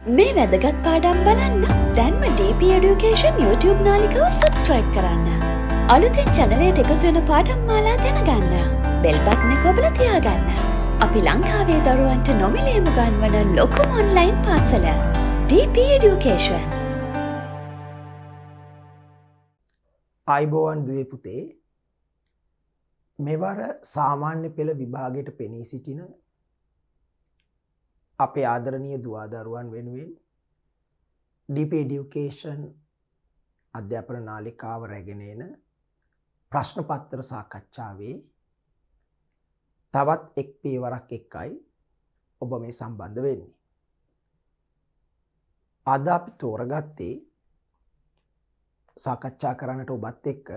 මේ වැදගත් පාඩම් බලන්න දැන්ම DP Education YouTube නාලිකව සබස්ක්‍රයිබ් කරන්න. අලුතෙන් චැනලයට එකතු වෙන පාඩම් මාලා දැනගන්න. බෙල් බට්න කොබල තියාගන්න. අපි ලංකාවේ දරුවන්ට නොමිලේම ගන්වන ලොකුම ඔන්ලයින් පාසල. DP Education. අයිබෝවන් දුවේ පුතේ මෙවර සාමාන්‍ය පෙළ විභාගයට පෙනී සිටින අපේ ආදරණීය දුවාදරුවන් වෙනුවෙන් ඩිප ඩියුකේෂන් අධ්‍යාපන නාලිකාව රැගෙනන ප්‍රශ්න පත්තර සාකච්ඡාවේ තවත් එක් පේවරක් එක්කයි ඔබ මේ සම්බන්ධ වෙන්නේ. අද අපි තෝරගත්තේ සාකච්ඡා කරන්නට ඔබත් එක්ක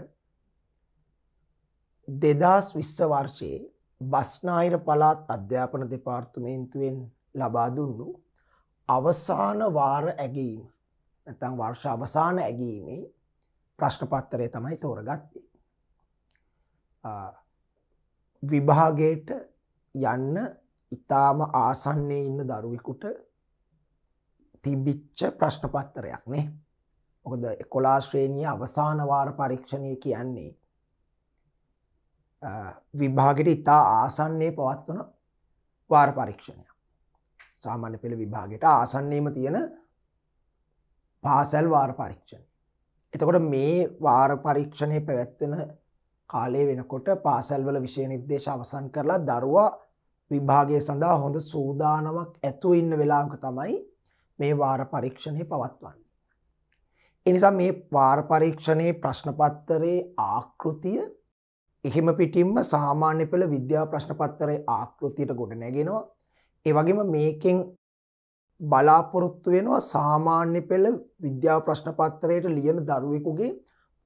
දෙදස් විශ්ස වර්ෂයේ බස්නාහිර පලාත් අධ්‍යාපන දෙපාර්තමේන්තුවෙන් ලබා දුන්නු අවසාන වාර ඇගීම නැතම් වර්ෂ අවසාන ඇගීමේ ප්‍රශ්නපත්තරය තමයි තෝරගත්තේ. විභාගයට යන්න ඉතාම ආසන්නේ ඉන්න දරුවෙකුට තිබිච්ච ප්‍රශ්නපත්තරයක් නේ. මොකද කොලාශ්‍රේණිය අවසාන වාර පරීක්ෂණය කියන්නේ විභාගට ඉතා ආසන්නේ පවත්වන වාර පරීක්ෂණයක්. සාමාන්‍ය පෙළ විභාගයට ආසන්නේම තියෙන පාසැල් වාර පරීක්ෂණ. එතකොට මේ වාර පරීක්ෂණය පැවැත්වෙන කාලය වෙනකොට පාසැල්වල විෂය නිර්දේශ අවසන් කරලා දරුවා විභාගය සඳහා හොඳ සූදානමක් ඇතු ඉන්න වෙලාක තමයි මේ වාර පරීක්ෂණය පවත්වන්න. එනිසා මේ වාර පරීක්ෂණයේ ප්‍රශ්නපත්තරේ ආකෘතිය එහෙම පිටින්ම සාමාන්‍ය පෙළ විද්‍යා ප්‍රශ්නපත්තරේ ආකෘතියට ගොඩ නැගෙනවා ඒවගේම මේකෙන් බලාපොරොත්තු වෙනවා සාමාන්‍ය පෙළ විද්‍යා ප්‍රශ්නපත්තරයට ලියන දරුවෙකුගේ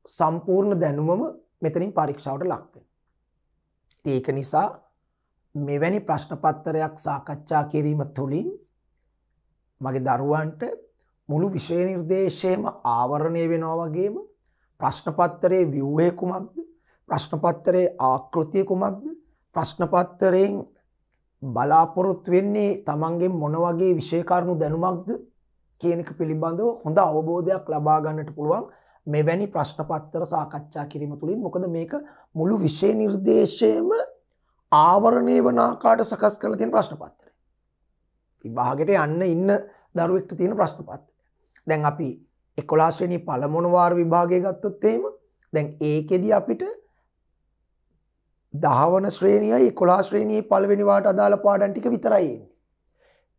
සම්පූර්ණ දැනුමම මෙතනින් පරීක්ෂාවට ලක්වෙන. ඒක නිසා මෙවැනි ප්‍රශ්නපත්තරයක් සාකච්ඡා කිරීම තුළින් මගේ දරුවන්ට මුළු විෂය නිර්දේශයම ආවරණය වෙනවා වගේම ප්‍රශ්නපත්තරයේ ව්‍යවහය කුමක්ද ප්‍රශ්නපත්තරයේ ආකෘතිය කුමක්ද ප්‍රශ්නපත්තරයෙන් බලාපොරොත්තු වෙන්නේ තමන්ගේ මොන වගේ විෂයකරණු දැනුමක්ද කියනක පිළිබඳව හොඳ අවබෝධයක් ලබා ගන්නට පුළුවන් මෙවැනි ප්‍රශ්නපත්තර සාකච්ඡා කිරීම තුළින් මොකද මේක මුළු විෂය නිර්දේශයම ආවරණය වනාකාට සකස් කළ තියෙන ප්‍රශ්නපත්තර. විභාගට යන්න ඉන්න දරුවෙක්ට තියෙන ප්‍රශ්නපත්තර. දැන් අපි එකොලාශ්‍රණී පළමොනවාර විභාගය ගත්තොත්තේම දැන් ඒකෙදී අපිට දහවන ශ්‍රේණියයි කොලා ශ්‍රේණී පළවෙනිවාට අදාළ පාඩන් ටික විතරයින්නේ.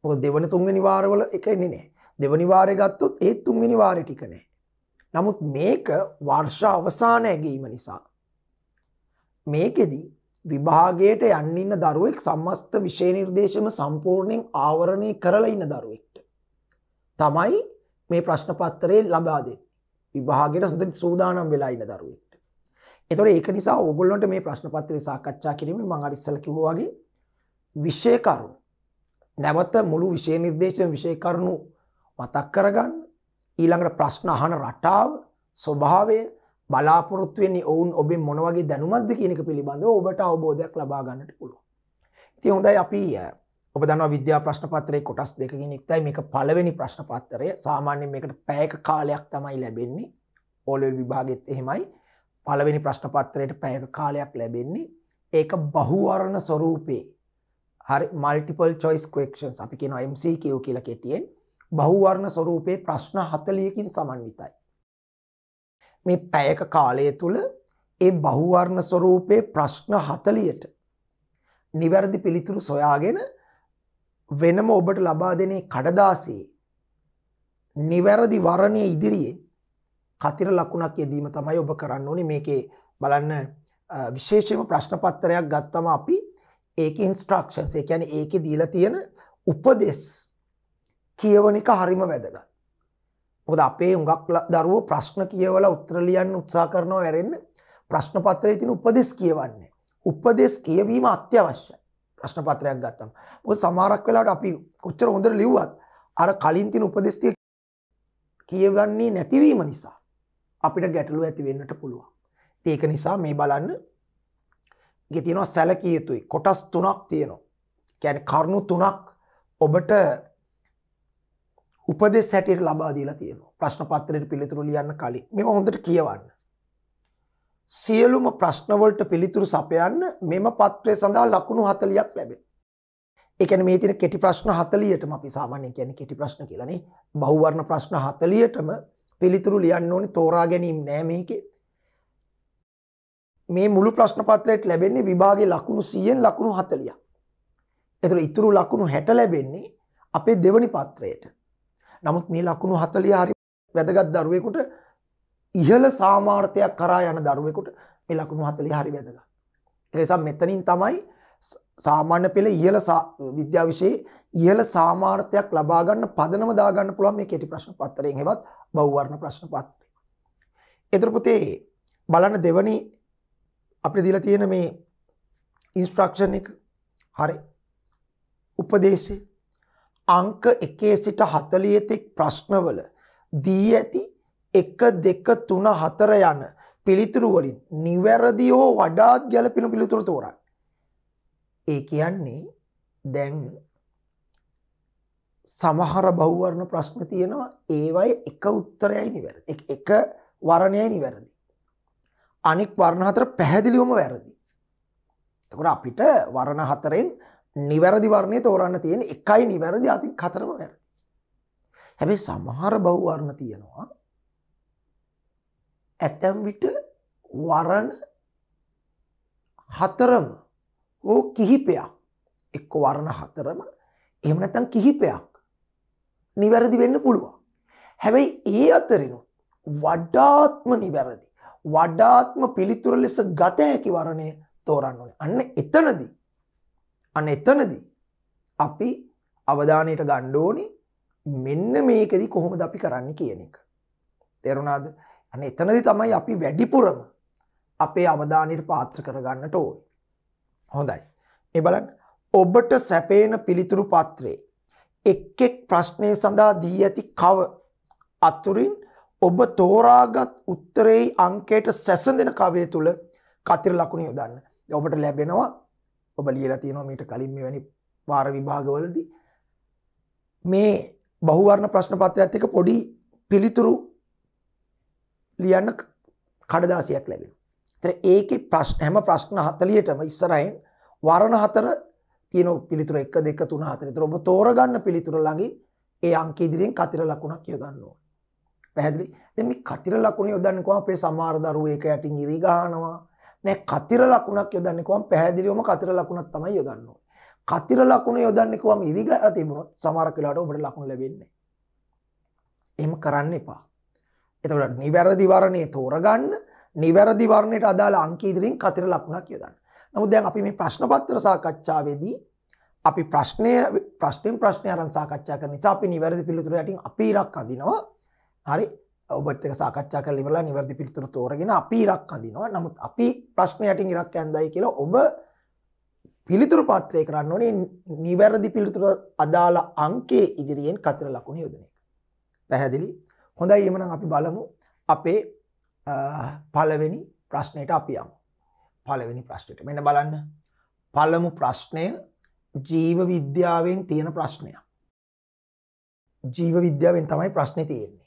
මො දෙවන තුන්ගනි වාරවල එක එන්නේ නෑ දෙවනි වාරය ගත්තොත් ඒත් තුන්ගනි වාරය ටික නෑ. නමුත් මේක වර්ෂ අවසාන ඇගීම නිසා. මේකෙදී විභාගයට යන්නඉන්න දරුවෙක් සම්මස්ත විෂය නිර්දේශම සම්පූර්ණයෙන් ආවරණය කරලා ඉන්න දරුවෙක්ට. තමයි මේ ප්‍රශ්නපත්තරේ ලබාදේ විභාගයට හොඳ සූදානම් වෙලා ඉන්න දරුවෙක්. එතොට ඒක නිසා ඔගොල්ලොන්ට මේ ප්‍රශ්න පත්‍රය සාකච්ඡා කිරීම මං අරිස්සල කිව්වාගේ විෂයකරු නැවත මුළු විෂය නිර්දේශ විෂයකරණු මතක් කරගන්න. ඊළඟට ප්‍රශ්න අහන රටාව ස්වභාවය බලාපොරොත්තුවෙන්නේ ඔවුන් ඔබේ මොනවගේ දැනුමත්ද කියනක පිළිබඳව ඔබට අවබෝධයක් ලබා ගන්නට පුළුව. ඉති හොඳයි අපි ඔබ දන්න විද්‍යා ප්‍රශ්න පත්‍රය කොටස් දෙකින් එක්තයි මේක පළවෙනි ප්‍රශ්න පත්තරය සාමාන්‍යෙන් මේකට පැයක කාලයක් තමයි ලැබෙන්නේ. ඕලල් විභාගෙත් එහෙමයි. පළවෙනි ප්‍රශ්නපත්‍රයට පැය කාලයක් ලැබෙන්නේ. ඒක බහුවරණ ස්වරූපේ. හරි මල්ටිපල් චොයිස් කක්ෂන්ස් අපි කියෙන MCQ කියල කෙටියෙන්. බහුවර්ණ ස්වරූපයේ ප්‍රශ්න හතලියකින් සමන්විතයි. මේ පැයක කාලය තුළ ඒ බහුවර්ණ ස්වරූපයේ ප්‍රශ්න හතලියට නිවැරදි පිළිතුරු සොයාගෙන වෙනම ඔබට ලබා දෙනේ කඩදාසේ නිවැරදි වරණය ඉදිරියෙන් කතිර ලකුණක් යෙදීම තමයි ඔබ කරන්න ඕනි මේකේ බලන්න විශේෂම ප්‍රශ්නපත්තරයක් ගත්තම අපි ඒක ඉන්ස්ට්‍රක්ෂන්ස් ඒ කියන ඒක දීල තියෙන උපදෙස් කියවනික හරිම වැදගත්. මොකද අපේ උඟක් දරුව ප්‍රශ්න කියවල උත්‍රලියන් උත්සා කරනවා වැරෙන්න ප්‍රශ්නපත්‍රය තින උපදෙස් කියවන්නේ. උපදෙස් කියවීම අත්‍යවශ්‍ය ප්‍රශ්නපත්‍රයක් ගත්තම. ඔ සමාරක් වෙලාට අපි කොච්චර හොඳර ලිව්වත් අර කලින් තින උපදෙස්ටිය කියවන්නේ නැතිවීම නිසා. අපිට ගැටලු ඇති වෙන්නට පුළුවන්. ඒක නිසා මේ බලන්න ගෙතියනවා සැලකිය යුතුයි කොටස් තුනක් තියෙනවා. කැන කරුණු තුනක් ඔබට උපදෙස් හැටියට ලබා දීලා තියෙනවා ප්‍රශ්න පත්‍රයට පිළිතුරු ලියන්න කලින් මේ හොඳට කියවන්න. සියලුම ප්‍රශ්නවලට පිළිතුරු සපයන්න මෙම පත්‍රය සඳහා ලකුණු හතලියක් ලැබෙන. එකන මේ තින කෙටි ප්‍රශ්න හතලියටම අපි සාමාන්‍ය කියන කෙටි ප්‍රශ්න කියලනේ බහුවර්ණ ප්‍රශ්න හතලියටම පිළිතුරු ලියන්න ඕනි තෝරා ගැනීම නෑ මේක මේ මුළු ප්‍රශ්න පත්‍රයට ලැබෙන්නේ විභාගේ ලකුණු සියෙන් ලකුණු හතලිය. එතුර ඉතුරු ලකුණු හැට ලැබෙන්නේ අපේ දෙවනි පත්‍රයට. නමුත් මේ ලකුණු හතලිය හරි වැදගත් දරුවෙකුට ඉහළ සාමාර්ථයක් කරා යන දරුවෙකුට මේ ලකුණු හතලිය හරි වැදගත්. එනිසා මෙතනින් තමයි සාමාන්‍ය පෙළ ඉහළ විද්‍යා විෂයේ ඉහළ සාමාර්ථයක් ලබාගන්න පදනම දාගන්න පුළුවන් මේ කෙටි ප්‍රශ්න පත්තරයෙන් හෙවත් බහුවර්ණ ප්‍රශ්න පත්‍රය. එතර පුතේ බලන්න දෙවනි අපිට දීලා තියෙන මේ ඉන්ස්ට්‍රක්ෂන් එක හරි උපදේශය අංක එකේ සිට හතලියතෙක් ප්‍රශ්නවල දී ඇති එක දෙක තුන හතර යන පිළිතුරු වලින් නිවැරදි හෝ වඩාත් ගැලපෙන පිළිතුරු තෝරන්න. ඒ කියන්නේ දැන් සමහර බහුවර්ණ ප්‍රශ්න තියෙනවා ඒවයි එක උත්තරයයි නිවැරදි. එක වරණයයි නිවැරදි. අනික් වර්ණ හතර පැහැදිලිවම වැරදි. තකොට අපිට වරණ හතරෙන් නිවැරදි වර්ණය තෝරන්න තියෙන එකයි නිවැරදි අතින් හතරම වැරදි. හැබැයි සමහර බහුවර්ණ තියෙනවා ඇතැම් විට වරණ හතරම හෝ කිහිපයක් එක්ක වරණ හතරම එහෙම නැත්නම් කිහිපයක් නිවැරදි වෙන්න පුළුවන්. හැබැයි ඒ අතරිනු වඩාත්ම නිවැරදි වඩාත්ම පිළිතුර ලෙස ගත හැකි වරණය තෝරන්න ඕනේ. අන්න එතනදී අන්න එතනදී අපි අවධානයට ගන්න ඕනේ මෙන්න මේකෙදි කොහොමද අපි කරන්න කියන එක. තේරුණාද? අන්න එතනදී තමයි අපි වැඩිපුරම අපේ අවධානයට පාත්‍ර කරගන්නට ඕනේ. හොඳයි. මේ බලන්න ඔබට සැපේන පිළිතුරු පත්‍රයේ එක් එක් ප්‍රශ්නය සඳහා දී ඇති කව අතුරින් ඔබ තෝරාගත් උත්තරේ අංකයට සැසඳෙන කවය තුළ කතිර ලකුණ යොදන්න. ඔබට ලැබෙනවා ඔබ ලියලා තියෙනවා මීට කලින් මෙවැනි වාර විභාගවලදී මේ බහුවර්ණ ප්‍රශ්න පත්‍රයත් එක පොඩි පිළිතුරු ලියන්න කඩදාසියක් ලැබෙන. තර ඒක ප්‍රශ්න හැම ප්‍රශ්න හතලියටම ඉස්සරහෙන් වරණ හතර තියෙන පිළිතුර එක දෙක තුන හතර තර ඔබ තෝරගන්න පිළිතුර ළඟින් ඒ අංක ඉදිරියෙන් කතිර ලකුණක් යොදන්න ඕන. පැහැදිලි දැන් මේ කතිර ලකුණ යොදන්නේ කොහොම අපේ සමහර දරුවෝ ඒක යටින් ඉරි ගහනවා නෑ කතිර ලකුණක් යොදන්නේ කොහොම පැහැදිලිවම කතිර ලකුණක් තමයි යොදන්න ඕනේ. කතිර ලකුණ යොදන්නේ කොහොම ඉරි ගහලා තිබුණොත් සමහර වෙලාවට ඔබට ලකුණ ලැබෙන්නේ එහෙම කරන්න එපා. එතකොට නිවැරදි වර්ණය තෝරගන්න නිවැරදි වර්ණයට අදාළ අංක ඉදිරියෙන් කතිර ලකුණක් යොදන්න. නමුත් දැන් අපි මේ ප්‍රශ්න පත්‍ර සාකච්ඡාවේදී අපි ප්‍රශ්නය ප්‍රශ්නෙන් ප්‍රශ්නය අරන් සාකච්ඡා කරන නිසා අපි නිවැරදි පිළිතුර යටින් අපි ඉරක් අදිනවා. හරි ඔබත් එක සාකච්ඡා කරලා ඉවරලා නිවැරදි පිළිතුරු තෝරගෙන අපි ඉරක් අදිනවා. නමුත් අපි ප්‍රශ්න යටින් ඉරක් ඇඳයි කියලා ඔබ පිළිතුරු පත්‍රය කරන්න ඕනේ නිවැරදි පිළිතුර අදාළ අංකයේ ඉදිරියෙන් කතර ලකුණ යොදන එක. පැහැදිලි? හොඳයි එහෙනම් අපි බලමු අපේ පළවෙනි ප්‍රශ්නයට අපි යමු. පළවෙනි ප්‍රශ්නයට. මෙන්න බලන්න. පළමු ප්‍රශ්නය ජීව විද්‍යාවෙන් තියෙන ප්‍රශ්නයක්. ජීව විද්‍යාවෙන් තමයි ප්‍රශ්නේ තියෙන්නේ.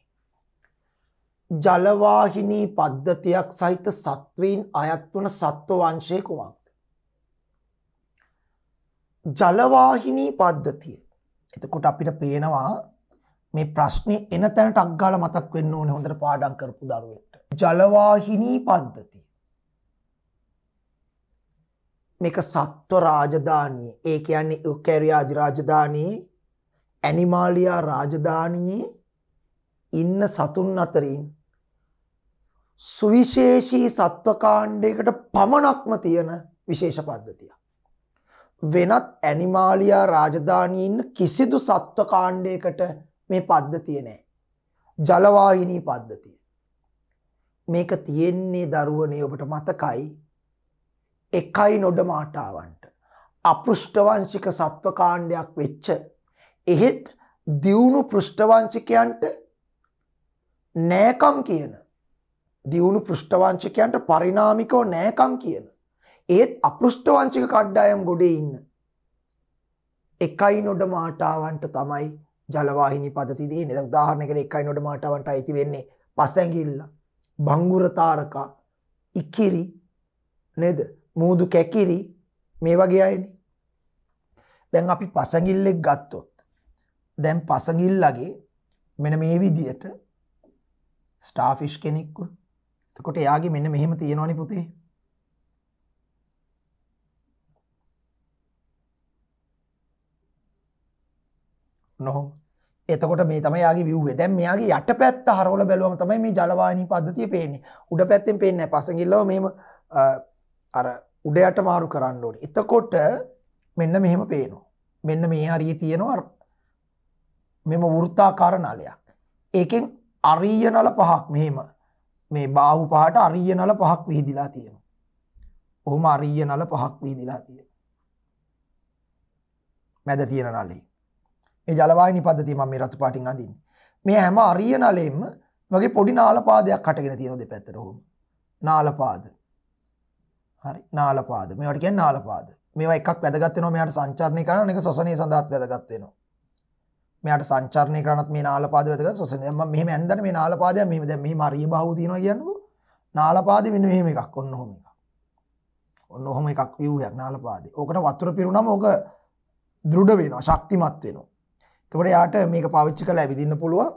ජලවාහිනී පද්ධතියක් සහිත සත්වයින් අයත් වන සත්ව වංශය කුමක්ද? ජලවාහිනී පද්ධතිය. එතකොට අපිට පේනවා මේ ප්‍රශ්නේ එන තැනට අක්ගාල මතක් වෙන්න ඕනේ හොඳට පාඩම් කරපු දරුවෙක්ට. ජලවාහිනී පද්ධතිය. මේක සත්ව රාජධානයේ ඒ කියන්නේ යුකැරියාජ් රාජධානයේ ඇනිමාලියා රාජධානයේ ඉන්න සතුන් අතරින් සුවිශේෂී සත්වකාණ්ඩයකට පමණක්ම තියෙන විශේෂ පද්ධතිය. වෙනත් ඇනිමාලියා රාජධානීන්න කිසිදු සත්වකාණ්ඩයකට මේ පද්ධතිය නෑ. ජලවාහිනී පද්ධතිය. මේක තියෙන්නේ දරුවනේ ඔබට මතකයි එකයි නොඩ මාටාවන්ට. අපෘෂ්ඨවංශික සත්වකාණ්ඩයක් වෙච්ච. එහෙත් දියුණු පෘෂ්ඨවංචිකයන්ට නෑකම් කියන දියුණු පෘෂ්ඨවංචිකයන්ට පරිනාමිකව නෑකම් කියන. ඒත් අපෘෂ්ඨවංචික කණ්ඩායම් ගොඩේ ඉන්න. එකයි නොඩ මාටාවන්ට තමයි ජලවාහිනි පදති දේ නිද උදාහරණයකට එකයි නොට මාටවන්ට අයිති වෙන්නේ පසැගිල්ල බංගුරතාරකා ඉකිරි නේද මූදු කැකිරි මේ වගේ අයනි. දැන් අපි පසගිල්ලෙක් ගත්තොත් දැන් පසගිල්ලගේ මෙන මේ විදියට ස්ටාෆිෂ් කෙනෙක්ව. තකොට එයාගේ මෙන්න මෙහෙම තියෙනවනි පුතේ. නොහොම. එතකොට මේ තම යාගේ විව්වේ. දැන් මෙයාගේ යට පැත්ත හරවල බැලුවම තමයි මේ ජලවාහිනී පද්ධතිය පේන්නේ. උඩ පැත්තෙන් පේන්නේ පසගිල්ලව මෙහෙම අර උඩයට මාරු කරන්න ඕනේ. එතකොට මෙන්න මෙහෙම පේනවා. මෙන්න මේ හරිය තියෙනවා මෙම වෘත්තාකාර නලයක්. ඒකෙන් අරීය නල පහක් මෙහෙම. මේ බාහු පහට අරීය නල පහක් විහිදිලා තියෙනවා. ඔහොම අරීය නල පහක් විහිදිලා තියෙන මැද තියෙන නලේ. මේ ජලවාහිනි පද්ධතිය මම මේ රතු පාටින් අඳින්නේ. මේ හැම අරිය නලෙම වගේ පොඩි නාලපාදයක් හටගෙන තියෙන දෙපැත්තට ඔහොම. නාලපාද. හරි නාලපාද. මේවට කියන්නේ නාලපාද. මේවා එකක් වැදගත් වෙනවා මෙයාට සංචාරණය කරන එක ශ්වසනය සඳහාත් වැදගත් වෙනවා. මෙයාට සංචාරණය කරනත් මේ නාලපාද වැදගත් ශ්වසනය. මම මෙහෙම ඇන්දන මේ නාලපාදයක් මෙහෙම දැන් මෙහෙම අරිය බාහුව තියෙනවා කියන්නකෝ. නාලපාදෙ මෙන්න මෙහෙම එකක් ඔන්න ඔහොම එකක්. ඔන්න ඔහොම එකක් view එකක් නාලපාදේ. ඕකට වතුර පිරුණම ඕක දෘඩ වෙනවා, ශක්තිමත් වෙනවා. තකොට යාට මේක පාවිච්චි කළ ඇවිදින්න පුළුවන්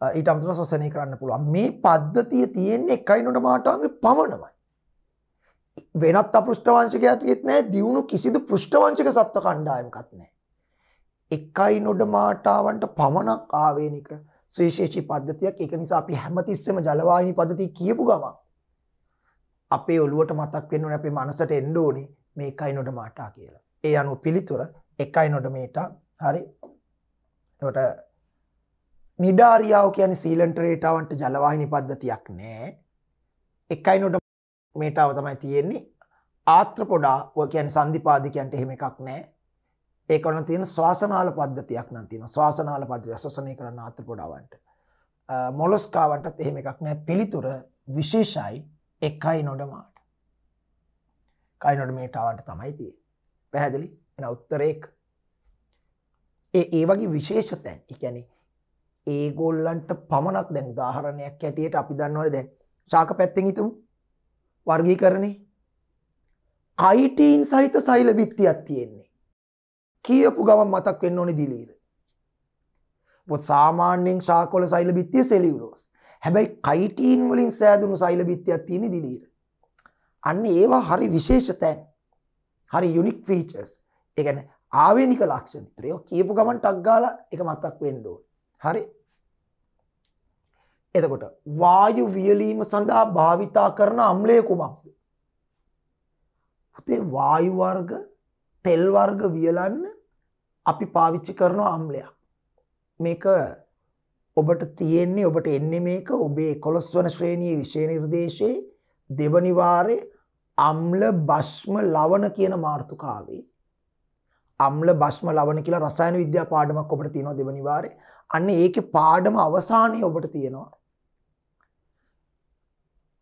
ඊට අමතර සොසනය කරන්න පුළුවන් මේ පද්ධතිය තියෙන්නේ එකයි නොට මාටාගේ පමණමයි වෙනත් අපෘෂ්ඨවංශකයටත් නෑ. දියුණු කිසිදු පෘෂ්ඨවංශක සත්ව කණ්ඩායමකත් නෑ. එකයි නොඩ මාටාවන්ට පමණක් ආවේනික ශ්‍රේෂේෂී පද්ධතියක්. එක නිසා අපි හැමතිස්සම ජලවාහිනි පද්ධති කියපු ගම අපේ ඔළුවට මතක් වෙන්න අපේ මනසට එන්ඩෝනේ මේ එකයි නොඩ මාටා කියලා. ඒ අනු පිළිතුර එකයි නොඩ මේටා හරි. තොට නිඩාරියාව කියන සීලන්ටරේටාවන්ට ජලවාහිනි පද්ධතියක් නෑ. එකයි නොට මේටාව තමයි තියෙන්නේ. ආත්‍ර පොඩා කියන සන්ධිපාදිකයන්ට එහෙම එකක් නෑ. ඒකන තියෙන ශවාසනාල පද්ධතියක් නම් තියෙන ශවාසනාල පද්ධතිය සසනය කරන්න ආත්‍ර පොඩාවන්ට. මොලොස්කාවන්ටත් එහෙම එකක් නෑ. පිළිතුර විශේෂයි එකයි නොඩමාට කයි නොඩ මේටාවට තමයි තිය පැහැදිලි? එන උත්තරේක් ඒ ඒ වගේ විශේෂ තැන්. එකැන ඒගොල්ලන්ට පමණක් දැන් දාහරණයක් හැටියට අපි දන්නවල දැන්. ශාක පැත්තෙන් හිතුම් වර්ගී කරනේ කයිටීන් සහිත සයිල බිත්තියක් තියෙන්නේ. කියපු ගමන් මතක් වෙන්න ඕනේ දිලීර. පොත් සාමාන්‍යයෙන් ශාකොල සයිල බිත්තිය සෙලියුලෝස්. හැබැයි කයිටීන් වලින් සෑදුණු සයිල බිත්තියක් තියෙන දිලීර. අන්න ඒවා හරි විශේෂ තැන්. හරි යුනික් ෆීචර්ස් එකන ආවේනික ලක්ෂණ. ත්‍රයෝ කියපු ගමන් ටක්ගාල එක මත්තක් වෙන්ඩෝ හරි? එතකොට වායු වියලීම සඳහා භාවිතා කරන අම්ලය කුමක්ද පුතේ වායුවර්ග තෙල්වර්ග වියලන්න අපි පාවිච්චි කරනවා අම්ලයක් මේක ඔබට තියෙන්නේ ඔබට එන්නේ මේක ඔබේ කොළොස් වන ශ්‍රේණිය විශය නිර්දේශයේ දෙවනිවාරය අම්ල බශ්ම ලවන කියන මාර්ථකාවේ අම්ල බශ්ම ලවන කියලා රසායන විද්‍යා පාඩමක් ඔබට තියෙනවා දෙවනිවාරේ. අන්න ඒකේ පාඩම අවසානයේ ඔබට තියෙනවා.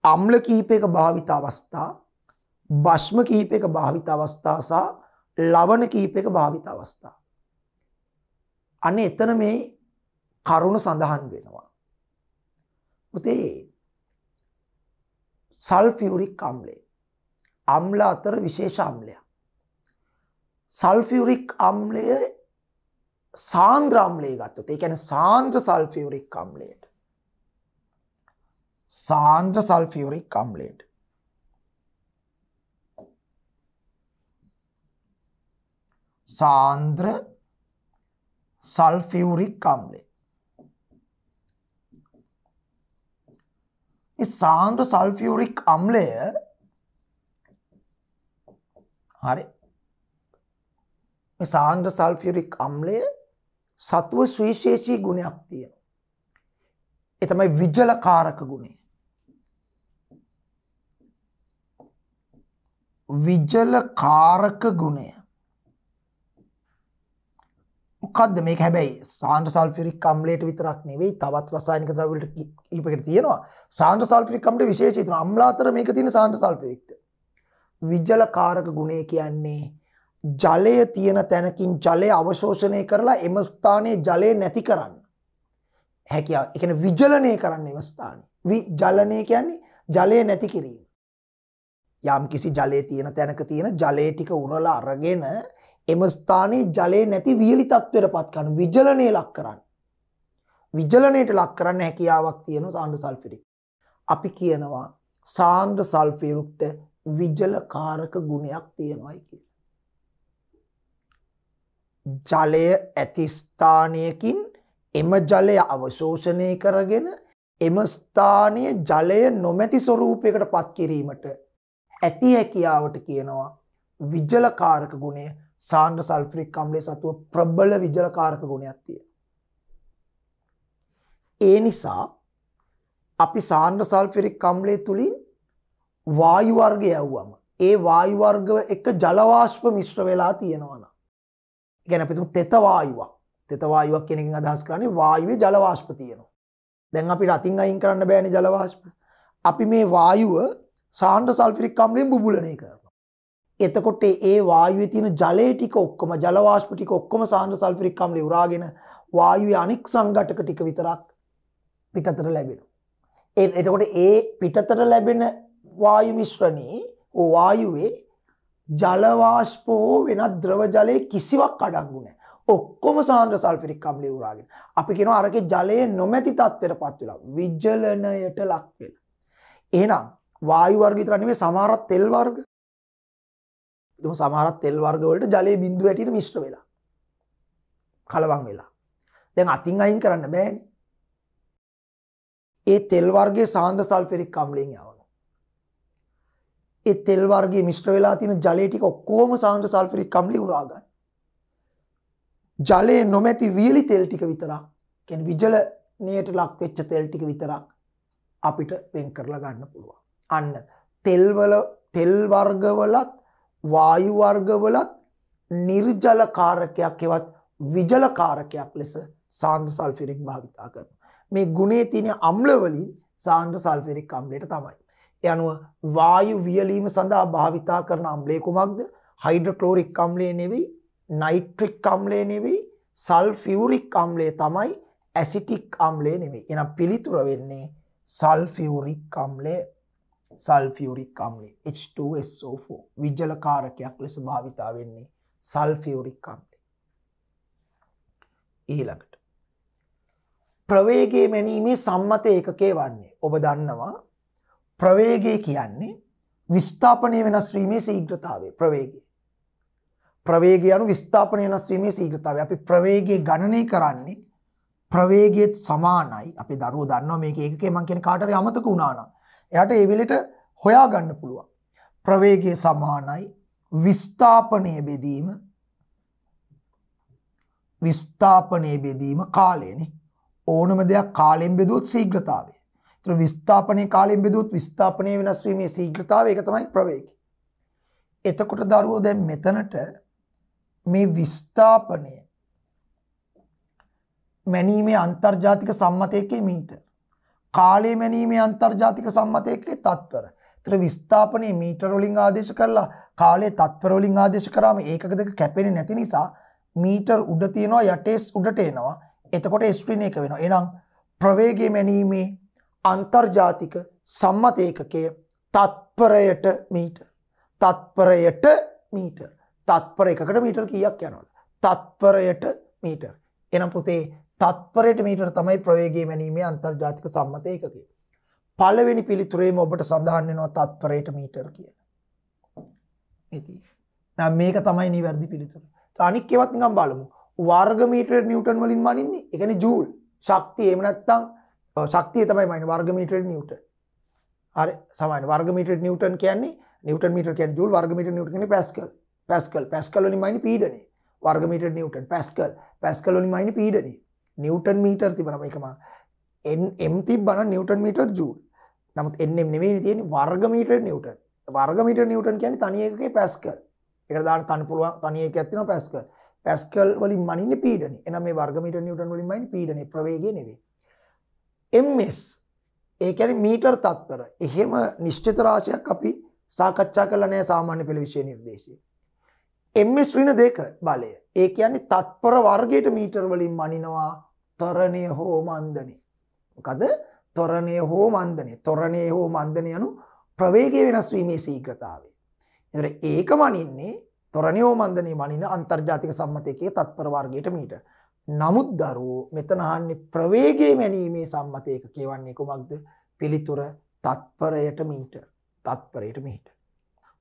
අම්ල කිහිපයක භාවිත අවස්ථා, බශ්ම කිහිපයක භාවිත අවස්ථා සහ ලවණ කිහිපයක භාවිත අවස්ථා. අන්න එතන මේ කරුණ සඳහන් වෙනවා. පුතේ සල්ෆියුරික් අම්ලය. අම්ල අතර විශේෂ අම්ලයක්. සල්ෆියුරික් අම්ලය සාන්ද්‍ර අම්ලයේ ගත්තොත් ඒ කියන්නේ සාන්ද්‍ර සල්ෆියුරික් අම්ලයට සාන්ද්‍ර සල්ෆියුරික් අම්ලයට සාන්ද්‍ර සල්ෆියුරික් අම්ලය සාන්ද්‍ර සල්ෆියුරික් අම්ලය හරි සාන්ද්‍ර සල්ෆියරික් අම්ලය සතුව ශ්‍රීශේෂී ගුණයක් තියෙන. එතමයි විජල කාරක ගුණේ. විජල කාරක ගුණය. මොකක්ද මේක හැබැයි සාන්ද්‍ර සල්ෆිරික් අම්ලයට විතරක් නෙවෙයි තවත් රසායනික ද්‍රව්‍යවලට කීපයකට තියෙනවා. සාන්ද්‍ර සල්ෆිරික් අම්ලයට විශේෂී තියෙනවා. අම්ල අතර මේක තියෙන සාන්ද්‍ර සල්ෆිරික්ට. විජල කාරක ගුණය කියන්නේ ජලය තියෙන තැනකින් ජලය අවශෝෂණය කරලා එම ස්ථානයේ ජලය නැති කරන්න. හැකියාව එකන විජලනය කරන්න එම ස්ථානය. ජලනය කියන්නේ ජලය නැති කිරීම. යම් කිසි ජලය තියෙන තැනක තියෙන ජලය ටික උරලා අරගෙන එම ස්ථානයේ ජලය නැති වියලි තත්ත්වයට පත් කරන විජලනය ලක් කරන්න. විජලනයට ලක් කරන්න හැකියාවක් තියෙන සාන්ඩ සල්ෆිරික්. අපි කියනවා සාන්ද්‍ර සල්ෆිරුක්ට විජල කාරක ගුණයක් තියෙනවයි කිය. ජලය ඇතිස්ථානයකින් එම ජලය අවශෝෂණය කරගෙන එම ස්ථානය ජලය නොමැති ස්වරූපයකට පත් කිරීමට ඇති හැකියාවට කියනවා විජලකාරක ගුණය සාන්ඩ සල්ෆ්‍රික් කම්ලේ සතුව ප්‍රබ්බල විජලකාරක ගුණයක් තිය. ඒ නිසා අපි සාන්ඩ සල්ෆිරික් කම්ලේ තුළින් වායුවර්ග යව්වම ඒ වායුවර්ගව එක ජලවාශ්ප මිශ්‍ර වෙලා තියෙනවන. ගැන පිතුම් තෙතවායුවක් තෙතවායුවක් කෙනෙකින් අදහස් කරන්නේ වායුවේ ජලවාශ්ප තියෙනවා. දැන් අපි රතින් අයින් කරන්න බෑන ජලවාශ්ප. අපි මේ වායුව සාන්ඩ සල්ෆිරික් කම්ලෙන් බුබුලනය කරනවා. එතකොට ඒ වායුව තියන ජලය ටික ඔක්කොම ජලවාශ්ප ටික ඔක්කොම සාන්ඩ සල්ෆිරික් කම්ලේ උරාගෙන වායුවේ අනික් සංගටක ටික විතරක් පිටතර ලැබෙන. එතකොට ඒ පිටතර ලැබෙන වායු මිශ්‍රණී වායුවේ ජලවාශ්පෝ වෙනත් ද්‍රව ජලය කිසිවක් අඩංගුනෑ ඔක්කොම සාන්ද්‍ර සල්ෆිරික් කම්ලි වරාගෙන අපි කෙන අරක ජලය නොමැති තත්වයට පත් වෙලා විජ්ජලනයට ලක්වෙල. එහෙනම් වායු වර්ගිතරනිවේ සමාරත් තෙල් වර්ග. සමහරත් තෙල් වර්ගවලට ජලය බින්දු ඇටිට මිශ්‍ර වෙලා කලවන් වෙලා. දැන් අතින් අයින් කරන්න බෑනි. ඒ තෙල් වර්ගේ සාන්ද සල්ෆෙරික් කම්ලෙන් යවන ඒ තෙල් වර්ගේ මිශ්‍ර වෙලා තියෙන ජලය ටික ඔක්කොම සාන්ද සල්ෆෙරික් කම්ලි උරාගන්න ජලය නොමැති වියලි තෙල් ටික විතරක් කැන විජලනයට ලක් වෙච්ච තෙල් ටික විතරක් අපිට වෙන් කරලා ගන්න පුළුවන්. අන්න තෙල්වල තෙල් වර්ගවලත් වායු වර්ගවලත් නිර්ජල කාරකයක් එවත් විජල කාරකයක් ලෙස සාන්ද්‍ර සල්ෆිරික් භාවිතා කරන. මේ ගුණේ තියන අම්ලවලින් සාන්ද්‍ර සල්ෆිරික් අම්ලයට තමයි. යනුව වායු වියලීම සඳහා භාවිතා කරන අම්ලේ කුමක්ද හයිඩ්‍රකලෝරික් අම්ලේ නෙවෙයි නයිට්‍රික් අම්ලේ නෙවෙයි සල්ෆියරික් අම්ලේ තමයි ඇසිටික් අම්ලේ නෙවෙයි එන පිළිතුර වෙන්නේ සල්ෆියරික් අම්ලේ සල්ෆියරික් අම්ලේ H2SO4 විජ්ජල කාරකයක් ලෙස භාවිතා වෙන්නේ සල්ෆියරික් අම්ලේ ඊළඟට. ප්‍රවේගේ මැනීමේ සම්මත ඒකකේ වන්නේ. ඔබ දන්නවා ප්‍රවේගය කියන්නේ විස්ථාපනය වෙනස්වීමේ සීග්‍රතාවේ ප්‍රවේගේ ප්‍රවේග යනු විස්ථාපනය වෙනස්වීමේ සීග්‍රතාව අපි ප්‍රවේගය ගණනය කරන්නේ ප්‍රවේගයත් සමානයි. අපි දරුව දන්නවා මේක ඒකේ මං කියන කාටරි අමතක වුණානම් එයාට ඒ වෙලෙට හොයා ගන්න පුළුවන් ප්‍රවේගය සමානයි විස්ථාපනය බෙදීම විස්ථාපනය බෙදීම කාලයනේ ඕනම දෙයක් කාලෙන් බෙදුවොත් සීග්‍රතාවය. ඒතර විස්ථාපනයේ කාලෙන් බෙදුවොත් විස්ථාපනය වෙනස් වීමේ සීග්‍රතාවය ඒක තමයි ප්‍රවේගය. එතකොට දරුවෝ දැන් මෙතනට මේ විස්ථාපනය මැනීමේ අන්තර්ජාතික සම්මතයකේ මීට කාලේ මැනීමේ අන්තර්ජාතික සම්මතයකේ තත්වර තර විස්ථාපනය මීටරොලින් ආදේශ කරලා කාලේ තත්වරොලින් ආදේශ කරාම ඒකක දෙක කැපෙන නැති නිසා මීටර් උඩ තියෙනවා යටේස් උඩට එනවා. එතකොට ස්ට්‍රීන එක වෙනවා. එනම් ප්‍රවේගේ මැනීමේ අන්තර්ජාතික සම්මතයකකය තත්පරයට මීට තත්පරයට මීටර්. තත්පර එකකට මීටර් කියක් යනවද. තත්පරයට මීටර්. එනම් පුතේ තත්පරයට මීටර් තමයි ප්‍රවේගේ මැනීමේ අන්තර්ජාතික සම්මත ඒකකි. පළවෙනි පිළිතුරේම ඔබට සඳහන් වෙනවා තත්පරයට මීටර් කියන. ඉති. නම් මේක තමයි නිවැරදි පිළිතුර. අනික් ඒවත් නිකම් බලමු. වර්ග මීටර් නිව්ටන් වලින් මනින්නේ. ඒ කියන්නේ ජූල්. ශක්තිය එහෙම නැත්නම් ශක්තිය තමයි මනින්නේ වර්ග මීටර් නිව්ටන්. හරි සමාන වර්ග මීටර් නිව්ටන් කියන්නේ නිව්ටන් මීටර් කියන්නේ ජූල් වර්ග මීටර් නිව්ටන් කියන්නේ පැස්කල්. පැස්කල් පැස්කල් වලින් මයින පීඩනේ වර්ගමීට නිවටන් පැස්කල් පැස්කල් වලින් මයින පීඩනේ නිවටන් මීටර් තිබනම එකම එම් තිබ බන නිවටන් මීටර් ජූල්. නමුත් එන්නෙම් නෙවේ තියෙන වර්ගමීට නිවටන්. වර්ගමීට නිවටන් කියන තනියකගේ පැස්කල්. එක දාන තන පුළුවන් තනියක ඇත්තින පැස්කල්. පැස්කල් වලින් මනින්න පීඩන එන මේ වර්ගමීට නිවටන් වලින් මයින් පීඩන ප්‍රවේග නෙවේ එම්ස් ඒකැන මීටර් තත්පර. එහෙම නිශ්චිත රාශයක් අපි සාකච්ඡා කල නෑ සාමාන්‍ය පෙළ විශෂය නිර්දේශය. එම්ස් රින දෙක බලය ඒ කියන්නේ තත්පර වර්ගයට මීටර් වලින් මනිනවා තරණය හෝ මන්දනය මොකද තොරණය හෝ මන්දනය තොරණය හෝ මන්දනය යනු ප්‍රවේගය වෙනස් වීමේ සීග්‍රතාවේ. එතට ඒක මනින්නේ තොරණයෝ මන්දනය මනින අන්තර්ජාතික සම්මතයකේ තත්පර වර්ගයට මීට. නමුත් දරුවෝ මෙතනහන්නේ ප්‍රවේගේ මැනීමේ සම්මතයක කියවන්නේ කුමක්ද පිළිතුර තත්පරයට මීට තත්පරයට මීට.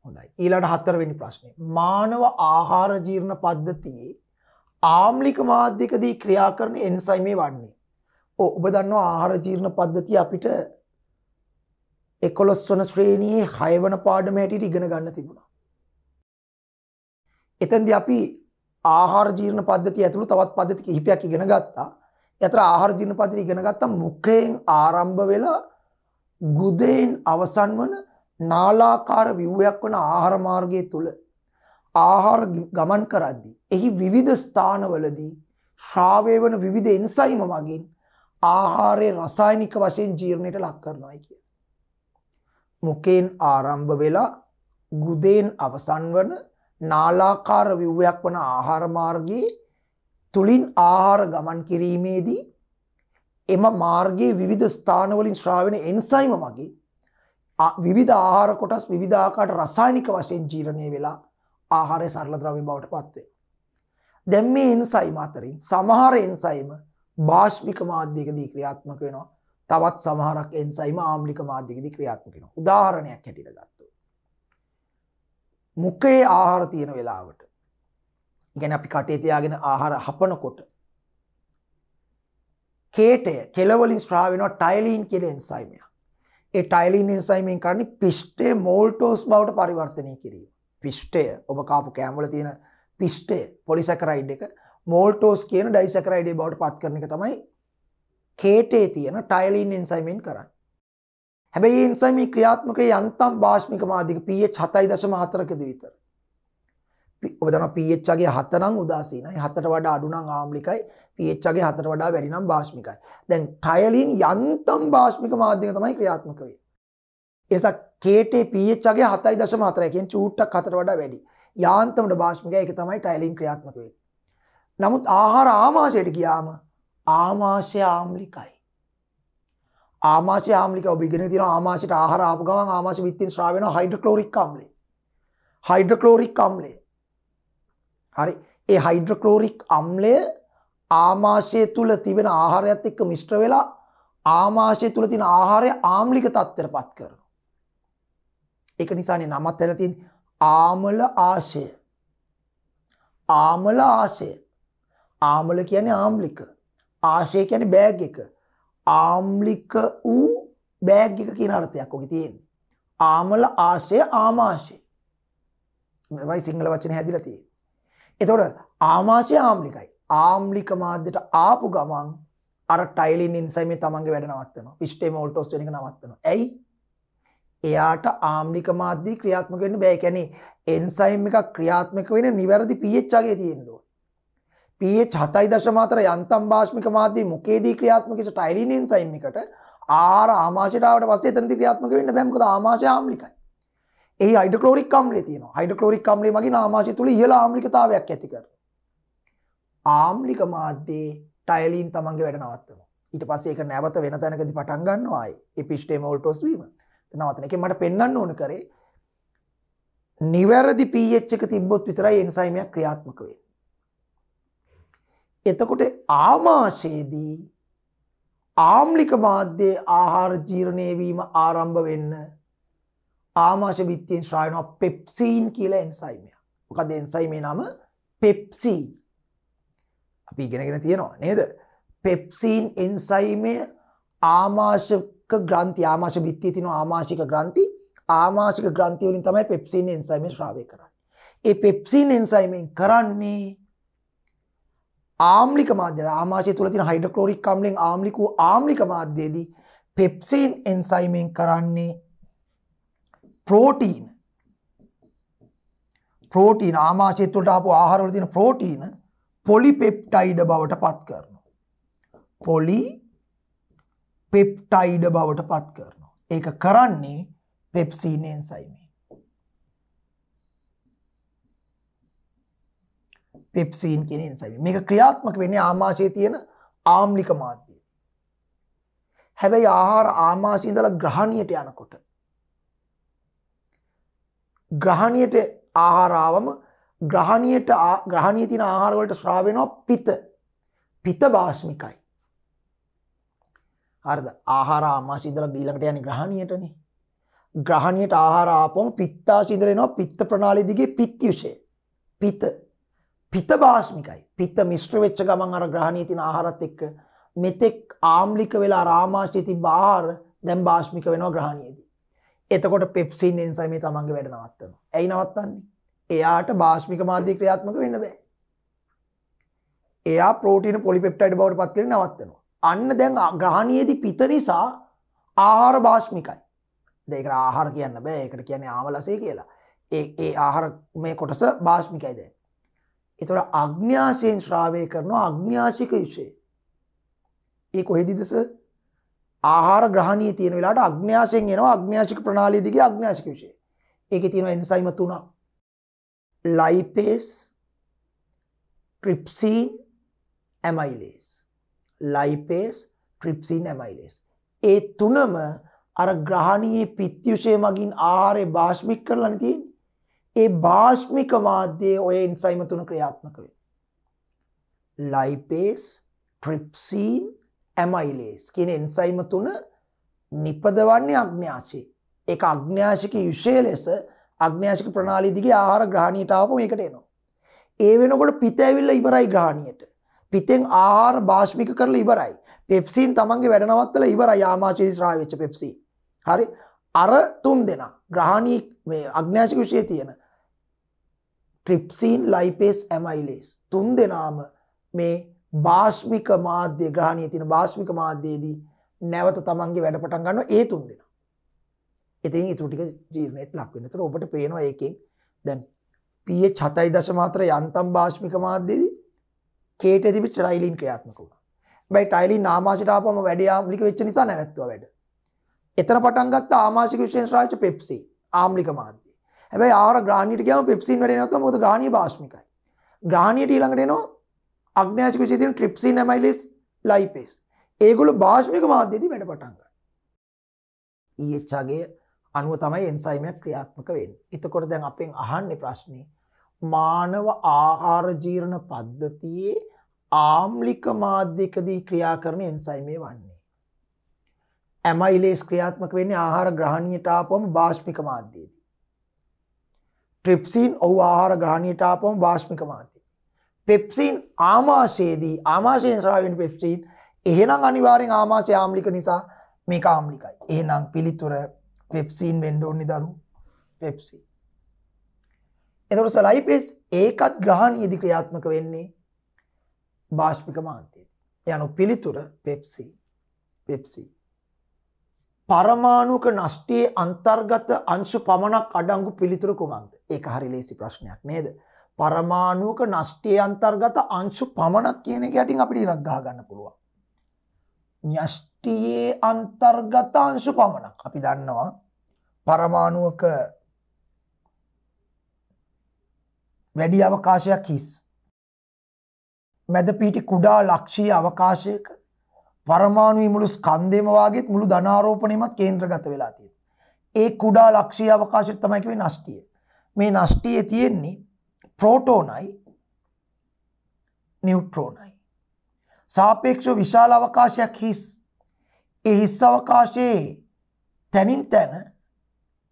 හොඳයි ඊලට හත්තරවෙනි ප්‍රශ්නය. මානව ආහාරජීර්ණ පද්ධතියේ ආම්ලික මාධ්‍යකදී ක්‍රියා කරන එන්සයිමේ වන්නේ. ඔබ දන්නවා ආහාරජීර්ණ පද්ධතිය අපිට එකොළොස් වන ශ්‍රේණයේ හයවන පාඩම හැටියට ඉගෙන ගන්න තිබුණා. එතැන්දි අපි ආහාරජීර්ණ පද්ධති ඇතුළු තවත් පද්ධති කිහිපයක් ඉගෙන ගත්තා. එතර ආහාරජීර්ණ පද්ධති ඉගෙන ගත්තා මුඛයෙන් ආරම්භ වෙලා ගුදයෙන් අවසන් වන නාලාකාර විව්වයක් වන ආහාර මාර්ගය තුල ආහාර ගමන් කරද්දී එහි විවිධ ස්ථානවලදී ශ්‍රාවය වන විවිධ එන්සයිම මගින් ආහාරයේ රසායනික වශයෙන් ජීර්ණයට ලක් කරනවායි කිය. මුකෙන් ආරම්භ වෙලා ගුදයෙන් අවසන් වන නාලාකාර විව්වයක් වන ආහාර මාර්ගයේ තුලින් ආහාර ගමන් කිරීමේදී එම මාර්ගයේ විවිධ ස්ථානවලින් ශ්‍රාවණ එන්සයිම මගින් විවිධ ආහාර කොටස් විවිධ ආකාරයට රසායනික වශයෙන් ජීර්ණය වෙලා ආහාරය සරල ද්‍රව්‍ය බවට පත් වෙනවා. දැන් මේ එන්සයිම අතරින් සමහර එන්සයිම භාෂ්මික මාධ්‍යකදී ක්‍රියාත්මක වෙනවා. තවත් සමහරක් එන්සයිම ආම්ලික මාධ්‍යකදී ක්‍රියාත්මක වෙනවා. උදාහරණයක් හැටියට ගත්තොත් මුඛයේ ආහාර තියෙන වෙලාවට ගැන අපි කටේ තියාගෙන ආහාර හපනකොට කේටය කෙලවලින් ස්ට්‍රාවෙනවා ටයිලීන් කියල එන්සයිමය ඒ ටයිලින් එන්සයිමෙන් කරන්නේ පිෂ්ටේ මෝල්ටෝස් බවට පරිවර්තනය කිරීම. පිෂ්ටය ඔබ කාපු කෑමල තියෙන පිෂ්ටේ පොලිසැකරයිඩ් එක මෝල්ටෝස් කියන ඩයිසැකරයිඩේ බවට පත් කරන එක තමයි කේටේ තියෙන ටයිලින් එන්සයිමෙන් කරන්න. හැබැයි එන්සයිම ක්‍රියාත්මක යන්තම් භාෂ්මික මාධික පH හතයි දශම හතරකද විතර. ඔබදන පHගේ හතනං උදාසීනයි හතට වඩා අඩුනං ආම්ලිකයි පHගේ හතට වඩා වැඩිනම් භාෂ්මිකයි. දැන් ටයලින් යන්තම් භාෂ්මික මාධ්‍යක තමයි ක්‍රියාත්මක වේ. එසක් කේටේ පHගේ හතයි දශම හතරයකින් චූට්ටක් හතට වඩා වැඩි. යාන්තමට භාෂ්මික එක තමයි ටයිලින් ක්‍රියාත්මක වේ. නමුත් ආහාර ආමාශයට ගියාම ආමාශය ආම්ලිකයි. ආමාශය ආම්ලික ඔබ ඉගෙන තියෙන ආමාශයට ආහාර ආපු ගමන් ආමාශ විත්තින් ස්‍රාව වෙනවා හයිඩ්‍රොක්ලෝරික් අම්ලය. හයිඩ්‍රොක්ලෝරික් අම්ලය. හරි ඒ හයිඩ්‍රොක්ලෝරික් අම්ලය ආමාශය තුල තිබෙන ආහාරයත් එක්ක මිශ්‍ර වෙලා ආමාශය තුල තියෙන ආහාරය ආම්ලික තත්ත්වයට පත් කරනවා. ඒක නිසානේ නමත් ඇල තියෙන ආමල ආශය. ආමල ආශය. ආමල කියන්නේ ආම්ලික. ආශය කියන්නේ බෑග් එක. ආම්ලික වූ බෑග් එක කියන අර්ථයක් ඔක තියෙන්නේ. ආමල ආශය ආමාශය. මයි සිංහල වචන හැදිලා තියෙන්නේ. එතකොට ආමාශය ආම්ලිකයි. ආම්ලික මාධ්‍යට ආපු ගමන් අර ටයිලින් එන්සයිමේ තමන්ගේ වැඩ නවත්තනවා. පිස්ටේ මෝල්ටෝස් වෙන එක නවත්තනවා. ඇයි? එයාට ආම්ලික මාධ්‍ය ක්‍රියාත්මක වෙන්න බෑ. ඒ කියන්නේ එන්සයිම් එකක් ක්‍රියාත්මක වෙන නිවැරදි pH අගය තියෙන්න ඕනේ. පH හතයි දශමාතර යන්තම් භාෂ්මික මාධ්‍ය මුකේදී ක්‍රියාත්මක ටයිලින් එන්සයිම් එකට ආර ආමාශයටාවට පස්සේ එතනදී ක්‍රියාත්මක වෙන්න බෑ මොකද ආමාශය ආම්ලිකයි. එහි හයිඩ්‍රොක්ලෝරික් අම්ලය තියෙනවා. හයිඩ්‍රොක්ලෝරික් අම්ලය මගින් ආමාශය තුල ඉහළ ආම්ලිකතාවයක් ඇති කරනවා. ආම්ලික මාධ්‍යයේ ටයිලින් තමන්ගේ වැඩ නවත්තනවා. ඊට පස්සේ ඒක නැවත වෙන තැනකදී පටන් ගන්නවා ආයේ එපිස්ටේමෝල්ටෝස් වීම. නවතන එක මට පෙන්වන්න ඕන කරේ නිවැරදි pH එක තිබ්බොත් විතරයි එන්සයිමයක් ක්‍රියාත්මක වෙන්නේ. එතකොට ආමාශයේදී ආම්ලික මාධ්‍යයේ ආහාර ජීර්ණය වීම ආරම්භ වෙන්න ආමාශ බිත්තියෙන් ශ්‍රායනවා පෙප්සීන් කියලා එන්සයිමයක්. මොකද එන්සයිමේ නම පෙප්සීන්. අපි ඉගෙනගෙන තියෙනවා නේද? පෙප්සීන් එන්සයිමය ආමාශක ග්‍රන්ථි ආමාශ බිත්තියේ තියෙන ආමාශික ග්‍රන්ථි ආමාශික ග්‍රන්ථි වලින් තමයි පෙප්සීන් එන්සයිමේ ශ්‍රාවය කරන්නේ. ඒ පෙප්සීන් එන්සයිමෙන් කරන්නේ ආම්ලික මාධ්‍ය ආමාශය තුළ තින හයිඩක්ලෝරික් කම්ලෙන් ආම්ලික වූ ආම්ලික මාධ්‍යයේදී පෙප්සීන් එන්සයිමෙන් කරන්නේ ප්‍රෝටීන ප්‍රෝටීන ආමාශය තුළට ආපු ආහාරවල තියෙන ප්‍රෝටීන පොලිපෙප්ටයිඩ බවට පත් කරනවා. පොලි පෙප්ටයිඩ බවට පත් කරනවා. ඒක කරන්නේ පෙප්සීන් එන්සයිමේ. පෙප්සීන් කියෙන එන්සයිම මේක ක්‍රියාත්මක වෙන්නේ ආමාශය තියෙන ආම්ලික මාධ්‍යය හැබැයි ආහාර ආමාශීදල ග්‍රහණයට යනකොට ග්‍රහණයට ආහාරාවම ග්‍රහණයට ග්‍රහණී තින ආහාරවලට ශ්‍රාවෙනවා පිත. පිත භාශ්මිකයි හරද? ආහාර ආමාශීදල බීලකට යන ග්‍රහණයටනේ. ග්‍රහණයට ආහාර ආපොම පිත්තා සිදරෙනවා පිත්ත ප්‍රනාලි දිගේ පිත්තියුෂය පිත. පිත භාශ්මිකයි පිත්ත මිශ්‍ර වෙච්ච ගමන් අර ග්‍රහණී තින ආහාරත් එක්ක මෙතෙක් ආම්ලික වෙලා රාමාශ්‍යති බාහාර දැම් භාශ්මික වෙනවා ග්‍රහණයේදී. එතකොට පෙප්සින් එන්සයිමේ තමන්ගේ වැඩ නවත්තන. ඇයි නවත්තන්නේ. එයාට භාශ්මික මාධ්‍ය ක්‍රියාත්මක වෙන්න බෑ. එයා ප්‍රෝටීන පොලිපෙප්ටයිඩ් බවට පත් කර නවත්තනවා. අන්න දැන් ග්‍රහණයේදී පිත නිසා ආහාර භාශ්මිකයි. දෙක ආහාර කියන්න බෑ එකට කියන්නේ ආමලසේ කියලා. ඒ ඒ ආහාර මේ කොටස භාශ්මිකයි දැන්. එතකොට අග්න්‍යාසයෙන් ශ්‍රාවය කරනවා අග්න්‍යාශික විශේ. ඒ කොහෙදිදස ආහාර ග්‍රහණී තියෙන වෙලාට අග්න්‍යාශයෙන් එනවා අග්න්‍යාශික ප්‍රනාලී දිගේ අග්න්‍යාශික විශේ. ඒකේ තියෙනවා එන්සයිම තුනක්. ලයිපේස් ට්‍රිප්සීන් ඇමයිලේස්. ලයිපේස් ට්‍රිප්සින් ඇමයිලේස්. ඒ තුනම අර ග්‍රහණයේ පිත්තියුෂය මගින් ආරය භාශ්මික් කරලන තියෙන් ඒ භාශ්මික මාධ්‍යය ඔය එන්සයිම තුන ක්‍රියාත්මක වේ. ලයිපේස් ට්‍රිප්සීන් ඇමයිලේස් කියන එන්සයිම තුන නිපදවන්නේ අග්ඥාශයේ එක අග්ඥාශික යුෂය ලෙස අග්ඥාශික ප්‍රනාලී දිගේ ආහාර ග්‍රහණීටාවප ඒකට එනවා. ඒ වෙනකොට පිත ඇවිල්ල ඉවරයි ග්‍රහණයට. පිතෙන් ආහාර භාශ්මික කරලා ඉවරයි. පෙප්සින් තමන්ගේ වැඩනවත්තල ඉවර යාමාශී ශ්‍රාවිච්ච පෙප්සි. හරි අර තුන් දෙෙන ග්‍රහණී අග්ඥාශික විෂය තියෙන ට්‍රිප්සීන් ලයිපේස් ඇමයිලේස් තුන් දෙනාම මේ භාශ්මික මාධ්‍ය ග්‍රහණය තින භාශ්මික මාධ්‍යයේදී නැවත තමන්ගේ වැඩ පටන් ගන්න ඒ තුන් දෙෙන. ඉතින් ඉතුටික ජීර්ණයට ලක්වෙන තර ඔබට පේනවා ඒකෙන් දැන් පිය චතයි දශමාත්‍ර යන්තම් භාශ්මික මාධ්‍යයේදී කේට තිබි චරයිලින් ක්‍රියාත්මක වුණ. බයි ටයිලි නාමාශිටාපම වැඩයාම්ලික වෙච්ච නිසා නැවැත්ව වැඩ. එතන පටන්ගත් ආමාශික විශේෂ රාච පෙප්සි ආම්ලික මාධ්‍ය හැබැයි ආර ග්‍රාණයට කියම පෙප්සින් වැඩ නත මොද ග්‍රාණී භාශ්මිකයි ග්‍රාණයට ඊළඟටනවා අග්ඥාශික චේතින ට්‍රිප්සි නැමයිලෙස් ලයිපෙස් ඒගොල භාශ්මික මාධ්‍යති වැඩ පටන්ග ඊච්චාගේ අනුව තමයි එන්සයිමයක් ක්‍රියාත්මක වෙන් එතකොට දැන් අපෙන් අහන්න ප්‍රශ්නය මානව ආහාර ජීරණ පද්ධතියේ ආම්ලික මාධ්‍යකදී ක්‍රියා කරන එන්සයිමේ වන්නේ. ඇමයිලේස් ක්‍රියාත්මක වෙන්නේ ආහාර ග්‍රහණීයටාපම භාශ්මික මාධ්‍යයේදී. ට්‍රිප්සින් ඔහු ආහාර ග්‍රහණීයටාපම භාශ්මික මාධ්‍ය. පෙප්සින් ආමාශයේදී ආමාශයෙන් ශ්‍රාවෙන් පෙප්සිීන් එහෙනම් අනිවාරෙන් ආමාශය ආම්ලික නිසා මේ ආම්ලිකයි. එහෙනම් පිළිතුර පෙප්සිීන් වෙන්ඩෝන්නි දරු පෙප්සි. එතකොට සලයිපෙස් ඒකත් ග්‍රහණීයදි ක්‍රියාත්මක වෙන්නේ භාෂ්මික මාන්තයේදී. යනු පිළිතුර පෙප්සි පෙප්සි. පරමාණුක නෂ්ටයේ අන්තර්ගත අංශු පමණක් අඩංගු පිළිතුර කුමක්ද ඒක හරි ලේසි ප්‍රශ්නයක් නේද. පරමාණුවක නෂ්ටයේ අන්තර්ගත අංශු පමණක් කියන ගැටින් අපිට ඉරක් ගහ ගන්න පුළුවන්. න්‍යෂ්ටියේ අන්තර්ගත අංශු පමණක් අපි දන්නවා පරමාණුවක වැඩි අවකාශයක් හිස්. මැද පිටි කුඩා ලක්ෂී අවකාශයක පරමාණු මුළු ස්කන්දේම වාගේත් මුළු ධනාරෝපනයමත් කේන්ද්‍රගත වෙලා තියෙන. ඒ කුඩා ලක්ෂී අවකාශය තමයි කිව්වේ නෂ්ටිය. මේ නෂ්ටියේ තියෙන්නේ ප්‍රෝටෝනයි නියුට්‍රෝනයි. සාපේක්ෂව විශාල අවකාශයක් හිස්. ඒ හිස් අවකාශයේ තැනින් තැන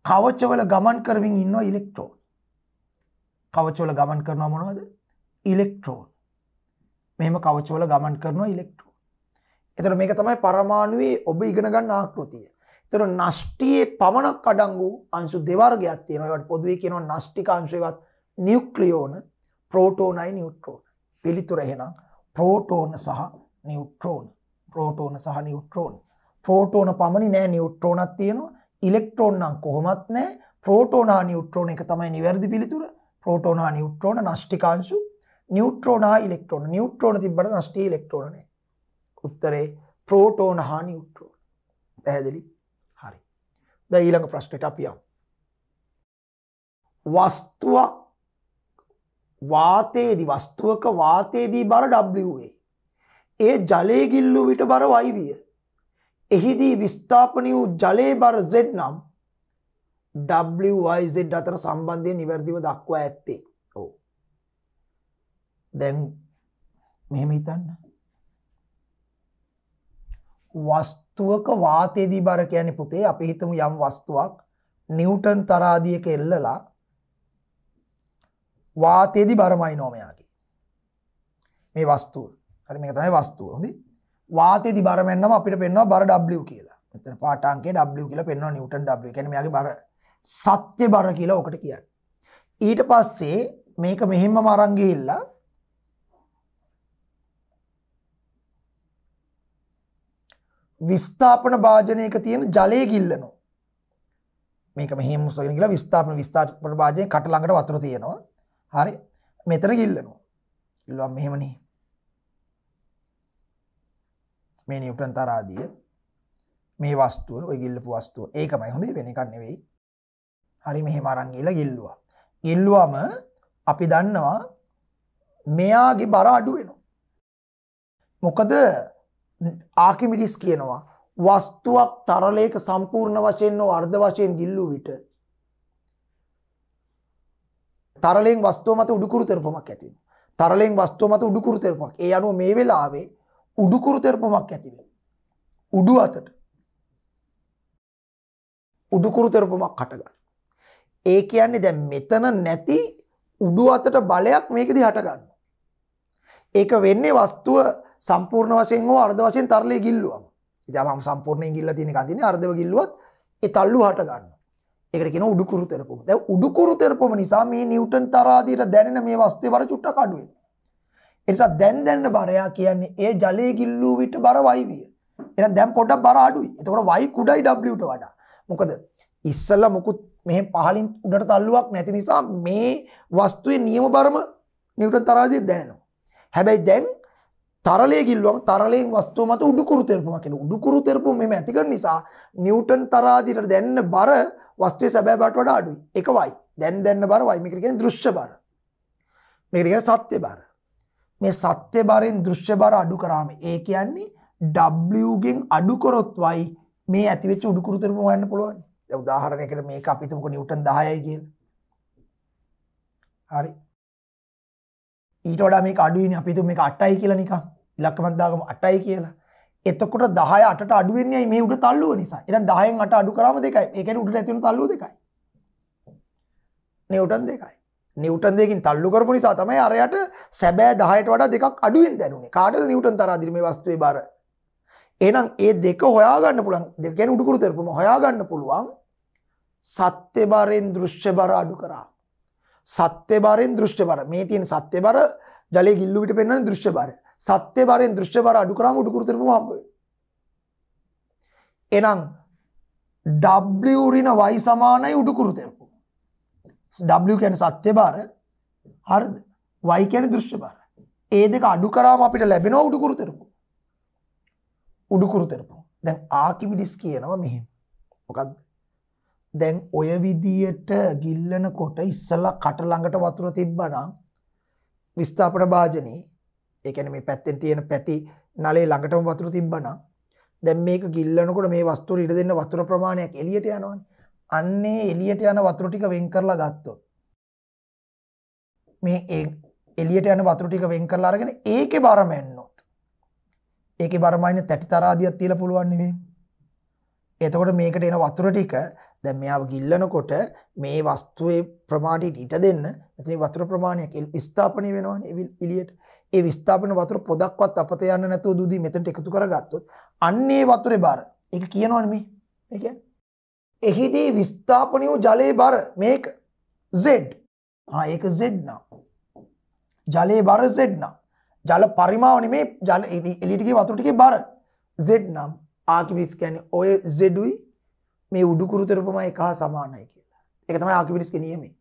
කවචවල ගමන් කරමින් ඉන්නවා ඉලෙක්ට්‍රෝන. කවචවල ගමන් කරනවා මොනවද? ඉලෙක්ට්‍රෝන. මෙහෙම කවචවල ගමන් කරනවා ඉලෙක්ට්‍රෝන. එතකොට මේක තමයි පරමාණුවේ ඔබ ඉගෙන ගන්න ආකෘතිය. එතකොට නෂ්ටියේ පමණක් අඩංගු අංශු දෙවර්ගයක් තියෙනවා. ඒවට පොදුවේ කියනවා නෂ්ටික අංශයවත් නියුක්ලියෝන, ප්‍රෝටෝනයි නියුට්‍රෝන. පිළිතුර එහෙනම් ප්‍රෝටෝන සහ නියුට්‍රෝන. ප්‍රෝටෝන සහ නියුට්‍රෝන. ප්‍රෝටෝන පමණි නෑ නියුට්‍රෝනක් තියෙනවා. ඉලෙක්ට්‍රෝන නම් කොහොමත් නෑ. ප්‍රෝටෝන හා නියුට්‍රෝන එක තමයි නිවැරදි පිළිතුර. ප්‍රෝටෝන හා නියුට්‍රෝන නෂ්ටිකාංශු නියුට්‍රෝන හා ඉලෙක්ට්‍රෝන. නියුට්‍රෝන තිබ්බට නෂ්ටි ඉලෙක්ට්‍රෝන නෑ. උත්තරේ ප්‍රෝටෝන හා නියුට්‍රෝන. පැහැදිලි? හරි. දැන් ඊළඟ ප්‍රශ්නෙට අපි යමු. වස්තුවක් වාතයේදී වස්තුවක වාතයේදී බර වේ. ඒ ජලය ගිල්ලු විට බර වයිවිය. එහිදී විස්ථාපනය වූ ජලයේ බර Z නම් WYZ අතර සම්බන්ධය නිවැරදිව දක්වා ඇත්තේ. ඕ. දැන් මෙහෙම හිතන්න. වස්තුවක වාතයේදී බර කියන්නේ පුතේ අපි හිතමු යම් වස්තුවක් නිව්ටන් තරාදියක එල්ලලා වාතයේදී බරමයි නෝමයාගේ. මේ වස්තුව. හරි මේක තමයි වස්තුව. හොඳයි. වාතයේදී බර මෙන්නම අපිට පෙන්වනවා බර W කියලා. මෙතන පාඨාංකය W කියලා පෙන්වනවා නිව්ටන් W. කියන්නේ මෙයාගේ බර සත්‍ය බර කියලා ඔකට කියන්නේ. ඊට පස්සේ මේක මෙහෙම්ම අරන් ගිහිල්ලා විස්ථාපන භාජනයක තියෙන ජලය ගිල්ලනවා. මේක මෙහෙම උස්සගෙන ගිහලා විස්ථාපන විස්ථාපන භාජනයේ කට ළඟට වතුර තියෙනවා. හරි. මෙතන ගිල්ලනවා. ගිල්ලුවා මෙහෙමනේ. මේ නිව්ටන් තරාදිය මේ වස්තුව ඔය ගිල්ලපු වස්තුව ඒකමයි හොඳේ වෙන එකක් නෙවෙයි. හරි මෙහෙම අරන් ගිහලා ගිල්ලුවා. ගිල්ලුවම අපි දන්නවා මෙයාගේ බර අඩු වෙනවා. මොකද ආකිමිඩිස් කියනවා වස්තුවක් තරලයක සම්පූර්ණ වශයෙන් හෝ අර්ධ වශයෙන් ගිල්ලූ විට තරලෙන් වස්තුව මත උඩුකුරු තෙරපමක් ඇතිවෙන. තරලෙන් වස්තුව මත උඩුකුරු තෙරපමක්. ඒ අනුව මේ වෙලාවේ උඩුකුරු තෙරපමක් ඇතිවෙන. උඩු අතට උඩුකුරු තෙරපමක් හටගන්න. ඒ කියන්නේ දැන් මෙතන නැති උඩු අතට බලයක් මේකෙදි හටගන්න. ඒක වෙන්නේ වස්තුව සම්පූර්ණ වශයෙන් හෝ අර්ධ වශයෙන් තරලයේ ගිල්ලුවම. ඉතින් මම සම්පූර්ණයෙන් ගිල්ලලා තියෙන එක අදින්නේ අර්ධව ගිල්ලුවත් ඒ තල්ලු හට ගන්නවා. ඒකට කියනවා උඩුකුරු තෙරපම. දැන් උඩුකුරු තෙරපම නිසා මේ නිව්ටන් තරාදියට දැනෙන මේ වස්තුවේ බර චුට්ටක් අඩු වෙනවා. ඒ නිසා දැන් දැනෙන බරයා කියන්නේ ඒ ජලයේ ගිල්ලූ විට බර වයිවිය. එහෙනම් දැන් පොඩ්ඩක් බර අඩුයි. එතකොට y කුඩයි w ට වඩා. මොකද ඉස්සල්ලා මුකුත් මෙහෙ පහලින් උඩට තල්ලුවක් නැති නිසා මේ වස්තුවේ නියම බරම නිව්ටන් තරාදියට දැනෙනවා. හැබැයි දැන් තරලය ගිල්ලුවම තරලයෙන් වස්තුව මත උඩුකුරු තෙරපුමක් කියන උඩුකුරු තෙරපුම මෙහෙම ඇති කරන නිසා නිව්ටන් තරාදියට දැන්න බර වස්තුවේ සැබෑ බරට වඩා අඩුයි. ඒක y. දැන් දැන්න බර y. මේකට කියන්නේ දෘශ්‍ය බර. මේකට කියන්නේ සත්‍ය බර. මේ සත්‍ය බරෙන් දෘශ්‍ය බර අඩු කරාම ඒ කියන්නේ W ගෙන් අඩු කරොත් y මේ ඇතිවෙච්ච උඩුකුරු තෙරපුම හොයන්න පුළුවන්. දැන් උදාහරණයකට මේක අපි හිතමුකෝ නිව්ටන් 10යි කියලා. හරි. ඊට වඩා මේක අඩුයිනේ අපි හිතමු මේක 8යි කියලා නිකන්. ඉලක්කමක් දාගමු 8යි කියලා. එතකොට 10 8ට අඩු වෙන්නේ මේ උඩ තල්ලුව නිසා. එහෙනම් 10න් 8 අඩු කරාම දෙකයි. ඒ කියන්නේ උඩට ඇති වෙන තල්ලුව දෙකයි. නිව්ටන් දෙකයි. නිව්ටන් දෙකකින් තල්ලු කරපු නිසා තමයි අරයට සැබෑ 10ට වඩා දෙකක් අඩුවෙන් දැනුනේ. කාටද නිව්ටන් තරහදිරි මේ වස්තුවේ බර? එහෙනම් ඒ දෙක හොයාගන්න පුළුවන්. දෙක කියන්නේ උඩුකුරු තෙරපම හොයාගන්න පුළුවන්. සත්‍ය බරෙන් දෘශ්‍ය බර අඩු කරා. සත්‍ය බරෙන් දෘශ්‍ය බර. මේ තියෙන සත්‍ය බර ජලයේ ගිල්ලු විට පෙන්වන දෘශ්‍ය බරය. සත්‍ය බරෙන් දෘශ්‍ය බර අඩු කරාම උඩුකුරු තෙරපම හම්බ වෙනවා. එහෙනම් W ඍණ y සමානයි උඩුකුරු තෙරපම. W කියන්නේ සත්‍ය බර හරිද? y කියන්නේ දෘශ්‍ය බර. ඒ දෙක අඩු කරාම අපිට ලැබෙනවා උඩුකුරු තෙරපම. උඩුකුරු තෙරපම. දැන් ආකිමිඩිස් කියනවා මෙහෙම. මොකද්ද? දැන් ඔය විදියට ගිල්ලනකොට ඉස්සලා කට ළඟට වතුර තිබ්බනම් විස්ථාපන භාජනයේ ඒ කියන්නේ මේ පැත්තෙන් තියෙන පැති නලේ ළඟටම වතුර තිබ්බනම් දැන් මේක ගිල්ලනකොට මේ වස්තුවට ඉඩ දෙන්න වතුර ප්‍රමාණයක් එළියට යනවනේ. අන්නේ එළියට යන වතුර ටික වෙන් කරලා ගත්තොත් මේ එළියට යන වතුර ටික වෙන් කරලා අරගෙන ඒකේ බර මැන්නොත් ඒකේ බර මයින් තැටි තරාදියක් තියලා පුළුවන් නෙවෙයි. එතකොට මේකට එන වතුර ටික දැන් මෙයාව ගිල්ලනකොට මේ වස්තුවේ ප්‍රමාණයට ඊට දෙන්න මෙතන වතුර ප්‍රමාණයක් විස්ථාපනය වෙනවනේ එළියට. ඒ විස්ථාපන වතුර පොදක්වත් අපත යන්න නැතුව දුදී මෙතනට එකතු කරගත්තොත් අන්නේ වතුරේ බර. ඒක කියනවනේ මේ. ඒ කියන්නේ එහිදී විස්ථාපනය වූ ජලයේ බර මේක Z. ආ ඒක Z නම්. ජලයේ බර Z නම්. ජල පරිමාව නෙමේ ජල එළියට ගිය වතුර ටිකේ බර Z නම්. ආකිමිඩිස් කියන්නේ ඔය Z උයි මේ උඩුකුරු තෙරපම එක හා සමානයි කියලා. ඒක තමයි ආකිමිඩිස්ගේ නියමය.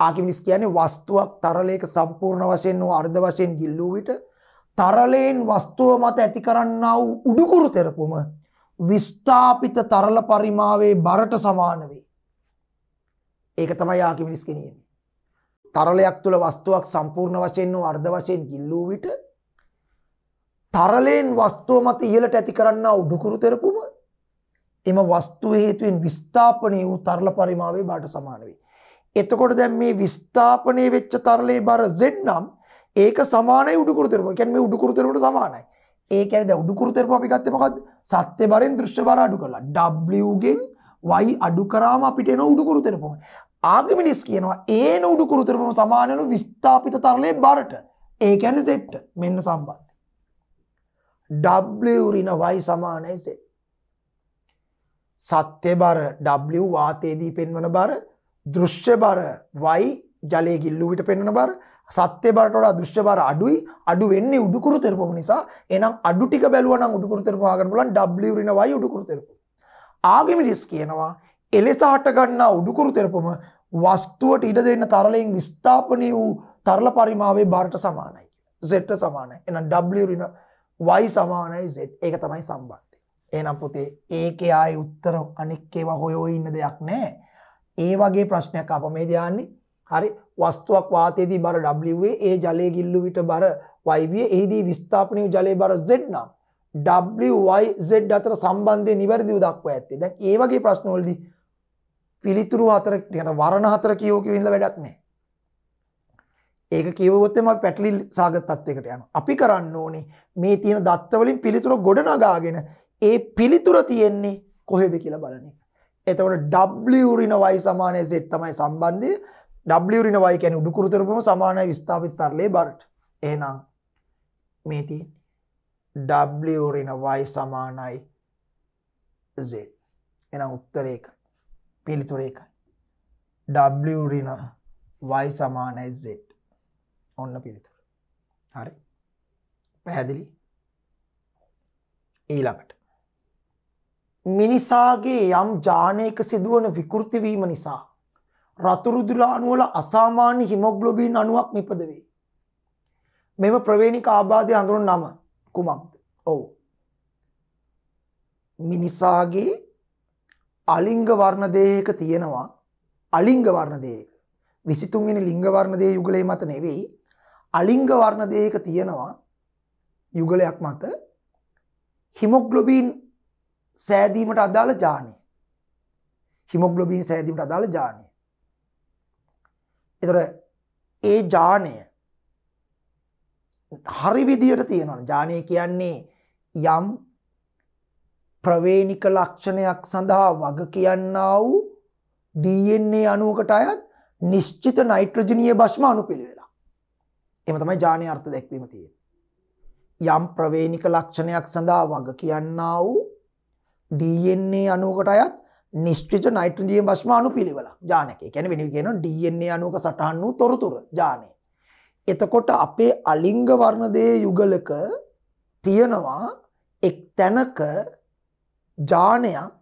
ආකිමිඩිස් කියන්නේ වස්තුවක් තරලයක සම්පූර්ණ වශයෙන් හෝ අර්ධ වශයෙන් ගිල්ලූ විට තරලයෙන් වස්තුව මත ඇති කරන්නා වූ උඩුකුරු තෙරපුම විස්ථාපිත තරල පරිමාවේ බරට සමාන වේ. ඒක තමයි ආකිමිඩිස්ගේ නියමය. තරලයක් තුළ වස්තුවක් සම්පූර්ණ වශයෙන් වූ අර්ධ වශයෙන් ගිල්ලූ විට තරලයෙන් වස්තුව මත ඉහලට ඇති කරන්න උඩුකුරු තෙරපුම එම වස්තුව හේතුවෙන් විස්ථාපනය වූ තරල පරිමාවේ බාට සමාන වේ. එතකොට දැන් මේ විස්ථාපනය වෙච්ච තරලේ බර Z නම් ඒක සමානයි උඩුකුරු තෙරපුම. කියන්නේ මේ උඩුකුරු තෙරපුමට සමානයි. ඒ කියන්නේ දැන් උඩුකුරු තෙරපුම අපි ගත්තේ මොකද්ද? සත්‍ය බරෙන් දෘශ්‍ය බර අඩු කරලා. W ගෙන් y අඩු කරාම අපිට එන උඩුකුරු තෙරපුම. ආගමිනිස් කියනවා ඒන උඩුකුරු තෙරපුම සමාන වෙන විස්ථාපිත තරලේ බරට. ඒ කියන්නේ Z මෙන්න සම්බන්ධය. W ඍණ y සමානයි Z. සත්‍ය බර W වාතයේදී පෙන්වන බර දෘශ්‍ය බර Y ජලයේ ගිල්ලු විට පෙන්වන බර සත්‍ය බරට වඩා දෘශ්‍ය බර අඩුයි අඩු වෙන්නේ උඩුකුරු තෙරපම නිසා එහෙනම් අඩු ටික බැලුවා නම් උඩුකුරු තෙරපම හොයාගන්න පුළුවන් W ඍණ Y උඩුකුරු තෙරපම. ආගමිනිස් කියනවා එලෙස හට ගන්නා උඩුකුරු තෙරපම වස්තුවට ඉඩ දෙන්න තරලයෙන් විස්ථාපනය වූ තරල පරිමාවේ බරට සමානයි. Z සමානයි. එහෙනම් W ඍණ Y සමානයි Z. ඒක තමයි සම්බන්ධය. එහෙනම් පුතේ ඒකේ ආයේ උත්තර අනික් ඒවා හොය හොය ඉන්න දෙයක් නැහැ. ඒ වගේ ප්‍රශ්නයක් අප මේ ධාන්නේ හරි වස්තුවක් වාතයේදී බර W ඒ ජලයේ ගිල්ලු විට බර YV එහිදී විස්ථාපනය වූ ජලයේ බර Z නම් WY Z අතර සම්බන්ධය නිවැරදිව දක්වා ඇත්තේ. දැන් ඒ වගේ ප්‍රශ්නවලදී පිළිතුරු හතර කියන වර්ණ හතර කියෝ කියෝ ඉඳලා වැඩක් නැහැ. ඒක කියවුවොත් එම පැටලි සාගත තත්වයකට යනවා. අපි කරන්න ඕනේ මේ තියෙන දත්ත වලින් පිළිතුර ගොඩනගාගෙන ඒ පිළිතුර තියෙන්නේ කොහෙද කියලා බලන එක. එතකොට W ඍණ y සමානයි z තමයි සම්බන්ධය. W ඍණ y කියන්නේ උඩුකුරු තරපම සමානයි විස්ථාපිත තරලේ බරට. එහෙනම් මේ තියෙන්නේ W ඍණ y සමානයි z. එහෙනම් උත්තරේ එකයි. පිළිතුර එකයි. W ඍණ y සමානයි z. ඔන්න පිළිතුර. හරි. පැහැදිලි? ඊළඟට මිනිසාගේ යම් ජානයක සිදුවන විකෘතිවීම නිසා රතුරුදුරානුවල අසාමාන්‍ය හිමොග්ලොබීන් අනුවක් නිපද වේ. මෙම ප්‍රවේණික ආබාධය හඳුරන නම කුමක්ද? ඔව්. මිනිසාගේ අලිංග වර්ණ දේහයක තියෙනවා අලිංග වර්ණ දේහයක 23 වෙනි ලිංග වර්ණ දේහ යුගලයේ මත නෙවෙයි අලිංග වර්ණ දේහයක තියෙනවා යුගලයක් මත හිමොග්ලොබීන් සෑදීමට අදාළ ජානය. හිමොග්ලොබීන් සෑදීමට අදාළ ජානය. එතකොට ඒ ජානය හරි විදියට තියෙනවා. ජානය කියන්නේ යම් ප්‍රවේණික ලක්ෂණයක් සඳහා වග කියන්නා වූ DNA අණුවකට අයත් නිශ්චිත නයිට්‍රජනීය භස්ම අණුපිළිවෙලක්. එහෙම තමයි ජානයේ අර්ථ දැක්වීම තියෙන්නේ. යම් ප්‍රවේණික ලක්ෂණයක් සඳහා වග කියන්නා වූ DNA අණුවකට අයත් නිශ්චිත නයිට්‍රජන් භස්ම අණු පිළිවෙලක් ජානකය. කියන්නේ වෙන කියනවා DNA අණුවක සටහන් වූ තොරතුරු ජානය. එතකොට අපේ අලිංග වර්ණ දේ යුගලක තියෙනවා එක් තැනක ජානයක්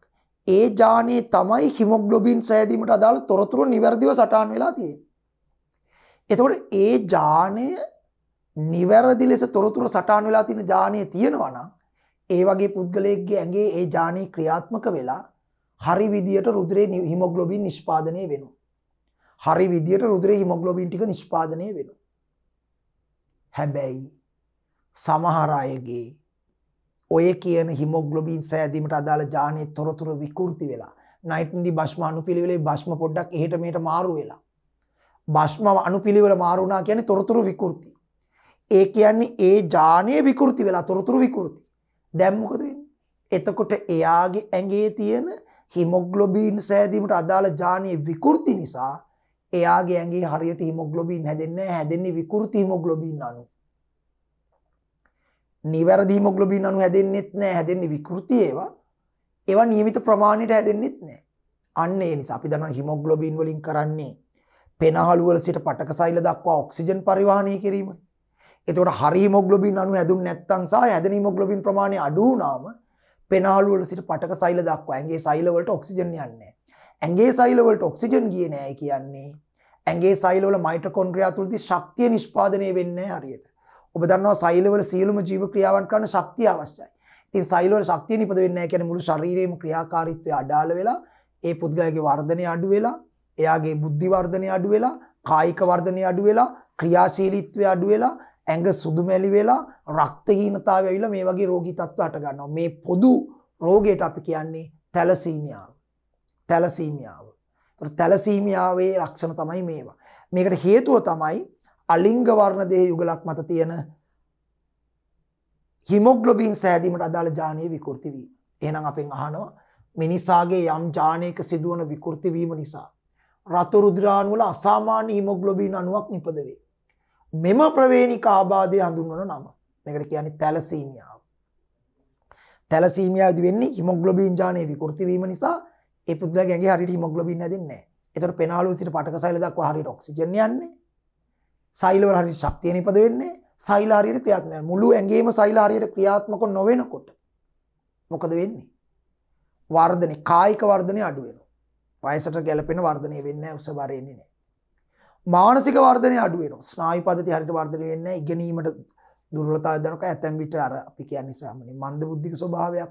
ඒ ජානයේ තමයි හිමොග්ලොබින් සෑදීමට අදාළ තොරතුරු නිවැරදිව සටහන් වෙලා තියෙන්නේ. එතකොට ඒ ජානය නිවැරදි ලෙස තොරතුරු සටහන් වෙලා තියෙන ජානය තියෙනවා නම් ඒ වගේ පුද්ගලයෙක්ගේ ඇඟේ ඒ ජානයේ ක්‍රියාත්මක වෙලා හරි විදියට රුධිරේ හිමොග්ලොබින් නිෂ්පාදනය වෙනවා. හරි විදියට රුධිරේ හිමොග්ලොබින් ටික නිෂ්පාදනය වෙනවා. හැබැයි සමහර අයගේ ඔය කියන හිමොග්ලොබින් සෑදීමට අදාළ ජානයේ තොරතුරු විකෘති වෙලා නයිට්‍රජන් භස්ම අණුපිළිවෙලේ භස්ම පොඩ්ඩක් එහෙට මෙහෙට මාරු වෙලා භස්ම අණුපිළිවෙල මාරු වුණා කියන්නේ තොරතුරු විකෘති. ඒ කියන්නේ ඒ ජානයේ විකෘති වෙලා තොරතුරු විකෘති. දැන් මොකද වෙන්නේ? එතකොට එයාගේ ඇඟේ තියෙන හිමොග්ලොබින් සෑදීමට අදාළ ජානයේ විකෘති නිසා එයාගේ ඇඟේ හරියට හිමොග්ලොබින් හැදෙන්නේ නැහැ හැදෙන්නේ විකෘති හිමොග්ලොබින් අණු. නිවැරදි හිමොග්ලොබින් අණු හැදෙන්නෙත් නැහැ හැදෙන්නේ විකෘති ඒවා. ඒවා නියමිත ප්‍රමාණයට හැදෙන්නෙත් නැහැ. අන්න ඒ නිසා අපි දන්නවා හිමොග්ලොබින් වලින් කරන්නේ පෙනහළු වල සිට පටක සෛල දක්වා ඔක්සිජන් පරිවහනය කිරීම. එතකොට හරි හිමොග්ලොබින් අණු හැදුන්නේ නැත්නම් සහ හැදෙන හිමොග්ලොබින් ප්‍රමාණය අඩු වුණාම පෙනහළු වල සිට පටක සෛල දක්වා ඇඟේ සෛල වලට ඔක්සිජන් යන්නේ නැහැ. ඇඟේ සෛල වලට ඔක්සිජන් ගියේ නැහැ කියන්නේ ඇඟේ සෛල වල මයිටොකොන්ඩ්‍රියා තුලදී ශක්තිය නිෂ්පාදනය වෙන්නේ නැහැ හරියට. ඔබ දන්නවා සෛල වල සියලුම ජීව ක්‍රියාවන් කරන්න ශක්තිය අවශ්‍යයි. ඉතින් සෛල වල ශක්තිය නිපද වෙන්නේ නැහැ කියන්නේ මුළු ශරීරයේම ක්‍රියාකාරීත්වය අඩාල වෙලා ඒ පුද්ගලයාගේ වර්ධනය අඩු වෙලා එයාගේ බුද්ධි වර්ධනය අඩු වෙලා කායික වර්ධනය අඩු වෙලා ක්‍රියාශීලීත්වය අඩු වෙලා ඇඟ සුදුමැලි වෙලා රක්තහීනතාව ඇවිල්ලා මේ වගේ රෝගී තත්ත්ව හට ගන්නවා. මේ පොදු රෝගයට අපි කියන්නේ තැලසීමියාව. තැලසීමියාව. ඒතර තැලසීමියාවේ ලක්ෂණ තමයි මේවා. මේකට හේතුව තමයි අලිංග වර්ණ දේහ යුගලක් මත තියෙන හිමොග්ලොබින් සෑදීමට අදාළ ජානය විකෘති වී. එහෙනම් අපෙන් අහනවා මිනිසාගේ යම් ජානයක සිදුවන විකෘති වීම නිසා රතු රුධිරාණු වල අසාමාන්‍ය හිමොග්ලොබින් අණුවක් නිපද වේ. මෙම ප්‍රවේණික ආබාධය හඳුන්වන නම. මේකට කියන්නේ තැලසීමියාව. තැලසීමියාවදි වෙන්නේ හිමොග්ලොබින් ජානයේ විකෘති වීම නිසා ඒ පුද්ගලයාගේ ඇඟේ හරියට හිමොග්ලොබින් නැදෙන්නේ නැහැ. ඒතර පෙනාලුව සිට පටක සෛල දක්වා හරියට ඔක්සිජන් යන්නේ. සෛලවල හරියට ශක්තිය නිපද වෙන්නේ. සෛල හරියට ක්‍රියාත්මක වෙනවා. මුළු ඇඟේම සෛල හරියට ක්‍රියාත්මක නොවෙනකොට මොකද වෙන්නේ? වර්ධනය කායික වර්ධනය අඩු වෙනවා. වයසට ගැලපෙන වර්ධනය වෙන්නේ නැහැ උස බර එන්නේ නැහැ. මානසික වර්ධනය අඩු වෙනවා. ස්නායු පද්ධතිය හරියට වර්ධනය වෙන්නේ නැහැ. ඉගෙනීමට දුර්වලතාවය දනක ඇතැම් විට අර අපි කියන්නේ සාමාන්‍ය මන්ද බුද්ධික ස්වභාවයක්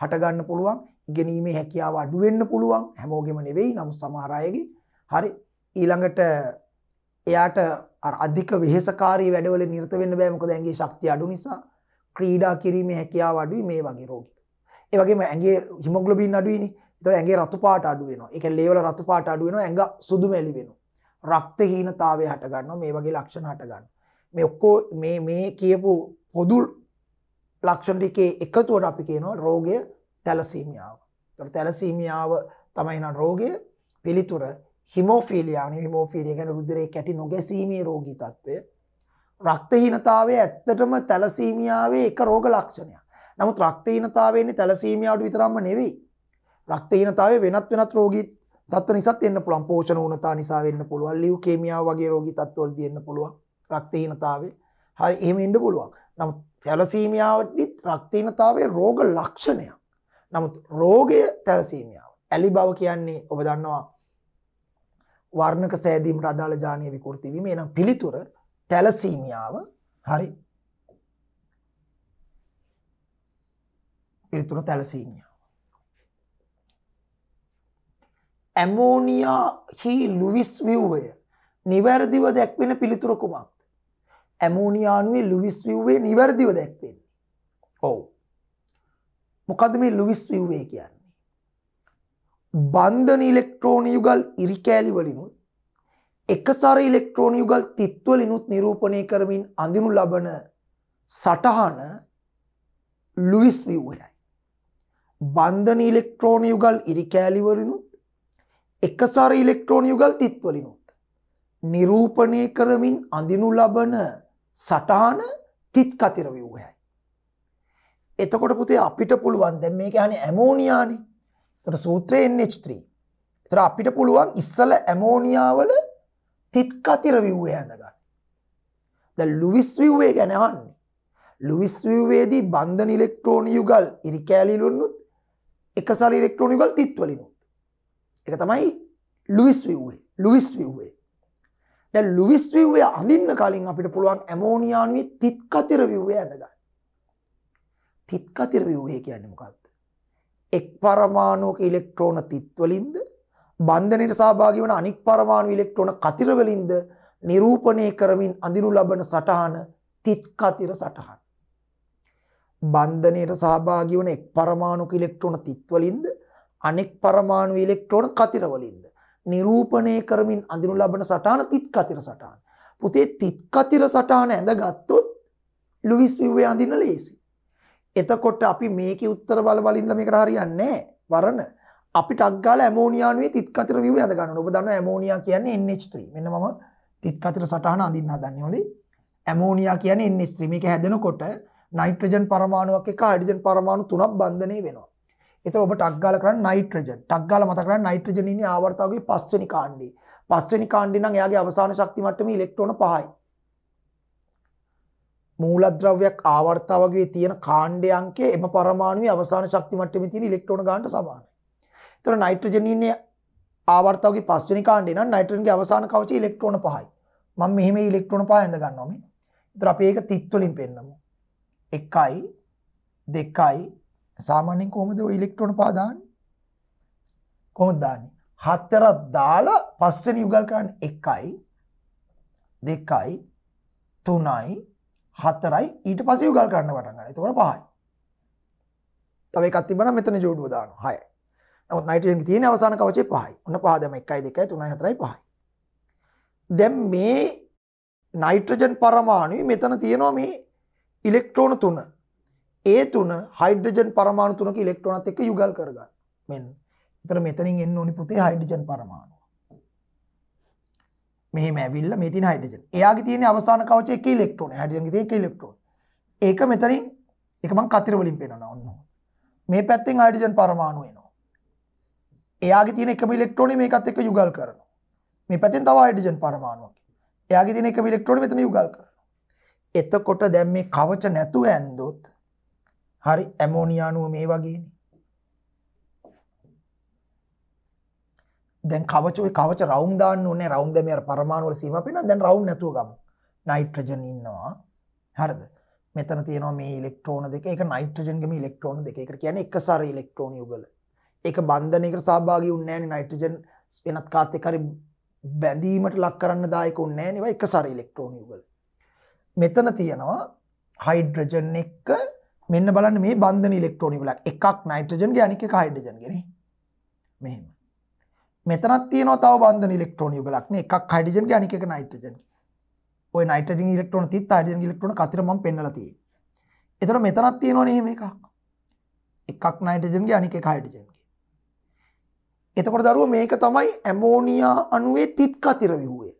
හට ගන්න පුළුවන්. ඉගෙනීමේ හැකියාව අඩු වෙන්න පුළුවන්. හැමෝගෙම නෙවෙයි. නමුත් සමහර අයගේ හරි ඊළඟට එයාට අධික වෙහෙසකාරී වැඩවල නිරත වෙන්න බෑ මොකද ඇඟේ ශක්තිය අඩු නිසා ක්‍රීඩා කිරීමේ හැකියාව අඩුයි මේ වගේ රෝගිත. ඒ වගේම ඇඟේ හිමොග්ලොබින් අඩුයිනේ. ඒතකොට ඇඟේ රතු පාට අඩු වෙනවා. ඒ කියන්නේ ලේ වල රතු පාට අඩු වෙනවා. ඇඟ සුදු මැලි වෙනවා. රක්තහීනතාවය හට ගන්නවා. මේ වගේ ලක්ෂණ හට ගන්නවා. මේ ඔක්කො මේ මේ කියපු පොදු ලක්ෂණ ටිකේ එකතුවට අපි කියනවා රෝගය තැලසීමියාව. ඒතකොට තැලසීමියාව තමයි නම් රෝගය පිළිතුර හිමෝෆීලියා හිමෝෆීලිය ගැන රුධිරයේ කැටි නොගැසීමේ රෝගී තත්ත්වය රක්තහීනතාවය ඇත්තටම තැලසීමියාවේ එක රෝග ලක්ෂණයක්. නමුත් රක්තහීනතාවයන්නේ තැලසීමියාවට විතරක්ම නෙවෙයි. රක්තහීනතාවය වෙනත් වෙනත් රෝගී තත්ත්ව නිසාත් එන්න පුළුවන්. පෝෂණ ඌනතා නිසා වෙන්න පුළුවන්. ලියුකේමියාව වගේ රෝගී තත්ත්වවලදී එන්න පුළුවන්. රක්තහීනතාවය. හරි එහෙම එන්න පුළුවන්. නමුත් තැලසීමියාවටත් රක්තහීනතාවයේ රෝග ලක්ෂණයක්. නමුත් රෝගය තැලසීමියාව. ඇලි බව කියන්නේ ඔබ දන්නවා වර්ණක සෑදීමට අදාළ ජානය විකෘති වීම එනම් පිළිතුර තැලසීමියාව හරි පිළිතුර තැලසීමියාව ඇමෝනියා හි ලුවිස් විව්වය නිවැරදිව දැක්වෙන පිළිතුර කුමක්ද? ඇමෝනියානුවේ ලුවිස් විව්වේ නිවැරදිව දැක්වෙන්නේ. ඔවු. මොකද මේ ලුවිස් විව්වේ කියන්නේ? බන්ධන ඉලෙක්ට්‍රෝන යුගල් ඉරිකෑලි වලිනුත් එකසර ඉලෙක්ට්‍රෝන යුගල් තිත්වලිනුත් නිරූපණය කරමින් අඳිනු ලබන සටහන ලුවිස් විව්වයයි. බන්ධන ඉලෙක්ට්‍රෝන යුගල් ඉරිකෑලිවලිනුත් එකසර ඉලෙක්ට්‍රෝන යුගල් තිත්වලිනුත් නිරූපණය කරමින් අඳිනු ලබන සටහන තිත් කතිර විව්වයයි. එතකොට පුතේ අපිට පුළුවන් දැන් මේක යන්නේ ඇමෝනියානේ. තොට සූත්‍රය NH3 එතර අපිට පුළුවන් ඉස්සල ඇමෝනියාවල තිත් කතිර විව්වේ ඇඳගන්න. ද ලුවිස් විව්වේ ගැනහන්නේ ලුවිස් විව්වේදී බන්ධන ඉලෙක්ට්‍රෝන යුගල් ඉරිකෑලිලුන්නුත් එක සල ඉලෙක්ට්‍රෝන යුගල් තිත්වලිනුත් එක තමයි ලුවිස් විව්වේ. ලුවිස් විව්වේ. දැ ලුවිස් විව්වේ අඳින්න කලින් අපිට පුළුවන් ඇමෝනියානුවේ තිත් කතිර විව්වේ ඇඳගන්න. තිත් කතිර විව්වේ කියන්නේ මොකක්ද එක් පරමාණුවක ඉලෙක්ට්‍රෝන තිත්වලින්ද බන්ධනයට සහභාගි වන අනික් පරමාණු ඉලෙක්ට්‍රෝන කතිරවලින්ද නිරූපණය කරමින් අඳිනු ලබන සටහන තිත් කතිර සටහන්. බන්ධනයට සහභාගි වන එක් පරමාණුක ඉලෙක්ට්‍රෝන තිත්වලින්ද අනෙක් පරමාණු ඉලෙක්ට්‍රෝන කතිරවලින්ද නිරූපණය කරමින් අඳිනු ලබන සටහන තිත් කතිර සටහන්. පුතේ තිත් කතිර සටහන ඇඳ ගත්තොත් ලුවිස් විව්වේ අඳින්න ලේසි. එතකොට අපි මේක උත්තර බල බලින්ද මේකට හරියන්නේ වරණ. අපි ටක්ගාල ඇමෝනියානුවේ තිත් කතර විව ඇද ගන්න ඔබ දන්න ඇමෝනියා කියන්නේ NH3 මෙන්න මම තිත් කතර සටහන අඳින්න හදන්නේ. හොඳේ ඇමෝනියා කියන්නේ NH3 මේක හැදෙනකොට නයිට්‍රජන් පරමාණුවක් එක හයිඩ්‍රජන් පරමාණු තුනක් බන්ධනය වෙනවා. එතකොට ඔබ ටක් ගාලා කරන්නේ නයිට්‍රජන් ටක් ගාලා මතක කරගන්න නයිට්‍රජන් ඉන්නේ ආවර්තකයේ පස්වෙනි කාණ්ඩේ පස්වෙනි කාණ්ඩේ නම් එයාගේ අවසාන ශක්ති මට්ටමේ ඉලෙක්ට්‍රෝන 5යි මූලද්‍රව්‍යයක් ආවර්තාවගේ තියෙන කාණ්ඩ අංකය එම පරමාණුවේ අවසාන ශක්ති මට්ටමේ තියෙන ඉලෙක්ට්‍රෝන ගානට සමානයි. ඒතර නයිට්‍රජන් ඉන්නේ ආවර්තාවගේ පස්වෙනි කාණ්ඩේ නම් නයිට්‍රජන්ගේ අවසාන කවචය ඉලෙක්ට්‍රෝන 5යි. මම මෙහෙම ඉලෙක්ට්‍රෝන 5 ඇඳ ගන්නවා මේ. ඒතර අපි ඒක තිත් වලින් පෙන්නමු. 1යි 2යි සාමාන්‍යයෙන් කොහොමද ඔය ඉලෙක්ට්‍රෝන 5 දාන්නේ? කොහොමද දාන්නේ? හතරක් දාලා පස්වෙනි යුගල් කරන්නේ 1යි දෙකයි තුනයි හතරයි. ඊට පසේ ගල් කරන්න පටන්ගන්න තොට පහයි. තව එකත් තිබන මෙතන ජෝඩුව දාන හය. නවත් නයිටයෙන් තියෙන අවසාන කවචේ පහයි. ඔන්න පහදම එකයි දෙකයි තුනයි හතරයි පහයි. දැම් මේ නයිට්‍රජන් පරමාණුව මෙතන තියෙනවා මේ ඉලෙක්ට්‍රෝන තුන. ඒ තුන හයිඩජන් පරමාණු තුනක ඉලෙක්ට්‍රෝනත් එක යුගල් කරගන්න. මෙන් එතර මෙතනින් එන්න ඕනි පුතේ හයිඩජන් පරමාණු මේ මැවිල්ල මේ තින හයිඩජන් එයාගේ තියෙන අවසාන කවච එක ඉලෙක්ට්‍රෝන. හඩජන් එක ඉලෙක්ට්‍රෝන්. ඒක මෙතනින් එකමං කතිරවලින් පෙනන ඔන්න මේ පැත්තෙන් හයිඩජන් පරමාණු වෙනවා එයාගේ තියෙන එකම ඉලෙක්ට්‍රෝනි මේකත් එක යුගල් කරන මේ පැතින් තව හයිඩජන් පරමාණුවක්. එයාගේ තියෙන එක ඉලෙක්ට්‍රෝන මෙතන යුගල් කරන එතකොට දැම් මේ කවච නැතුව ඇන්දොත් හරි ඇමෝනියානුව මේ වගේ දැන් කවචේ කවච රවුම් දාන්න ඕනේ. රවුම් දැමිය පරමාණුවල සීම පෙන දැන් රවුම් නැතුව ගමු. නයිට්‍රජන් ඉන්නවා. හරිද? මෙතන තියෙනවා මේ ඉලෙක්ට්‍රෝන දෙක. ඒක නයිට්‍රජන්ගම ඉලෙක්ට්‍රෝන දෙක. එකට කියන එක සර ඉලෙක්ට්‍රෝන යුගල ඒක බන්ධනයකට සභාගී උන්නෑන නයිට්‍රජන් වෙනත් කාත් එකරි බැඳීමට ලක් කරන්න දායක උන්නෑ නිව එක සර ඉලෙක්ට්‍රෝන යුගල මෙතන තියෙනවා හයිඩ්‍රජන් එක්ක මෙන්න බලන්න මේ බන්ධන ඉලෙක්ට්‍රෝනිකලක් එකක් නයිට්‍රජන්ගේ අනික හයිඩජන්ගෙන මෙහෙම. මෙතනත් තියනව තව බන්ධන ඉලෙක්ට්‍රෝනිය ගලක්න එකක් හයිඩජන්ගේ අනික නයිට්‍රජන් ඔය නයිටජන් ඉලෙක්ට්‍රෝන තිත් හයිඩජන් ඉලෙක්ට්‍රෝන කතරම පෙන්නලතිය එතර මෙතනත් තියෙනවා නෙහෙම එකක්. එකක් නයිටජන්ගේ අනික හයිඩජන්ගේ එතකොට දරුව මේක තමයි ඇමෝනියා අනුවේ තිත් කතිර විව්වේ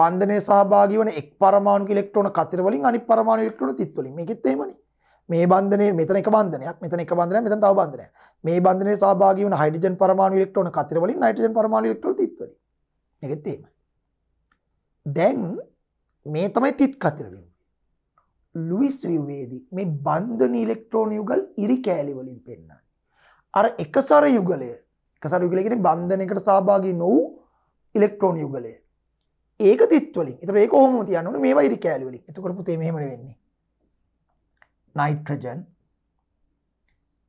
බන්ධනය සහභාගි වන එක් පරමාණු ඉලෙක්ට්‍රෝන කතරවලින් අනි පරමාණු ඉලෙක්ට්‍රෝන තිත්වලින්. මේකෙත් එහෙමනේ. මේ බන්ධනය මෙතන එක බන්ධනයක් මෙතන එක බන්ධනය මෙතන තව බන්ධනය මේ බන්ධනය සහභාගී වන හයිඩ්‍රජන් පරමාණු ඉලෙක්ට්‍රෝන කතරවලින් නයිට්‍රජන් පරමාණු ඉලෙක්ට්‍රෝන තිත්වලින්. මේකෙත් එහෙමයි. දැන් මේ තමයි තිත් කතර වීම. ලුයිස් විවේදී මේ බන්ධන ඉලෙක්ට්‍රෝන යුගල් ඉරි කෑලි වලින් පෙන්න්න අර එකසර යුගලය එකසර යුගලගෙන බන්ධනයකට සහභාගී නොවූ ඉලෙක්ට්‍රෝන යුගලය. ඒක තිත්වලින්. එතර ඒ හොම තියන්නට මේ වයිරි කෑලිවලින් එතකොට පුතේ මෙහෙම වෙන්නේ නයිට්‍රජන්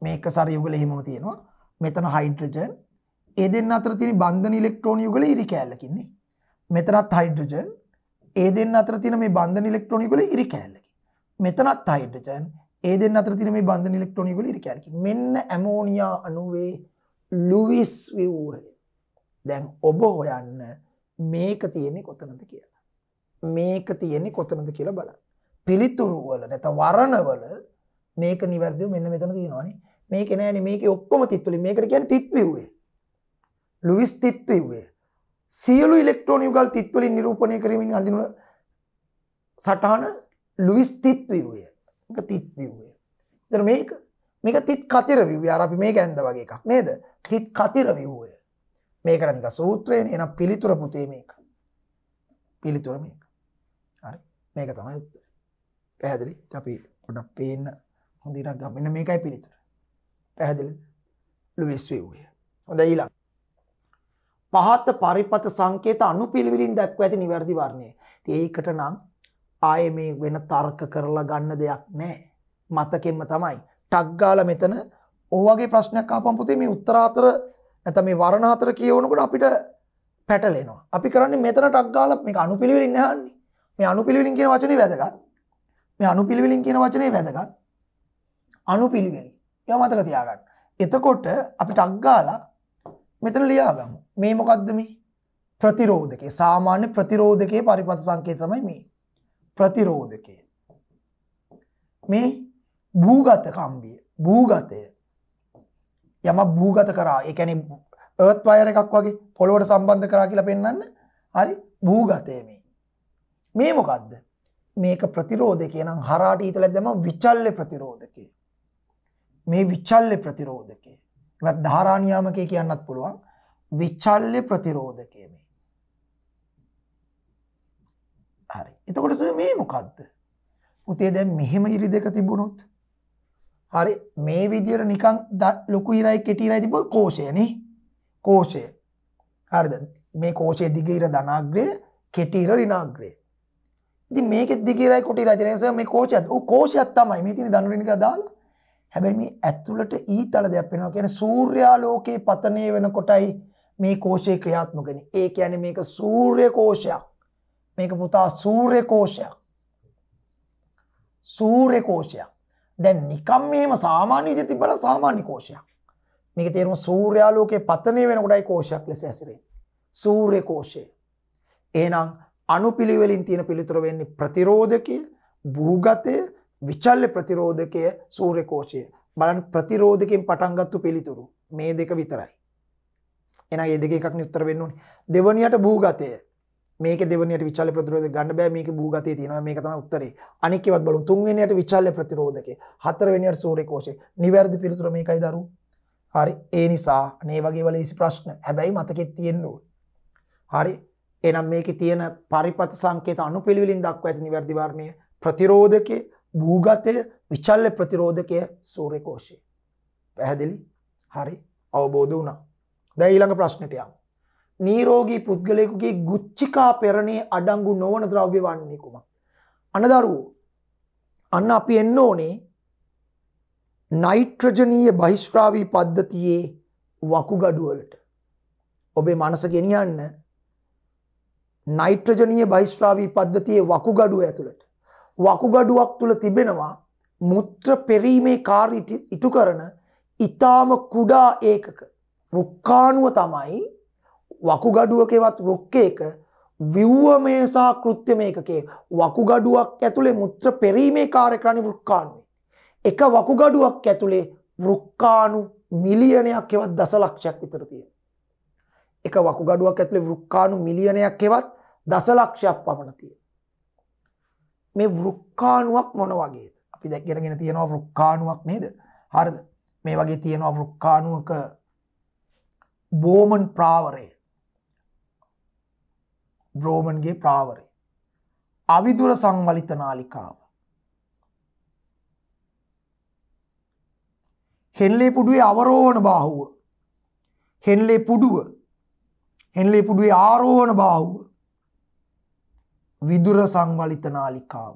මේක සර යුගල එහෙම තියෙනවා. මෙතන හයිඩ්‍රජන් ඒ දෙන්න අතර තින බන්ධන ඉලෙක්ට්‍රෝන යුගල ඉරි කෑල්ලකින්නේ මෙතනත් හයිඩ්‍රජන් ඒ දෙන්න අතර තින මේ බන්ධන ඉලෙක්ට්‍රෝනිකුල ඉරි කෑල්ලකි මෙතනත් හයිඩ්‍රජන් ඒ දෙන්න අතර තින මේ බන්ධන ඉලෙක්ට්‍රෝනිකුල ඉරි කෑල්කි මෙන්න ඇමෝනියා අනුවේ ලුවිස් විව්හය. දැන් ඔබ හොයන්න මේක තියෙන්නේ කොතනද කියලා. මේක තියෙන්නේ කොතනද කියලා බලන්න. පිළිතුරුවල නැත වරණවල මේක නිවැරදිව මෙන්න මෙතන තියෙනවානේ මේක නෑනේ මේක ඔක්කොම තිත්වලින් මේකට කියන්නේ තිත්විව්වේ ලුවිස් තිත්විව්වේ සියලු ඉලෙක්ට්‍රෝන යුගල් තිත්වලින් නිරූපණය කරමින් අඳින සටහන ලුවිස් තිත්විව්වේ එක තිත්විව්වේ දර මේක මේක තිත් කතිර විව්වේ. අර අපි මේක ඇන්ද වගේ එකක් නේද? තිත් කතිර විව්වේ. මේකට නික සූත්‍රයෙන් එන පිළිතුර පුතේ මේක. පිළිතුර මේක. හරි. මේක තමයි උත්තර. පැහැදිලි? අපි පොඩක් පේන්න හොඳිරක් ගමන්න මේකයි පිළිතුර. පැහැදිලි ලුවෙස් වූය හොඳ ඊලා පහත පරිපත සංකේත අනු පිළිවිලින් දැක්ව ඇති නිවැරදි වර්ණය. ඒකට නම් ආය මේ වෙන තර්ක කරලා ගන්න දෙයක් නෑ මතකෙන්ම තමයි. ටක්ගාල මෙතන ඕවගේ ප්‍රශ්නයක් ආපම්පුතේ මේ උත්තරාතර ඇත මේ වරණාතර කියවනකට අපිට පැටලෙනවා. අපි කරන්නේ මෙතන ටක්ගාල මේ අනු පිළිවිලින් හන්නේ මේ අනු පිළිවිලින් කියන වචනේ වැදගත්. මේ අනු පිළිවිලින් කියන වචනේ වැදගත්. අනු පිළිවෙලි ය මතක තියාගන්න. එතකොට අපි ටක්ගාලා මෙතන ලියාගමු. මේ මොකක්ද මේ? ප්‍රතිරෝධකේ සාමාන්‍ය ප්‍රතිරෝධකයේ පරිපත සංකේතමයි මේ. ප්‍රතිරෝධකය. මේ භූගත කම්බිය. භූගතය. යම භූගත කරා. එකැන ඒත් වයර එකක් වගේ පොළොවට සම්බන්ධ කරා කියලා පෙන්න්න හරි භූගතය මේ. මේ මොකක්ද මේක ප්‍රතිරෝධකය නම් හරාට ඊතල දෙම විචල්ල ප්‍රතිරෝධකය මේ විචල්ල ප්‍රතිරෝධකය ධාරානියාමකය කියන්නත් පුළුවන්. විචල්්‍ය ප්‍රතිරෝධකය මේ. හරි. එතකොටස මේ මොකක්ද පුතේ දැන් මෙහෙම ඉරි දෙක තිබුණොත් හරි මේ විදියට නිකං දත් ලොකු ඉරයි කෙටිරයි තිබ කෝෂයන කෝෂය හරිද? මේ කෝෂය දිගීර ධනාග්‍රය කෙටීර රිනාග්‍රේ දි මේක දිගරයි කොට රජනස මේ කෝෂයත් කෝෂයත් තමයි. මේ තින දනුරනික දාලා හැබැයි මේ ඇතුළට ඊතල දෙයක් පෙනවා. කියන සූර්යාලෝකයේ පතනය වෙන කොටයි මේ කෝෂය ක්‍රියාත්මකෙන ඒ ඇන මේක සූර්ය කෝෂයක්. මේක පුතා සූර්ය කෝෂයක්. සූර්ය කෝෂයක්. දැන් නිකම් මෙහෙම සාමාන්‍ය විදිහට තිබ්බම සාමාන්‍ය කෝෂයක්. මේක තේරුම සූර්යාලෝකයේ පතනය වෙනකොටයි කෝෂයක් ලෙස හැසිරෙන්නේ. සූර්ය කෝෂය. එහෙනම් අනුපිළිවෙලින් තියෙන පිළිතුර වෙන්නේ ප්‍රතිරෝධකය භූගතය විචල්්‍ය ප්‍රතිරෝධකය සූර්ය කෝෂය. බලන් ප්‍රතිරෝධකෙන් පටන්ගත්තු පිළිතුරු මේ දෙක විතරයි. එන ඒ දෙක එකක් නිත්තර වෙන්න ඕනේ. දෙවනියට භූගතය. මේක දෙවනියට විචල්්‍ය ප්‍රතිරෝධ ගන්න බෑ. මේක භූගතය තියෙනවා. මේක තමයි උත්තරේ. අනිකවත් බලමු. තුන්වෙනියට විචල්්‍ය ප්‍රතිරෝධකය හතරවෙනියට සූර්ය කෝෂය නිවැරදි පිළිතුර මේකයි දරු. හරි. ඒ නිසා මේ වගේ වල ඊසි ප්‍රශ්න. හැබැයි මතකෙත් තියෙන්න ඕනේ. හරි. එනම් මේක තියෙන පරිපත සංකේත අනුපිළිවෙලින් දක්වා ඇති නිවැරදි වර්ණය ප්‍රතිරෝධකය භූගතය විචල්්‍ය ප්‍රතිරෝධකය සූර්ය කෝෂය පැහැදිලි? හරි. අවබෝධ වුණා. දැන් ඊළඟ ප්‍රශ්නට යමු. නීරෝගී පුද්ගලයෙකුගේ ගුච්චිකා පෙරණේ අඩංගු නොවන ද්‍රව්‍ය වන්නේ කුමක් අනදරුවෝ අන්න අපි එන්න ඕනේ නයිට්‍රජනීය බහිස්්‍රාවී පද්ධතියේ වකුගඩුවලට ඔබේ මනස ගෙනියන්න නයිට්‍රජනීය බහිස්්‍රාවී පද්ධතියේ වකුගඩුව ඇතුළට. වකුගඩුවක් තුළ තිබෙනවා මුත්‍ර පෙරීමේ කාරි ඉටු කරන ඉතාම කුඩා ඒකක රුක්කානුව තමයි වකුගඩුවකවත් රුක්කේක විව්වමේසා කෘත්‍යමයකගේ වකුගඩුවක් ඇතුළේ මුත්‍ර පෙරීමේ කාරකරණි වෘක්කානුවේ. එක වකුගඩුවක් ඇතුළේ වෘක්කානු මිලියනයක් එවත් දස ලක්ෂයක් විතර තියෙන. එක වකුගඩුවක් ඇතුළේ වෘක්කානු මිලියනයක් එවත් දසලක්ෂයක් පමණ තියෙන. මේ වෘක්කානුවක් මොන වගේද අපි දැක්ගෙනගෙන තියෙනවා වෘක්කානුවක් නේද හරිද මේ වගේ තියෙනවා වෘක්කානුවක බෝමන් ප්‍රාවරය බ්‍රෝමන්ගේ ප්‍රාවරය. අවිදුර සංවලිත නාලිකාව. හෙන්ලේ පුඩුවේ අවරෝහණ බාහුව. හෙන්ලේ පුඩුව. හෙන්ලේ පුඩුවේ ආරෝහණ බාහුව. විදුර සංවලිත නාලිකාව.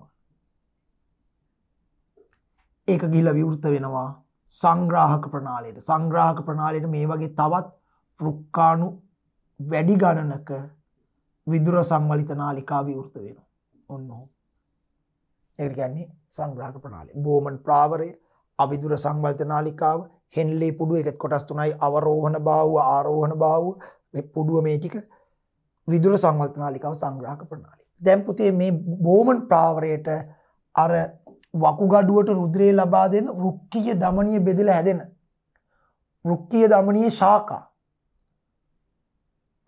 ඒක ගිහිල්ල විවෘත වෙනවා සංග්‍රාහක ප්‍රනාලයට සංග්‍රාහක ප්‍රනාලයට මේ වගේ තවත් රුක්කානු වැඩි ගණනක විදුර සංවලිත නාලිකා විවෘත වෙන ඔන්න හෝ ඒකට කියන්නේ සංග්‍රාහක ප්‍රනාලය බෝමන් ප්‍රාවරය අවිදුර සංවලිත නාලිකාව හෙන්ලේ පුඩුව එකත් කොටස් තුනයි අවරෝහණ බාහුව ආරෝහණ බාහුව පුඩුව මේ ටික විදුර සංවලිත නාලිකාව සංග්‍රාහක ප්‍රනාලය දැන් පුතේ මේ බෝමන් ප්‍රාවරයට අර වකුගඩුවට රුද්‍රේ ලබා දෙන රුක්කීය දමනීය බෙදලා හැදෙන රුක්කීය දමනීය ශාකා.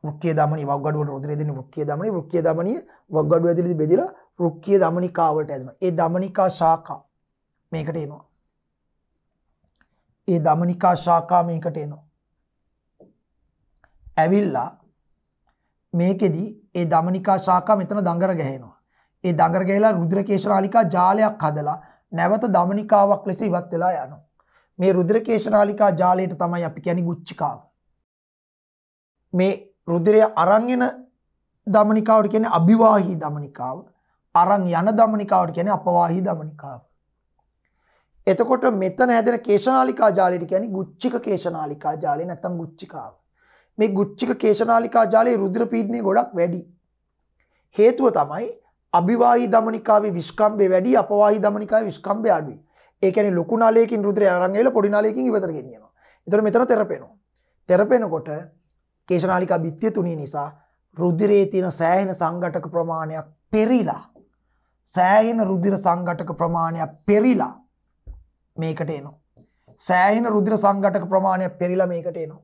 රුක්කීය දමනීය වකුගඩුවට රුධිරය දෙන රුක්කීය දමනීය රුක්කීය දමනීය වකුගඩුව ඇතුළේ බෙදලා රුක්කීය දමනිකාවට හැදෙනවා ඒ දමනිකා ශාකා මේකට එනවා ඒ දමනිකා ශාකා මේකට එනවා ඇවිල්ලා මේකෙදි ඒ දමනිකා ශාකා මෙතන දඟර ගැහෙනවා ඒ දඟර ගහලා රුධිර කේශනාලිකා ජාලයක් හදලා නැවත දමනිකාවක් ලෙස ඉවත් වෙලා යනවා. මේ රුධිර කේශනාලිකා ජාලයට තමයි අපි කියන්නේ ගුච්චිකාව. මේ රුධිරය අරන් එන දමනිකාවට කියන්නේ අභිවාහී දමනිකාව. අරන් යන දමනිකාවට කියන්නේ අපවාහී දමනිකාව. එතකොට මෙතන හැදෙන කේශනාලිකා ජාලයට කියන්නේ ගුච්චික කේශනාලිකා ජාලය නැත්නම් ගුච්චිකාව. මේ ගුච්චික කේශනාලිකා ජාලයේ රුධිර පීඩනය ගොඩක් වැඩි. හේතුව තමයි අභිවාහි දමනිකාවේ විස්කම්බේ වැඩි අපවාහි දමනිකාවේ විස්කම්බේ අඩුයි. ඒ කියන්නේ ලොකු නාලයකින් රුධිරය අරන් ගිහලා පොඩි නාලයකින් ඉවතට ගෙනියනවා. ඒතර මෙතන තෙරපෙනවා. තෙරපෙනකොට කේශනාලිකා බිත්තිය තුනී නිසා රුධිරයේ තියෙන සෑහෙන සංඝටක ප්‍රමාණයක් පෙරිලා සෑහෙන රුධිර සංඝටක ප්‍රමාණයක් පෙරිලා මේකට එනවා. සෑහෙන රුධිර සංඝටක ප්‍රමාණයක් පෙරිලා මේකට එනවා.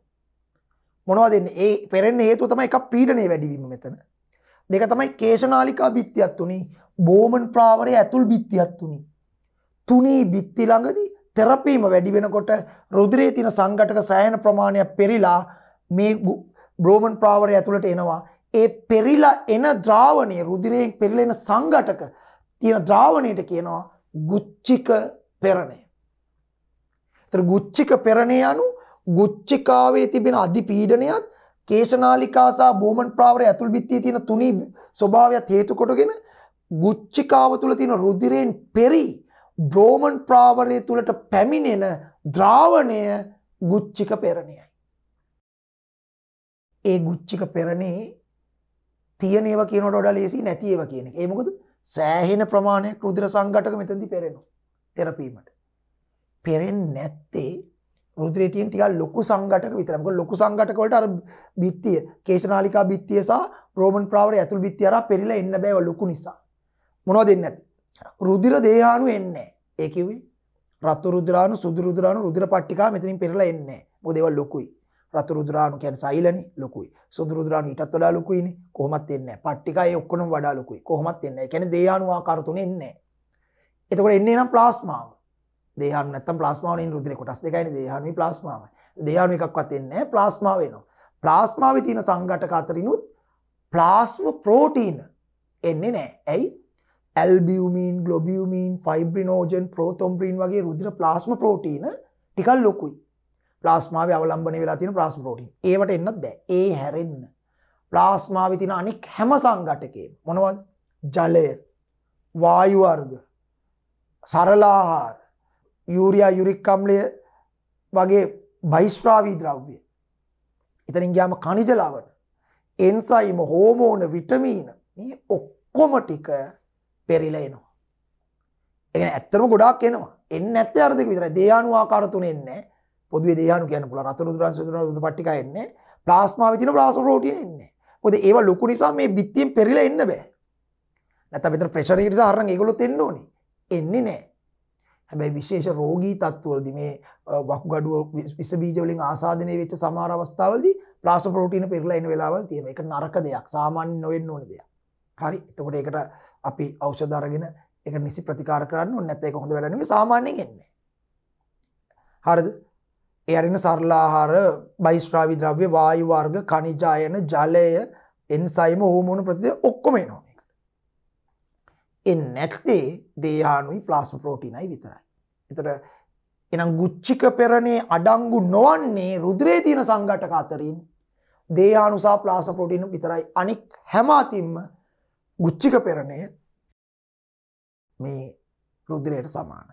මොනවද එන්නේ? ඒ පෙරෙන්න හේතුව තමයි එකක් පීඩනය වැඩිවීම මෙතන. දෙක තමයි කේශනාලිකා බිත්තියක් තුනි බෝමන් ප්‍රාවරය ඇතුල් බිත්තියක් තුනි. තුනී බිත්ති ළඟදී තෙරපීම වැඩි වෙනකොට රුධිරයේ තියෙන සංඝටක සෑහෙන ප්‍රමාණයක් පෙරිලා මේ බ්‍රෝමන් ප්‍රාවරය ඇතුළට එනවා. ඒ පෙරිලා එන ද්‍රාවණය රුධිරයෙන් පෙරිලා එන සංඝටක තියෙන ද්‍රාවණයට කියනවා ගුච්චික පෙරණය. ඒතර ගුච්චික පෙරණය anu ගුච්චිකාවේ තිබෙන අධිපීඩනයත් කේශනාලිකාසා බෝමන් ප්‍රාවරය ඇතුල් බිත්තියේ තියෙන තුනී ස්වභාවයත් හේතු කොටගෙන ගුච්චිකාව තුළ තියෙන රුධිරයෙන් පෙරි බ්‍රෝමන් ප්‍රාවරය තුළට පැමිණෙන ද්‍රාවණය ගුච්චික පෙරණයයි. ඒ ගුච්චික පෙරණේ තියෙන ඒව කියනට ොඩ ලේසි නැති ඒව කියන ඒමකොද සෑහෙන ප්‍රමාණයක් රුදිර සංගටක මෙතැදි පෙරෙනවා තෙරපීමට. පෙරෙන් නැත්තේ රුද්‍රේටියෙන් ටික ලොකු සංගටක විතරමක ලොකු සංගටකොට අර බිත්තිය කේෂනාලිකා බිත්තිය සහ රෝමන් ප්‍රාවර ඇතුළ බිත්තියර පෙරිලා එන්න බෑව ලොකු නිසා. මොනෝ දෙන්න ඇති රුදිර දේහානු එන්නේ ඒකිවේ රත්තු රුදුරානු සුදු රුදුරානු රුදිර පට්ටිකා මෙතනින් පෙරලා එන්නේ බොදේවල් ලොකුයි. රතු රුදුරානු කැන් සයිලනි ලොකුයි සුදු රුදුරානු ඊටත් වඩා ලොකුයින කොහොමත් එන්නේ පට්ටිකයි ඔක්කොම වඩා ලොකුයි කොහොමත් එන්නේ කැන දේයානුවා කරතුන එන්නේ එතකොට එන්නේ නම් ප්ලාස්මාව දේහන් නැත්තම් ප්ලාස්මාවෙන් රුධිරේ කොටස් දෙකයිනේ දේහානුයි ප්ලාස්මාවයි. දේහාණු එකක්වත් එන්නේ නැහැ ප්ලාස්මා වෙනවා. ප්ලාස්මාවේ තියෙන සංඝටක අතරිනුත් ප්ලාස්ම ප්‍රෝටීන එන්නේ නැහැ. ඇයි? ඇල්බියුමින්, ග්ලොබියුමින්, ෆයිබ්‍රිනෝජන්, ප්‍රෝතොම්බ්‍රින් වගේ රුධිර ප්ලාස්ම ප්‍රෝටීන ටිකක් ලොකුයි. ප්ලාස්මාවේ අවලම්බනය වෙලා තියෙන ප්ලාස්ම ප්‍රෝටීන්. ඒවට එන්නත් බෑ. ඒ හැරෙන්න. ප්ලාස්මාවේ තියෙන අනික් හැම සංඝටකේම මොනවද? ජලය, වායු වර්ග, සරලාහාර යූරයා යුරික්කම්ලය වගේ බයිස්්‍රාවී ද්‍රව්‍ය. එතනින් ගයාම කනිජලාවට එන්සයිම හෝමෝන විටමීන මේ ඔක්කොම ටික පෙරිලේනවා. එ ඇත්තම ගොඩක් එනවා එන්න ඇත්ත අර්ධක විතර දේයානු ආකාරතුන එන්නේ පොද දේයානු කියන පුල රතුර දුරන් සුදුර දුර පට්ටික එන්නේ. ප්ලාස්මා විතින ප්ලාස රෝටිය එන්නේ. පොද ඒව ලොකු නිසා මේ බිත්තියෙන් පෙරිල එන්න බෑ. නැත පිතර ප්‍රශරීට සහරන් ඒගොලොත් එන්න ඕනේ. එන්නේ නෑ. හැබැයි විශේෂ රෝගී තත්වවලද මේ වක්ගඩුව විසබීජවලින් ආසාධනය වෙච්ච සමාර අවස්ථාවලද ප්ලාස ප්‍රෝටීන පෙරලා එන වෙලාවල් තියෙන එක නරක දෙයක්. සාමාන්‍ය නොවෙන්න ඕන දෙයක්. හරි. එතකොට ඒකට අපි අවෂධරගෙන එක නිසි ප්‍රතිකාර කරන්න නැත්ත එක හොඳ වැඩනගේ සාමාන්‍යයෙන් එන්නේ. හරිද? එයරෙන සරලාහාර බයිස්ට්‍රාවි ද්‍රව්‍ය වායු වර්ග කනිජායන ජලය එන්සයිම හෝමෝන ප්‍රතිද ඔක්කොම එනවා එන් නැත්තේ දේහානුයි ප්ලාස්ම ප්‍රෝටිනයි විතරයි. එතට එනම් ගුච්චික පෙරණේ අඩංගු නොවන්නේ රුද්‍රේ තියන සංගටක අතරින් දේහානුසා ප්ලාස ප්‍රෝටින විතරයි අනික් හැමාතින්ම ගුච්චික පෙරණය මේ රුද්‍රයට සමාන.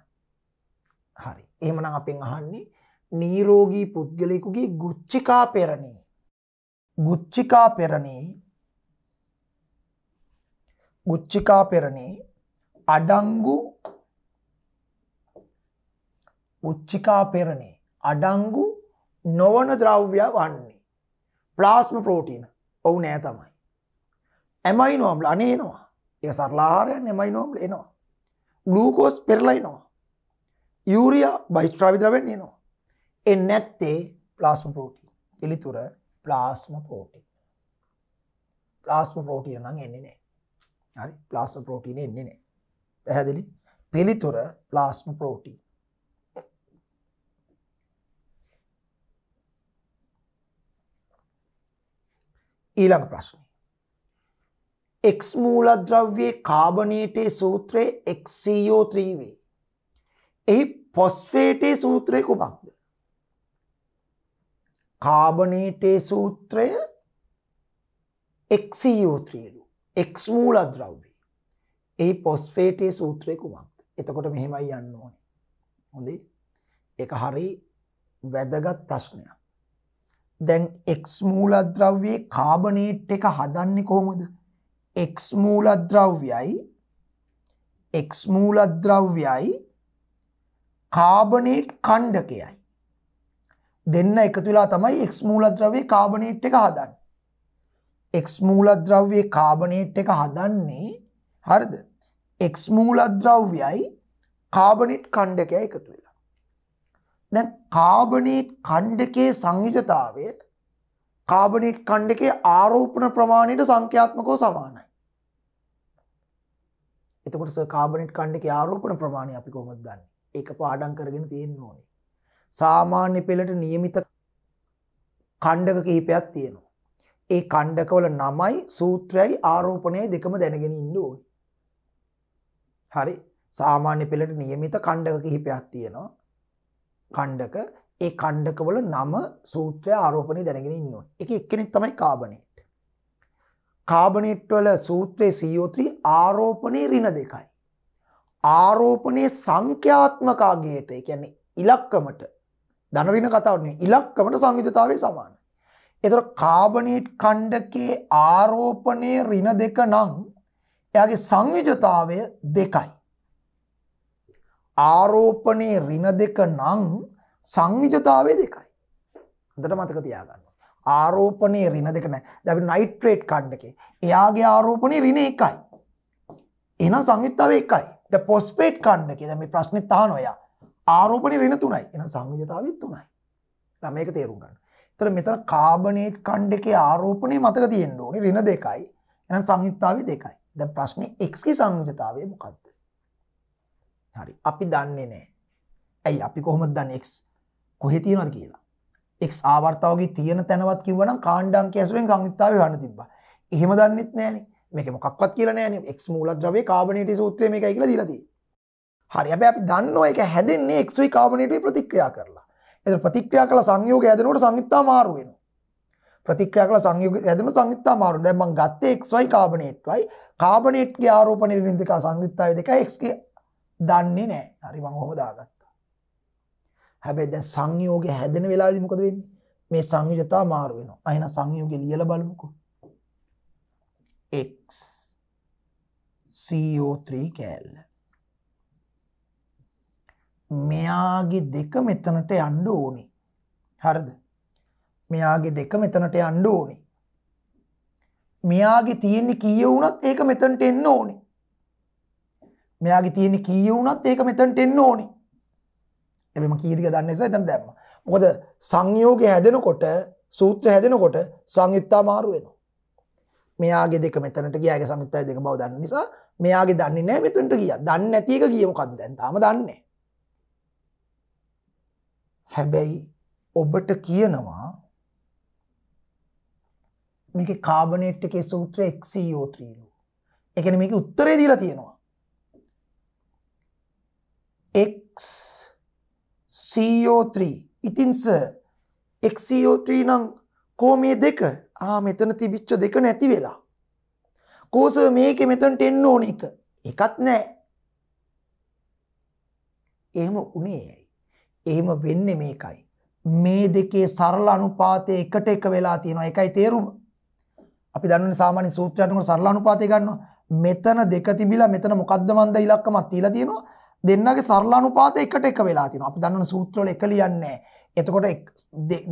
හරි එහමන අපෙන් අහන්නේ නීරෝගී පුද්ගලයකුගේ ගුච්චිකා පෙරණේ. ගුච්චිකා පෙරණේ ගුච්චිකා පෙරණේ අඩංගු උච්චිකා පෙරණේ අඩංගු නොවන ද්‍රව්‍ය වන්නේ. ප්ලාස්ම ප්‍රෝටීන. ඔවු නෑ තමයි. ඇමයි නොම්ල අනේනවා. ඒ සරලාහාරයන් එමයි නොම්ල එනවා. ගලූකෝස් පෙරලයිනවා යූරිය බයිස්ට්‍රාවිද්‍රවෙන් එනවා. එ නැත්තේ ප්ලාස්ම ප්‍රෝටීන්. පිළිතුර ප්ලාස්ම ප්‍රෝටීන්. ප්ලාස්ම ප්‍රෝටීන නම් එන්නේ නෑ හරි? ප්ලාස්ම ප්‍රෝටීන එන්නේ නෑ පැහැදිලි? පිළිතුර ප්ලාස්ම ප්‍රෝටී ඊළඟ ප්‍රශ්නය එක් මූලද්‍රව්‍යයේ කාබනීටේ සූත්‍රයේ එක්සියෝ3වේ එහි පොස්ෆේටේ සූත්‍රය කුමක්ද? කාබනීටේ සූත්‍රය එක්සියෝ3ලු එක්මූල ද්‍රව්වේ ඒ පොස්ෆේටේ සූත්‍රය කුමක්ද? එතකොට මෙහෙමයි යන්න ඕනේ. හොඳේ? එක හරි වැදගත් ප්‍රශ්නයක්. දැන් එක්මූලද්‍රව්‍යයේ කාබනේට් එක හදන්නේ කොහොමද? එක්මූලද්‍රව්‍යයි එක්මූලද්‍රව්‍යයි කාබනේට් කණ්ඩකයයි දෙන්න එකතු වෙලා තමයි එක්මූලද්‍රව්‍ය කාබනේට් එක හදන්න එක්මූලද්‍රව්‍යයේ කාබනේට් එක හදන්නේ හරිද එක්මූලද්‍රව්‍යයි කාබනිට් කණ්ඩකය එකතු වෙලා. දැන් කාබනීට් කණ්ඩකේ සංයුජතාවය කාබනිට් කණ්ඩකේ ආරෝපන ප්‍රමාණයට සංඛ්‍යාත්මකෝ සමානයි. එතකොට කාබනිට් කණ්ඩක ආරෝපන ප්‍රමාණය අපි කොමත් දන්න ඒක පාඩන් කරගෙන තියෙන්න්න ඕනේ. සාමාන්‍ය පෙළට නියමිත කණ්ඩක කිහිපයක් තියෙනවා. ඒ කණ්ඩකවල නමයි සූත්‍රයයි ආරෝපනය දෙකම දැනගෙන ඉන්න ඕනි. හරි සාමාන්‍ය පෙළට නියමිත කණ්ඩක කිහිපයක් තියෙනවා. කණ්ඩක ඒ කණ්ඩකවල නම සූත්‍රය ආරෝපනය දැනගෙන ඉන්න ඕන එක එක්කෙනෙක් තමයි කාබනේට්. කාබනේට්වල සූත්‍රයේ සීයෝත්‍රී ආරෝපනය රින දෙකයි. ආරෝපනය සංඛ්‍යාත්මකාගේට කියන්නේ ඉලක්කමට දනරින කතාවන්නේ ඉලක්කමට සංවිධතාවේ සමාන. එතර කාබනීට් කණ්ඩකේ ආරෝපනය රින දෙක නං එයාගේ සංයුජතාවය දෙකයි. ආරෝපනය රින දෙක නං සංයුජතාවය දෙකයි. හොඳට මතක තියාගන්න. ආරෝපනය රින දෙක නෑ දැවි නයිට්‍රේට් කණ්ඩකේ එයාගේ ආරෝපනය රින එකයි. එන සංයුත්තාව එකයි ද පොස්පේට් කණ්ඩක දැම ප්‍රශ්න තානොයා ආරෝපනය රින තුනයි. එන සංයුජතාවත් තුනයි. ළමේක තේරුම් ගන්න. තර මෙතන කාබනේට් කණ්ඩ එක ආරෝපනය මතක තියෙන්න්න ඕනි රින දෙකයි. එන සංයුත්තාව දෙකයි. ද ප්‍රශ්නය එක්ගේ සංයුජතාවය මොකක්ද. හරි. අපි දන්නේ නෑ ඇයි? අපි කොහොමත් දන්න එක් කොහෙ තියෙනවද කියලා? එක් ආවර්තාවගේ තියෙන තැනවත් කිවන කාණ්ඩන් කැසුවෙන් සංයුත්තාව හන්න තිබ එහෙම දන්නෙත් නෑන මේක මොක්වත් කියල නෑන එක් මූල ද්‍රවේ කාබනට සූත්‍රය මේ එකයි කියලා දීලදී හරි. අප අපි දන්න එක හැදෙන්නේ එක්යි කාබනට ප්‍රතික්‍රියා කරලා. එ ප්‍රතික්‍රියා කළ සංයෝග ඇදනට සංයුත්තා මාරුවෙන ප්‍රතික්‍රියා කළ සංයෝග ඇදන සංයුත්තා මාරු දැම ගත්තේ එක්යි කාබනේට්වයි කාබනේට්ගේ ආරෝපනය නින්දික සංයුත්තාව දෙක එක්ගේ දන්නේ නෑ හරි මං හොම දාගත්තා. හැබැයි දැන් සංයෝග හැදෙන වෙලාදි මොකද වෙන්නේ? මේ සංයුජතා මාරු වෙන අයින සංයෝග ලියල බලමුකු. X CO3 කෑල්ල. මෙයාගේ දෙක මෙතනට යන්න ඕනි. හරද? මෙයාගේ දෙක මෙතනට යන්න ඕනි. මෙයාගේ තියෙන්නේ කීය වුණත් ඒක මෙතනට එන්න ඕනි. මෙයාගේ තියෙන්නේ කීය වුණත් ඒක මෙතනට එන්න ඕනි. එබෙම කීදික දන්න නිසා එතන දැම්ම. මොකද සංයෝගය හැදෙනකොට සූත්‍ර හැදෙනකොට සංයුත්තා මාරු වෙනවා. මෙයාගේ දෙක මෙතනට ගියගේ සමිත්තය දෙක බව දන්න නිසා මෙයාගේ දන්නේ නෑ මෙතනට ගිය. දන්න ඇතික ගියමකක්ද දැන් තාම දන්නේ හැබැයි ඔබට කියනවා මේක කාබනෙට් එකේ සූත්‍ර එක්සියෝත්‍රීලු එකන මේක උත්තරේ දීලා තියෙනවා. CO3 ඉතින්ස එක්සියෝත්‍රී නං කෝ මේ දෙක? ආ මෙතන තිබිච්ච දෙක නැති වෙලා. කෝස මේක මෙතනට එන්න ඕන එක? එකත් නෑ එහෙම උනේ ඇයි? එහෙම වෙන්න මේකයි. මේ දෙකේ සරල අනුපාතය එකට එක වෙලා තියෙනවා. එකයි තේරුම. අපි දන්න සාමාන්‍ය සූත්‍රයටකට සරල අනුපාතය ගන්නවා. මෙතන දෙක තිබිලා මෙතන මොකක්ද මන්ද ඉලක්කමත් තිීලා තියෙනවා. දෙන්නගේ සරල අනුපාත එකට එක වෙලා තියෙනවා. අපි දන්න සූත්‍රවල එක ලියන්නේ එතකොට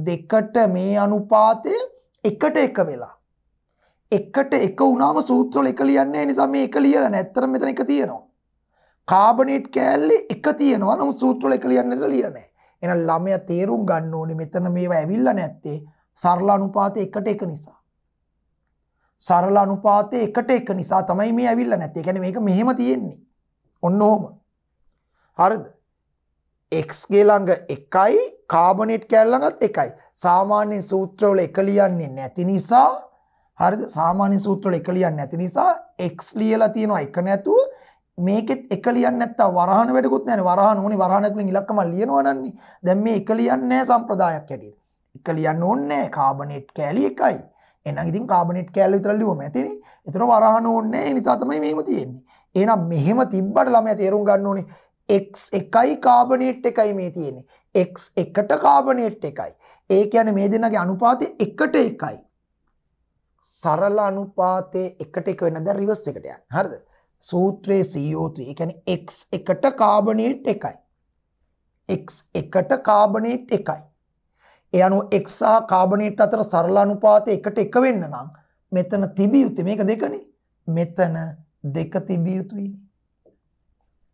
දෙකට මේ අනුපාතය එකට එක වෙලා. එකට එක උනාම සූත්‍රවල එක ලියන්නේ නිසා මේ එක ලියලා නැත්තර මෙතන එක තියෙනවා. කාබනේට් කෑල්ලේ එක තියෙනවා නමුත් සූත්‍රවල එක ලියන්න ඉස්සලා ලියලා නැහැ. එහෙනම් ළමයා තේරුම් ගන්න ඕනේ මෙතන මේවා ඇවිල්ලා නැත්තේ සරල අනුපාතය එකට එක නිසා. සරල අනුපාතය එකට එක නිසා තමයි මේ ඇවිල්ලා නැත්තේ. ඒ කියන්නේ මේක මෙහෙම තියෙන්නේ. ඔන්න ඕම. හරිද? x ගේ ළඟ එකයි කාබනේට් කෑල්ල ළඟත් එකයි. සාමාන්‍ය සූත්‍රවල එක ලියන්නේ නැති නිසා හරිද? සාමාන්‍ය සූත්‍රවල එක ලියන්නේ නැති නිසා x ලියලා තියෙනවා එක නැතුව මේකෙත් එක ලියන්න නැත්තා වරහන වැඩකුත් නැන වරහන ඕනි වරහනතුලින් ඉලක්කම ලියනවනන්නේ දැන් මේ එක ලියන්නේ සම්ප්‍රදායක් හැටියට. එක ලියන්න ඕනේ කාබනේට් කෑලි එකයි. එහෙනම් ඉතින් කාබනේට් කෑල්ල විතර ලියුවම ඇතිනේ ඒතර වරහන ඕනේ ඒ නිසා තමයි මෙහෙම තියෙන්නේ. එහෙනම් මෙහෙම තිබ්බට ළමයා තේරුම් ගන්න ඕනේ x එකයි කාබනේට් එකයි මේ තියෙන්නේ. X එකට කාබනේට් එකයි. ඒ කියන්නේ මේ දෙන්නගේ අනුපාතය එකට එකයි. සරල අනුපාතය එකට එක වෙන දැන් රිවර්ස් එකට යන්න. හරිද? සූත්‍රයේ CO3 එකැන X එකට කාබනේට් එකයි. X එකට කාබනේට් එකයි. එයනු එක්සා කාබනේට් අතර සරලානුපාත එකට එක වෙන්න නම් මෙතන තිබිය යුත්තේ මේක දෙකනේ. මෙතන දෙක තිබිය යුතුයි.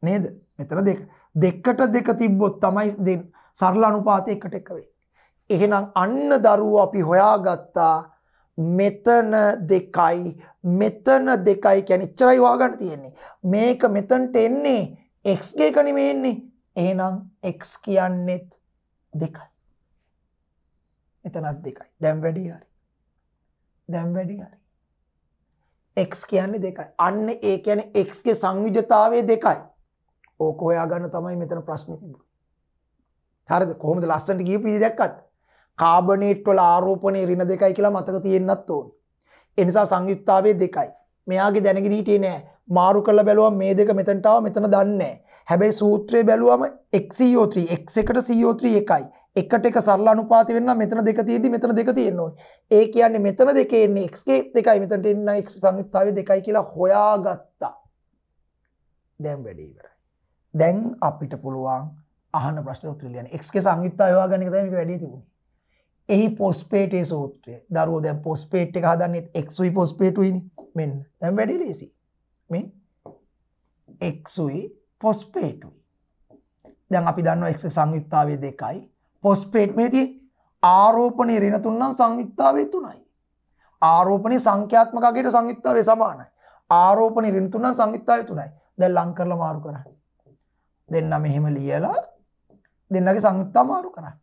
නේද? මෙතන දෙක. දෙකට දෙක තිබ්බොත් තමයි සරල අනුපාත එකට එක වේ එහෙනම් අන්න දරුවෝ අපි හොයාගත්තා මෙතන දෙකයි මෙතන දෙකයි කැනිච්චරයි වාගන්න තියෙන්නේ. මේක මෙතන්ට එන්නේ එක්ගේ කනිමෙන්නේ එහෙනම් එක් කියන්නෙත් දෙකයි. එතනත් දෙකයි. දැම් වැඩි හරි. දැම් වැඩි හරි. එක් කියන්නේ දෙකයි. අන්න ඒ කියන එක්ගේ සංවිජතාවය දෙකයි. ඕක හොයා ගන්න තමයි මෙතන ප්‍රශ්න තිබ හරිද? කොහොමද ලස්සට ගිය පිදි දැක්කත්? කාබනේට්වල ආරෝපනය රින දෙකයි කියලා මතක තියෙන්න්නත් ඕන. එනිසා සංයුත්තාවේ දෙකයි. මෙයාගේ දැනගෙන හිටියේ නෑ මාරු කල බැලුවම් මේ දෙක මෙතැන්ටාව මෙතන දන්නේ. හැබැයි සූත්‍රය බැලුවම එක්ෝ3 එක් එකට CO3 එකයි එකට එක සරල අනුපාත වෙන්න මෙතන දෙක තියෙදි මෙතන දෙක තියෙන්න ඕනේ. ඒ කියන්නේ මෙතන දෙකේ එන්නේ x ගේ දෙකයි මෙතනට එන්න x සංයුක්තාවේ දෙකයි කියලා හොයාගත්තා. දැන් වැඩේ ඉවරයි. දැන් අපිට පුළුවන් අහන ප්‍රශ්න උත්තර ලියන්න. x ගේ සංයුක්තාව හොයාගන්න එක තමයි මේක වැඩි තිබුණේ. එහි පොස්පේටේ සූත්‍රය. දරුවෝ දැන් පොස්පේට් එක හදන්නේ x උයි පොස්පේට් උයිනේ. මෙන්න. දැන් වැඩි ලේසි. මේ x උයි පොස්පේට් උයි. දැන් අපි දන්නවා x සංයුක්තාවේ දෙකයි පොස්පේට් මේ තියෙන්නේ ආරෝපණයේ ඍණ තුන නම් සංයුක්තාවේ තුනයි. ආරෝපණයේ සංඛ්‍යාත්මක අගයට සංයුක්තාවේ සමානයි. ආරෝපණයේ ඍණ තුන නම් සංයුක්තාවේ තුනයි. දැන් ලං කරලා මාරු කරන්න. දෙන්න මෙහෙම ලියලා දෙන්නගේ සංයුක්තා මාරු කරන්න.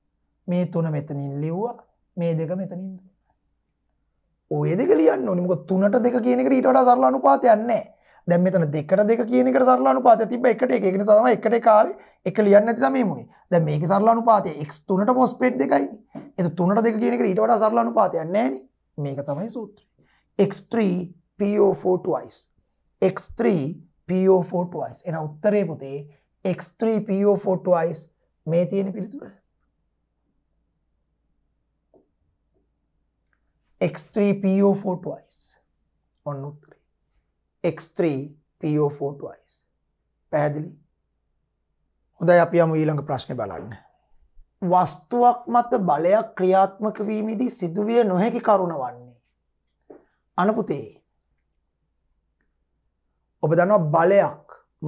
මේ තුන මෙතනින් ලිව්වා මේ දෙක මෙතනින් ඔය දෙක ලියන්න ඕනේ. මොකද තුනට දෙක කියන එකට ඊට වඩා සරල අනුපාතයක් නැහැ. දැන් මෙතන දෙකට දෙක කියන එකට සරල අනුපාතය තිබ්බ. එකට එක. ඒක නිසා තමයි එකට එක ආවේ. එක ලියන්න නැති සමේ මුනේ. දැන් මේකේ සරල අනුපාතය x 3ට ෆොස්ෆේට් දෙකයිනේ ඒක 3ට දෙක කියන එකට ඊට වඩා සරල අනුපාතයක් නැහැනේ මේක තමයි සූත්‍රය. X3 PO4 twice. X3 PO4 twice. එන උත්තරේ පුතේ x3 PO4 twice මේ තියෙන පිළිතුර. X3 PO4 twice. ඔන්න උත්තරේ x3 PO4 twice. පැහැදිලි? හොඳයි අපි යමු ඊළඟ ප්‍රශ්නේ බලන්න. වස්තුවක් මත බලයක් ක්‍රියාත්මක වීමේදී සිදුවිය නොහැකි කරුණ වන්නේ. අනපුතේ. ඔබ දන්නවා බලයක්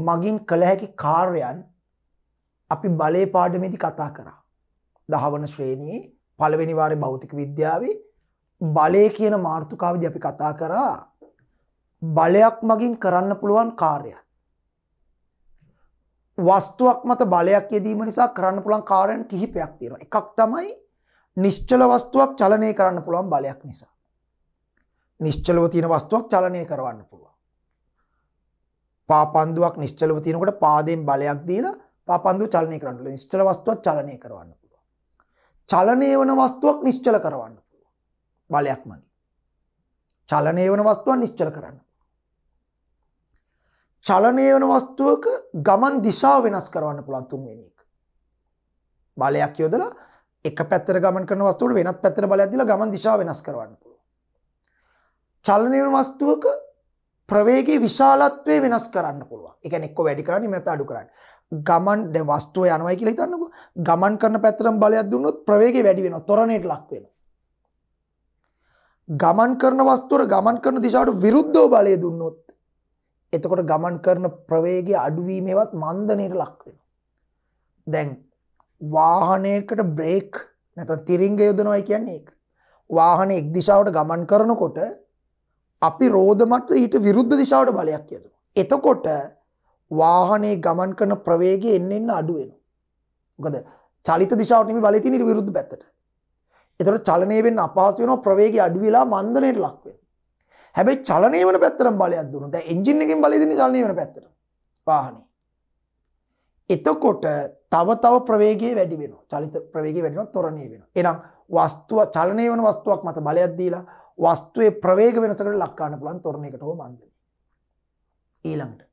මගින් කළ හැකි කාර්යයන් අපි බලය පාඩමේදී කතා කරා. දහවන ශ්‍රේණියේ පළවෙනි වාරේ භෞතික විද්‍යාවේ බලය කියන මාර්ථකාවද අපි කතා කරා බලයක් මගින් කරන්න පුළුවන් කාර්යයක්. වස්තුවක් මත බලයක් යෙදීම නිසා කරන්න පුළන් කාරයන් කිහිපයක් තියෙන එකක් තමයි නිශ්චල වස්තුවක් චලනය කරන්න පුළුවන් බලයක් නිසා. නිශ්චලව තියෙන වස්තුවක් චලනය කරවන්න පුළුවන්. පාපන්දුවක් නිශ්චලව තියෙනකොට පාදයෙන් බලයක් දීලා පාපන්දු චලනය කරන්න නිශ්චල වස්තුවක් චලනය කරවන්න පුළුවන්. චලනය වන වස්තුවක් නිශ්චල කරවන්න බලයක් මගින්. චලනය වන වස්තුවන් නිශ්චල කරන්න. චලනය වන වස්තුවක ගමන් දිශාව වෙනස් කරවන්න පුළන් තුන්වෙනි එක. බලයක් යොදලා එක පැත්තර ගමන් කරන වස්තුවට වෙනත් පැත්තර බලයක් දීලා ගමන් දිශාව වෙනස් කරවන්න පුළුවන්. චලනය වන වස්තුවක ප්‍රවේගයේ විශාලත්වය වෙනස් කරන්න පුළුවන්. ඒ කියන්නේ එක්ක වැඩි කරන්නේ නැත්නම් අඩු කරන්නේ. ගමන් දැන් වස්තුව යනවා කියලා හිතන්නකෝ. ගමන් කරන පැත්තටම බලයක් දුන්නොත් ප්‍රවේගය වැඩි වෙනවා. ත්වරණයට ලක් වෙනවා. ගමන් කරන වස්තුවට ගමන් කරන දිශාවට විරුද්ධව බලය දුන්නොත් එතකොට ගමන් කරන ප්‍රවේගය අඩුවීමේවත් මන්දනයට ලක් වෙනවා. දැන් වාහනයකට බ්‍රේක් නැත්නම් තිරිංග යොදනවයි කියන්නේ ඒක. වාහනේ එක් දිශාවට ගමන් කරනකොට අපි රෝද මත ඊට විරුද්ධ දිශාවට බලයක් යොදනවා. එතකොට වාහනේ ගමන් කරන ප්‍රවේගය එන්න එන්න අඩු වෙනවා. මොකද චලිත දිශාවට නෙමෙයි බලය තියෙන ඊට විරුද්ධ පැත්තට. එතකොට චලනය වෙන්න අපහසු වෙනවා ප්‍රවේගය අඩු වෙලා මන්දනයට ලක් වෙනවා. හැබැයි චලනය වෙන පැත්තටම බලයක් දුන්නොත් දැන් එන්ජින් එකෙන් බලය දෙන්නේ චලනය වෙන පැත්තට. වාහනේ. එතකොට තව තව ප්‍රවේගය වැඩි වෙනවා. චලිත ප්‍රවේගය වැඩි වෙනවා ත්වරණය වෙනවා. එහෙනම් වස්තුව චලනය වෙන වස්තුවක් මත බලයක් දීලා වස්තුවේ ප්‍රවේග වෙනසකට ලක් කරන්න පුළුවන් ත්වරණයකට හෝ මන්දනය. ඊළඟට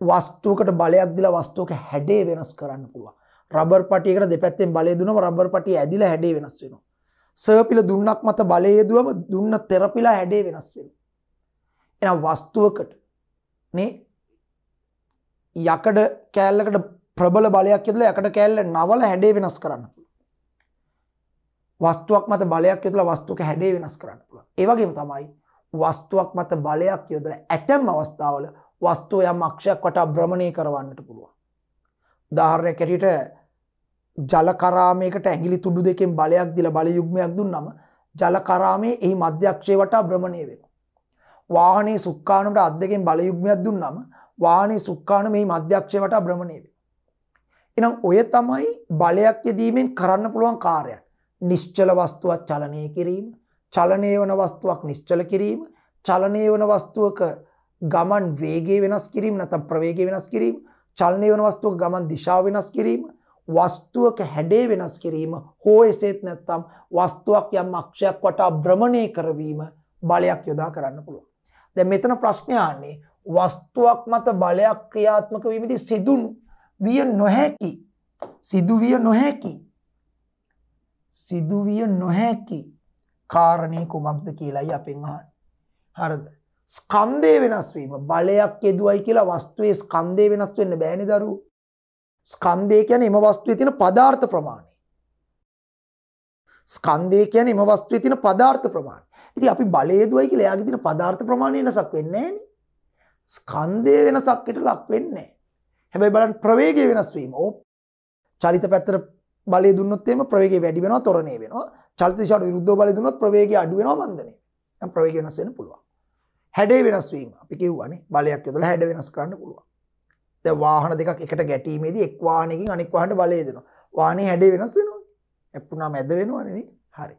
වස්තුවකට බලයක් දීලා වස්තුවක හැඩය වෙනස් කරන්න පුළුවන්. රබර් පටියකට දෙපැත්තෙන් බලය දුන්නම රබර් පටිය ඇදිලා හැඩය වෙනස් වෙනවා. සර්පිල දුන්නක් මත බලය යෙදුවම දුන්න තෙරපිලා හැඩේ වෙනස් වෙනවා. එනම් වස්තුවකට නේ යකඩ කෑල්ලකට ප්‍රබල බලයක් යොදලා යකඩ කෑල්ල නවල හැඩේ වෙනස් කරන්න වස්තුවක් මත බලයක් යොදලා වස්තුවක හැඩේ වෙනස් කරන්න පුළුවන්. ඒ වගේම තමයි වස්තුවක් මත බලයක් යොදලා ඇතැම් අවස්ථාවල වස්තුව යම් අක්ෂයක් වටා භ්‍රමණය කරවන්නට පුළුවන්. උදාහරණයක් ඇටියට ජලකරාමයකට ඇගිලි තුඩු දෙකෙන් බලයක් දිල බල යුග්මයක් දුන්නම ජලකරාමේ එහි මධ්‍යක්ෂය වටා භ්‍රමණය වෙන. වාහනේ සුක්කානට අත් දෙකෙන් බලයුග්මයක් දුන්නම වාහනේ සුක්කාන මේ මධ්‍යක්ෂය වටා භ්‍රමණය වේ. එනම් ඔය තමයි බලයක් යෙදීමෙන් කරන්න පුළුවන් කාර්යයක්. නිශ්චල වස්තුවක් චලනය කිරීම, චලනය වන වස්තුවක් නිශ්චල කිරීම, චලනය වන වස්තුවක ගමන් වේගය වෙනස් කිරීම නැත්නම් ප්‍රවේගය වෙනස් කිරීම, චලනය වන වස්තුවක ගමන් දිශාව වෙනස් කිරීම, වස්තුවක හැඩේ වෙනස් කිරීම හෝ එසේත් නැත්තම් වස්තුවක් යම් අක්ෂයක් වටා භ්‍රමණය කරවීම බලයක් යොදා කරන්න පුළුවන්. දැන් මෙතන ප්‍රශ්නය ආන්නේ වස්තුවක් මත බලයක් ක්‍රියාත්මක වීමේදී සිදු විය නොහැකි සිදු විය නොහැකි සිදුවිය නොහැකි කාරණය කුමක්ද කියලායි අපෙන් අහන්න. හරිද? ස්කන්ධය වෙනස් වීම බලයක් යෙදුවයි කියලා වස්තුවේ ස්කන්ධය වෙනස් වෙන්න බෑනේ දරුවෝ. ස්කන්ධය කියන්නේ එම වස්තුවේ තියෙන පදාර්ථ ප්‍රමාණය. ස්කන්ධය කියන්නේ එම වස්තුවේ තියෙන පදාර්ථ ප්‍රමාණය. ඉතින් අපි බලය යෙදුවයි කියලා එයාගේ තියෙන පදාර්ථ ප්‍රමාණය වෙනසක් වෙන්නේ නැහනේ. ස්කන්ධය වෙනසක්කට ලක් වෙන්නේ නැහැ. හැබැයි බලන්න ප්‍රවේගය වෙනස් වීම. ඕ චලිත පැත්තට බලය දුන්නොත් එහෙම ප්‍රවේගය වැඩි වෙනවා ත්වරණය වෙනවා. චලිත දිශාවට විරුද්ධව බලය දුන්නොත් ප්‍රවේගය අඩු වෙනවා මන්දනය. නම් ප්‍රවේගය වෙනස් වෙන්න පුළුවන්. හැඩේ වෙනස් වීම අපි කිව්වනේ බලයක් යොදලා හැඩ වෙනස් කරන්න පුළුවන්. දැන් වාහන දෙකක් එකට ගැටීමේදී එක් වාහනයකින් අනෙක් වාහනට බලය දෙනවා. වාහනේ හැඩේ වෙනස් වෙනවනේ. එප්පුණාම ඇද වෙනවනේ නේ. හරි.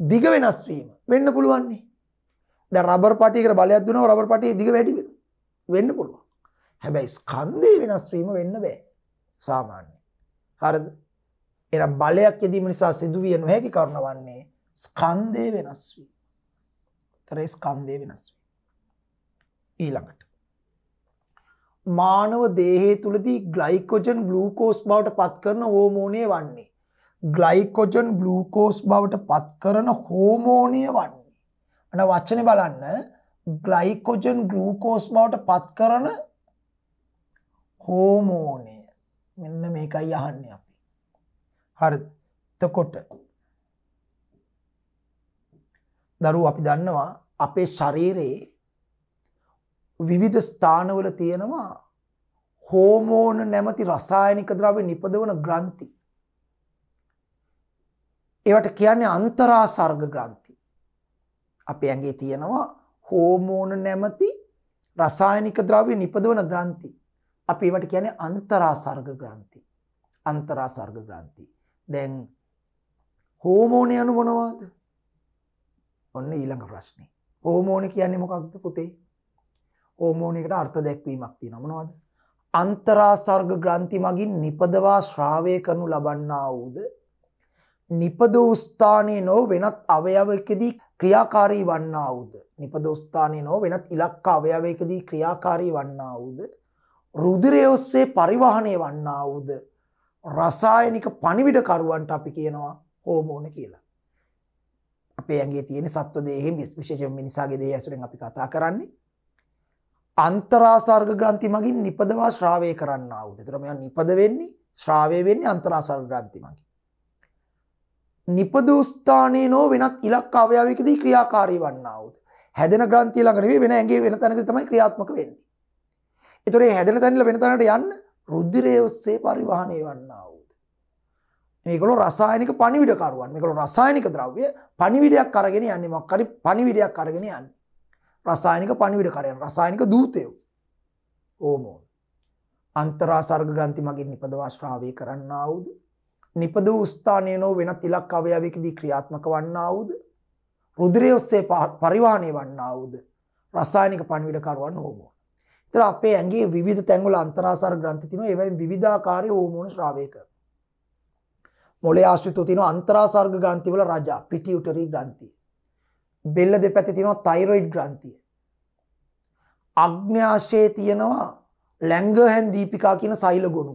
දිග වෙනස් වීම වෙන්න පුළුවන් නේ. දැන් රබර් පටියකට බලයක් දුන්නා රබර් පටියේ දිග වැඩි වෙනවා. වෙන්න පුළුවන්. හැබැයි ස්කන්ධය වෙනස් වීම වෙන්න බෑ. සාමාන්‍ය. හරිද? එහෙනම් බලයක් යෙදීම නිසා සිදුවිය නොහැකි කරුණ වන්නේ ස්කන්ධය වෙනස් වීම. තර ස්කන්ධය වෙනස් වීම. ඊළඟට මානව දේහය තුළදී ග්ලයිකොජන් ගලූකෝස් බවට පත් කරන හෝමෝනය වන්නේ. ග්ලයිකොජන් ගලූකෝස් බවට පත් කරන හෝමෝනය වන්නේ. අන වච්චන බලන්න ග්ලයිකොජන් ගලූකෝස් බවට පත් කරන හෝමෝනය මෙන්න මේකයි අහන්න අපි. හරි තකොට දරු අපි දන්නවා අපේ ශරීරයේ විවිධ ස්ථානවල තියෙනවා හෝමෝන නැමති රසායනික ද්‍රව්‍ය නිපදවන ග්‍රන්ථි. ඒවට කියන්නේ අන්තරාසර්ග ග්‍රන්ථි. අපේ ඇඟේ තියෙනවා හෝමෝන නැමති රසායනික ද්‍රව්‍ය නිපදවන ග්‍රන්ථි. අපි ඒවට කියන්නේ අන්තරාසර්ග ග්‍රන්ථි. අන්තරාසර්ග ග්‍රන්ථි. දැන් හෝමෝන යනු මොනවාද? ඔන්න ඊළඟ ප්‍රශ්නේ. හෝමෝන කියන්නේ මොකක්ද පුතේ? හෝමෝනයකට අර්ථ දැක්වීමක් තියෙනවා. මොනවද? අන්තරාසර්ග ග්‍රන්ථි මගින් නිපදවා ශ්‍රාවය කරනු ලබන්නා වූද? නිපදෝ ස්ථානයේ නො වෙනත් අවයවකදී ක්‍රියාකාරී වන්නා වූද? නිපදෝ ස්ථානයේ නො වෙනත් ඉලක්ක අවයවයකදී ක්‍රියාකාරී වන්නා වූද? රුධිරය ඔස්සේ පරිවහනය වන්නා වූද? රසායනික පණිවිඩකරුවන්ට අපි කියනවා හෝමෝන කියලා. අපේ ඇගේ තියෙන සත්ව දේහෙ විශේෂ මිනිසාගේ දේ ඇසුරෙන් අපි කතා කරන්නේ. අන්තරාසර්ග ග්‍රන්ථි මගින් නිපදවා ශ්‍රාවය කරන්න වුද තරම නිපද වෙන්නේ ශ්‍රාවය වෙන්නේ අන්තරාසර්ග ග්‍රන්ථි මගින්. නිපදස්ථානය නෝ වෙනත් ඉලක් අවයාවකදී ක්‍රියාකාරී වන්නාවද. හැදෙන ග්‍රන්තිය ළඟනේ වෙන ඇගේ වෙන තැනක තමයි ක්‍රියාත්මක වෙන්නේ. එතුරේ හැදෙන තැනිල වෙන තැනට යන්න රුද්ධිරය ඔස්සේ පරිවාහනය වන්නාවද. මේකල රසායනික පනිවිඩකරුවන් මේකල රසායනික ද්‍රව්‍ය පනිවිඩයක් කරගෙන යන්නේ මොක්කරි පනිවිඩයක් කරගෙන යන්න. රසායනික පනිවිඩ කරයන් රසායනික දූතයෝ ඕමෝන් අන්තරාසර්ග ග්‍රන්ථි මගින් නිපදවා ශ්‍රාවය කරන්න වුද නිපද ස්ථානය නෝ වෙනත් ඉලක් අවයවකදී ක්‍රියාත්මක වන්නාවුද රුදුරය ඔස්සේ පරිවාණය වන්නාවුද රසායනික පණවිඩකරුවන් හෝමෝන. තර අපේ ඇගේ විධ තැංගල අන්තරාසර ග්‍රන්ථි තින එවයි විධාකාරය හෝමෝන ශ්‍රාවය කර. මොලේ ආශ්‍රිත තින අන්තරාසර්ග ග්‍රන්තිවල රජා පිටියුටරී ග්‍රන්තිය. බෙල්ල දෙපැති තිනවා තයිරොයිඩ් ග්‍රන්තිය. අග්ඥාශයේ තියෙනවා ලැංගහැන් දීපිකා කියන සයිල ගොුණු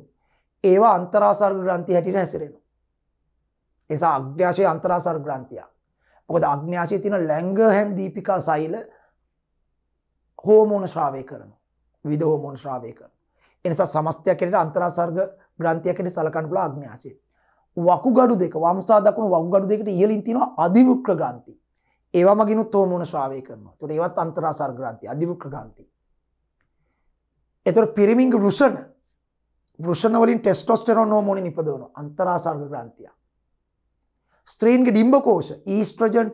ඒවා අන්තරාසර්ග ග්‍රන්ථි හැටියට හැසිරෙන. එසා අග්‍යාශය අන්තරාසර් ග්‍රන්තියක්. මොකද අග්‍යාශය තින ලැංග හැම් දීපිකා සයිල හෝමෝන ශ්‍රාවය කරන විද හෝමෝන ශ්‍රාවය කර. එනිසා සමස්තයක් කෙනට අන්තරාසර්ග ග්‍රන්තියකට සලකන් පුල අග්‍යාශය. වකුගඩු දෙක වම්සා දකුණු වකුගඩු දෙකට ඉහලින් තිනවා අධිවුක්්‍ර ග්‍රන්ති. ඒවා මගිනුත් හෝමෝන ශ්‍රාවය කරනවා තුට ඒවත් අන්තරාසර් ග්‍රන්ති අධිවුක්්‍ර ග්‍රන්ති. එතුර පිරිමිංග රුෂණ වෘෂණවලින් ටෙස්ටොස්ටෙරෝ නෝමෝනි නිපදවන අන්තරාසර්ග ග්‍රන්තිය. ස්ත්‍රීන්ගේ ඩිම්බකෝෂ ඊස්ට්‍රජන්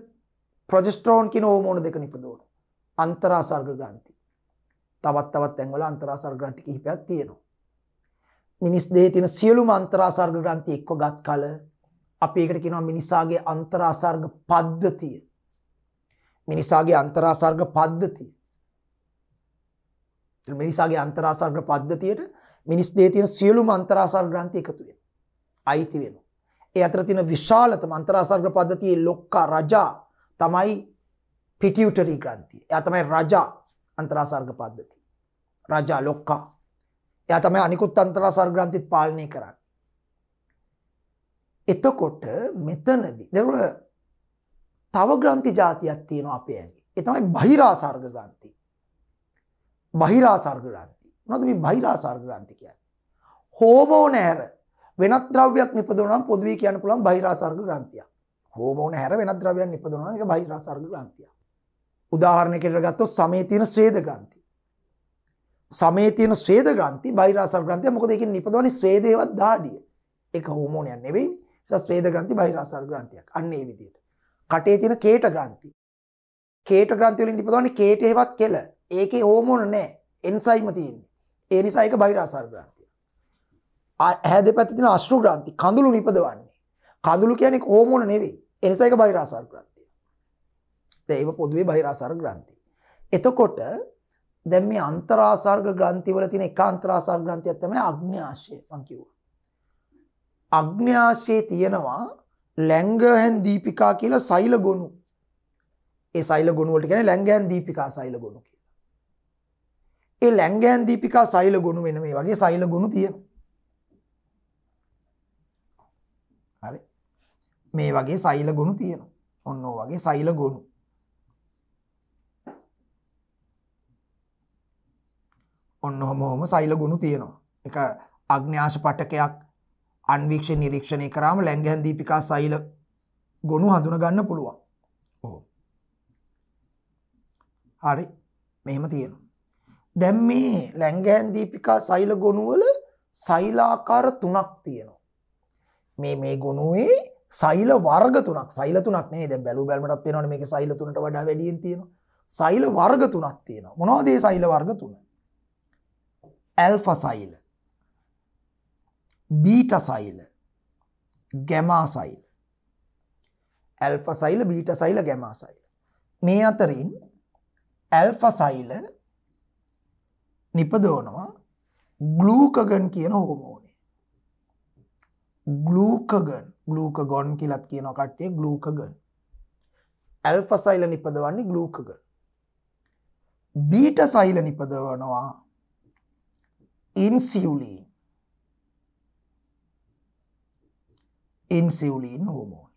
ප්‍රජස්ට්‍රෝන් කින ඕමෝන දෙක නිපදවන අන්තරාසර්ග ග්‍රන්ති. තවත් තවත් ඇංවල අන්තරාසර් ග්‍රන්ති කිහිපයක් තියෙනවා. මිනිස් දේ තින සියලුම අන්තරාසර්ග ග්‍රන්ති එක්ව ගත් කල අපි එකට කෙනවා මිනිසාගේ අන්තරාසර්ග පද්ධතිය. මිනිසාගේ අන්තරාසර්ග පද්ධතිය. මිනිසාගේ අන්තරාසර්ග පද්ධතියට මිනිස් දේ තියෙන සියලුම අන්තරාසර්ග ග්‍රන්ථි එකතු වෙන. අයිති වෙනවා. ඒ අතර තියෙන විශාලතම අන්තරාසර්ග පද්ධතියේ ලොක්කා රජා තමයි පිටියුටරි ග්‍රන්ථිය. එයා තමයි රජා අන්තරාසර්ග පද්ධතිය. රජා ලොක්කා. එයා තමයි අනිකුත් අන්තරාසර්ග ග්‍රන්ථිත් පාලනය කරන්නේ. එතකොට මෙතනදි දෙව තව ග්‍රන්ථි ජාතියක් තියෙනවා අපේ ඇගේ එතමයි බහිරාසර්ග ග්‍රන්ථි. බහිරාසර්ග ග්‍රන්ථි. නොද මේ බහිරාසර්ග ග්‍රන්ථි කිය හෝමෝ නෑර වෙනත් ද්‍රව්‍යයක් නිපදවනම් පොදුවේ කියන්න පුළන් බහිරාසර්ග ග්‍රන්තිය හෝමෝන හැර වෙනත් ද්‍රවයක් නිපදවන එක බහිරාසර්ග ග්‍රන්තිය උදාහරණයකට ගත්තොත් සමේ තියෙන ස්වේද ග්‍රන්ථි. සමේ තියෙන ස්වේද ග්‍රන්ථි බහිරාසර්ග ග්‍රන්ථිය මොකද ඒකෙන් නිපදවන්නේ ස්වේදේවත් දාඩිය. ඒක හෝමෝනයක් නෙවෙයි ස්වේද ග්‍රන්ථි බහිරාසර්ග ග්‍රන්ථියක්. අන්න ඒ විදිහට. කටේ තියෙන කේට ග්‍රන්ථි. කේට ග්‍රන්ථි වලින් නිපදවන්නේ කේටේවත් කෙල. ඒකේ හෝමෝන නෑ. එන්සයිම තියෙන්නේ. ඒ නිසා ඒක බහිරාසර්ග ග්‍රන්ථිය ඇහැ දෙපැත්තේ තියෙන අශ්රු ග්‍රන්ථි කඳුළු නිපදවන්නේ. කඳුළු කියන්නේ හෝමෝන නෙවෙයි. ඒ නිසා ඒක බහිරාසර්ග ග්‍රන්ථිය දැන් ඒක පොදුවේ බහිරාසර්ග ග්‍රන්ථි. එතකොට දැන් මේ අන්තරාසර්ග ග්‍රන්ථි වල තියෙන එක අන්තරාසර්ග ග්‍රන්ථියක් තමයි අග්න්‍යාශය මං කිව්වා. අග්න්‍යාශයේ තියෙනවා ලැංගහැන් දීපිකා කියලා සෛල ගොනු ඒ සෛල ගොනුවලට ගැන ලැංගෑන් දීපිකා සෛල ගොනු කියලා. ඒ ලැංගෑන් දීපිකා සෛල ගොනු වෙන මේ වගේ සෛල ගොනු තියෙන හරි. මේ වගේ සෛල ගොනු තියෙනවා. ඔන්න ඕ වගේ සෛල ගොනු ඔන්න හොම හොම සෛල ගුණු තියෙනවා. එක අග්න්‍යාශ පටකයක් අන්වීක්ෂ නිරීක්ෂණය කරාම ලැංගහැන් දීපිකා සෛල ගොනු හඳුන ගන්න පුළුවන්. ඕ හරි. මෙහෙම තියෙනවා. දැන් මේ ලැංගෑන් දීපිකා සෛල ගොනුවල සෛලාකාර තුනක් තියෙනවා. මේ මේ ගොනුවේ සෛල වර්ග තුනක්. සෛල තුනක් නේ දැන් බැලු බැලමටත් පේනවනේ මේකේ සෛල තුනට වඩා වැඩියෙන් තියෙනවා. සෛල වර්ග තුනක් තියෙනවා. මොනවද මේ සෛල වර්ග තුන? ඇල්ෆා සෛල බීටා සෛල ගැමා සෛල ඇල්ෆා සෛල බීටා සෛල ගැමා සෛල මේ අතරින් ඇල්ෆා සෛල නිපදවනවා ග්ලූකගන් කියන හෝමෝනේ. ග්ලූකගන් ග්ලූකගොන් කියලත් කියන කට්ටේ ග්ලූකගන්. ඇල්ෆා සෛල නිපදවන්නේ ග්ලූකගන්. බීට සෛල නිපදවනවා ඉන්සිවලීන් ඉන්සිවලීන් හෝමෝන්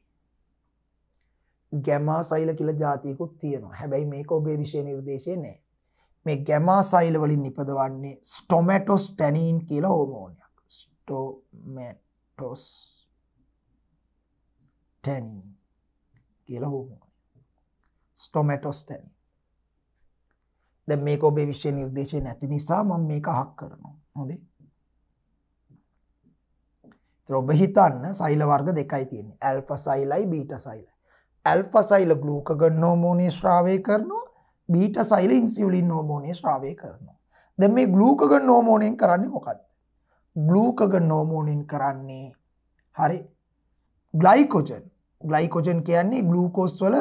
ගැමා සෛල කියල ජාතිකුත් තියෙනවා. හැබැයි මේක ඔබේ විෂය නිර්දේශය නෑ. මේ ගැමා සෛල වලින් නිපදවන්නේ ස්ටොමැටොස් ටැනීන් කියලා හෝමෝනයක් ස්ටෝමැටොස් ටැනීන් කියලා හෝමෝන ස්ටොමැටොස් ටැනීන් දැන් මේක ඔබේ විෂය නිර්දේශය නැති නිසා මම මේක අහක් කරනවා. හොඳේ? ඔබ හිතන්න සෛල වර්ග දෙකයි තියෙන්නේ. ඇල්ෆා සෛලයි බීටා සෛලයි. ඇල්ෆා සෛල ග්ලූකගන් හෝමෝනේ ශ්‍රාවය කරනවා බීටා සෛල ඉන්සියුලින් හෝමෝනේ ශ්‍රාවය කරනවා. දැන් මේ ග්ලූකගන් හෝමෝනෙන් කරන්නේ මොකක්ද ග්ලූකගන් හෝමෝනෙන් කරන්නේ හරි ග්ලයිකෝජන්. ග්ලයිකෝජන් කියන්නේ ග්ලූකෝස් වල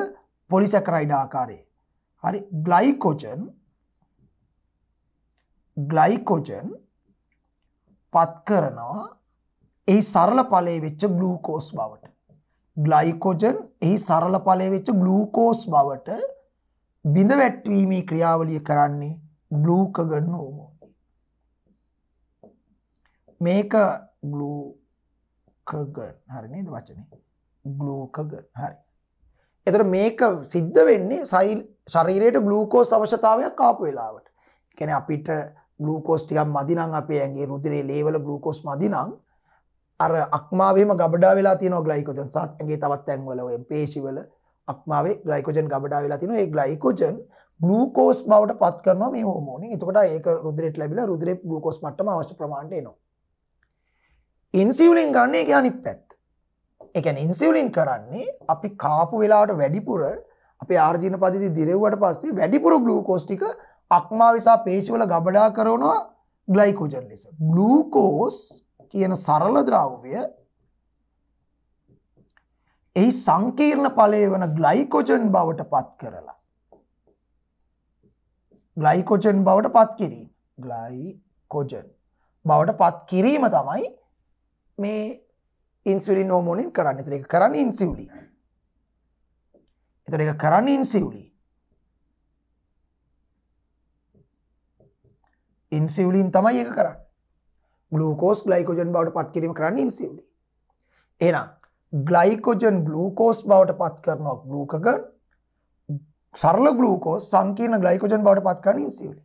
පොලිසැකරයිඩ් ආකාරයේ. හරි ග්ලයිකෝජන් ග්ලයිකෝජන් පත් කරනවා එහි සරල පලේ වෙච්ච ගලූකෝස් බවට. ග්ලයිකෝජන් එහි සරල පලේ වෙච්ච ගලූකෝස් බවට බිඳ වැට්වීමේ ක්‍රියාවලිය කරන්නේ ගලූකගන්න ඕමෝ. මේක ගලූකගන් හරිනේද වචනේ ගලූකගන් හරි. එතර මේක සිද්ධ වෙන්නේ සයිල් ශරීරයට ගලූකෝස් අවශ්‍යතාවයක් කාපු වෙලාවට. කැන අපිට ගලූකෝස්ටිකම් මදිනං අපේ ඇගේ රුදිරේ ලේවල ගලූකෝස් මදිනං අර අක්මාවේම ගබඩා වෙලා තියෙන ග්ලයිකෝජන්. සත්ගේ තවත් තැන්වල ඔය පේශිවල අක්මාවේ ග්ලයිකෝජන් ගබඩා වෙලා තියෙන ඒ ග්ලයිකෝජන් ග්ලූකෝස් බවට පත් කරනවා මේ හෝමෝනින්. එතකොට ඒක රුධිරයට ලැබිලා රුධිරේ ග්ලූකෝස් මට්ටම අවශ්‍ය ප්‍රමාණයට එනවා. ඉන්සියුලින් ගන්න ඒක අනිත් පැත්ත. ඒ කියන්නේ ඉන්සියුලින් කරන්නේ අපි කාපු වෙලාවට වැඩිපුර අපේ ආර්ජීන පද්ධති දිරෙව්වට පස්සේ වැඩිපුර ග්ලූකෝස් ටික අක්මා විසා පේශිවල ගබඩා කරනවා ග්ලයිකෝජන් ලෙස. ග්ලූකෝස් කියන සරල ද්‍රව්‍ය එහි සංකීර්ණ ඵලය වන ග්ලයිකෝජන් බවට පත් කරලා ග්ලයිකෝජන් බවට පත් කිරීම. ග්ලයිකෝජන් බවට පත් කිරීම තමයි මේ ඉන්සිලින් හෝමෝනින් කරන්න. එතර එක කරන්න ඉන්සිවලි එතර එක කරන්න ඉන්සිවලි ඉන්සිවලින් තමයි එක කරන්න. ගලූකෝස් ගලයිකෝජන් බවට පත් කිරීම කරන්න ඉන්සිවලි එනම් ග්ලයිකෝජන් ගලූකෝස් බවට පත් කරනවා ගලූකගන් සරල ගලූකෝස් සංකීර්ණ ගලයිකෝජන් බවට පත් කරන ඉන්සිවලි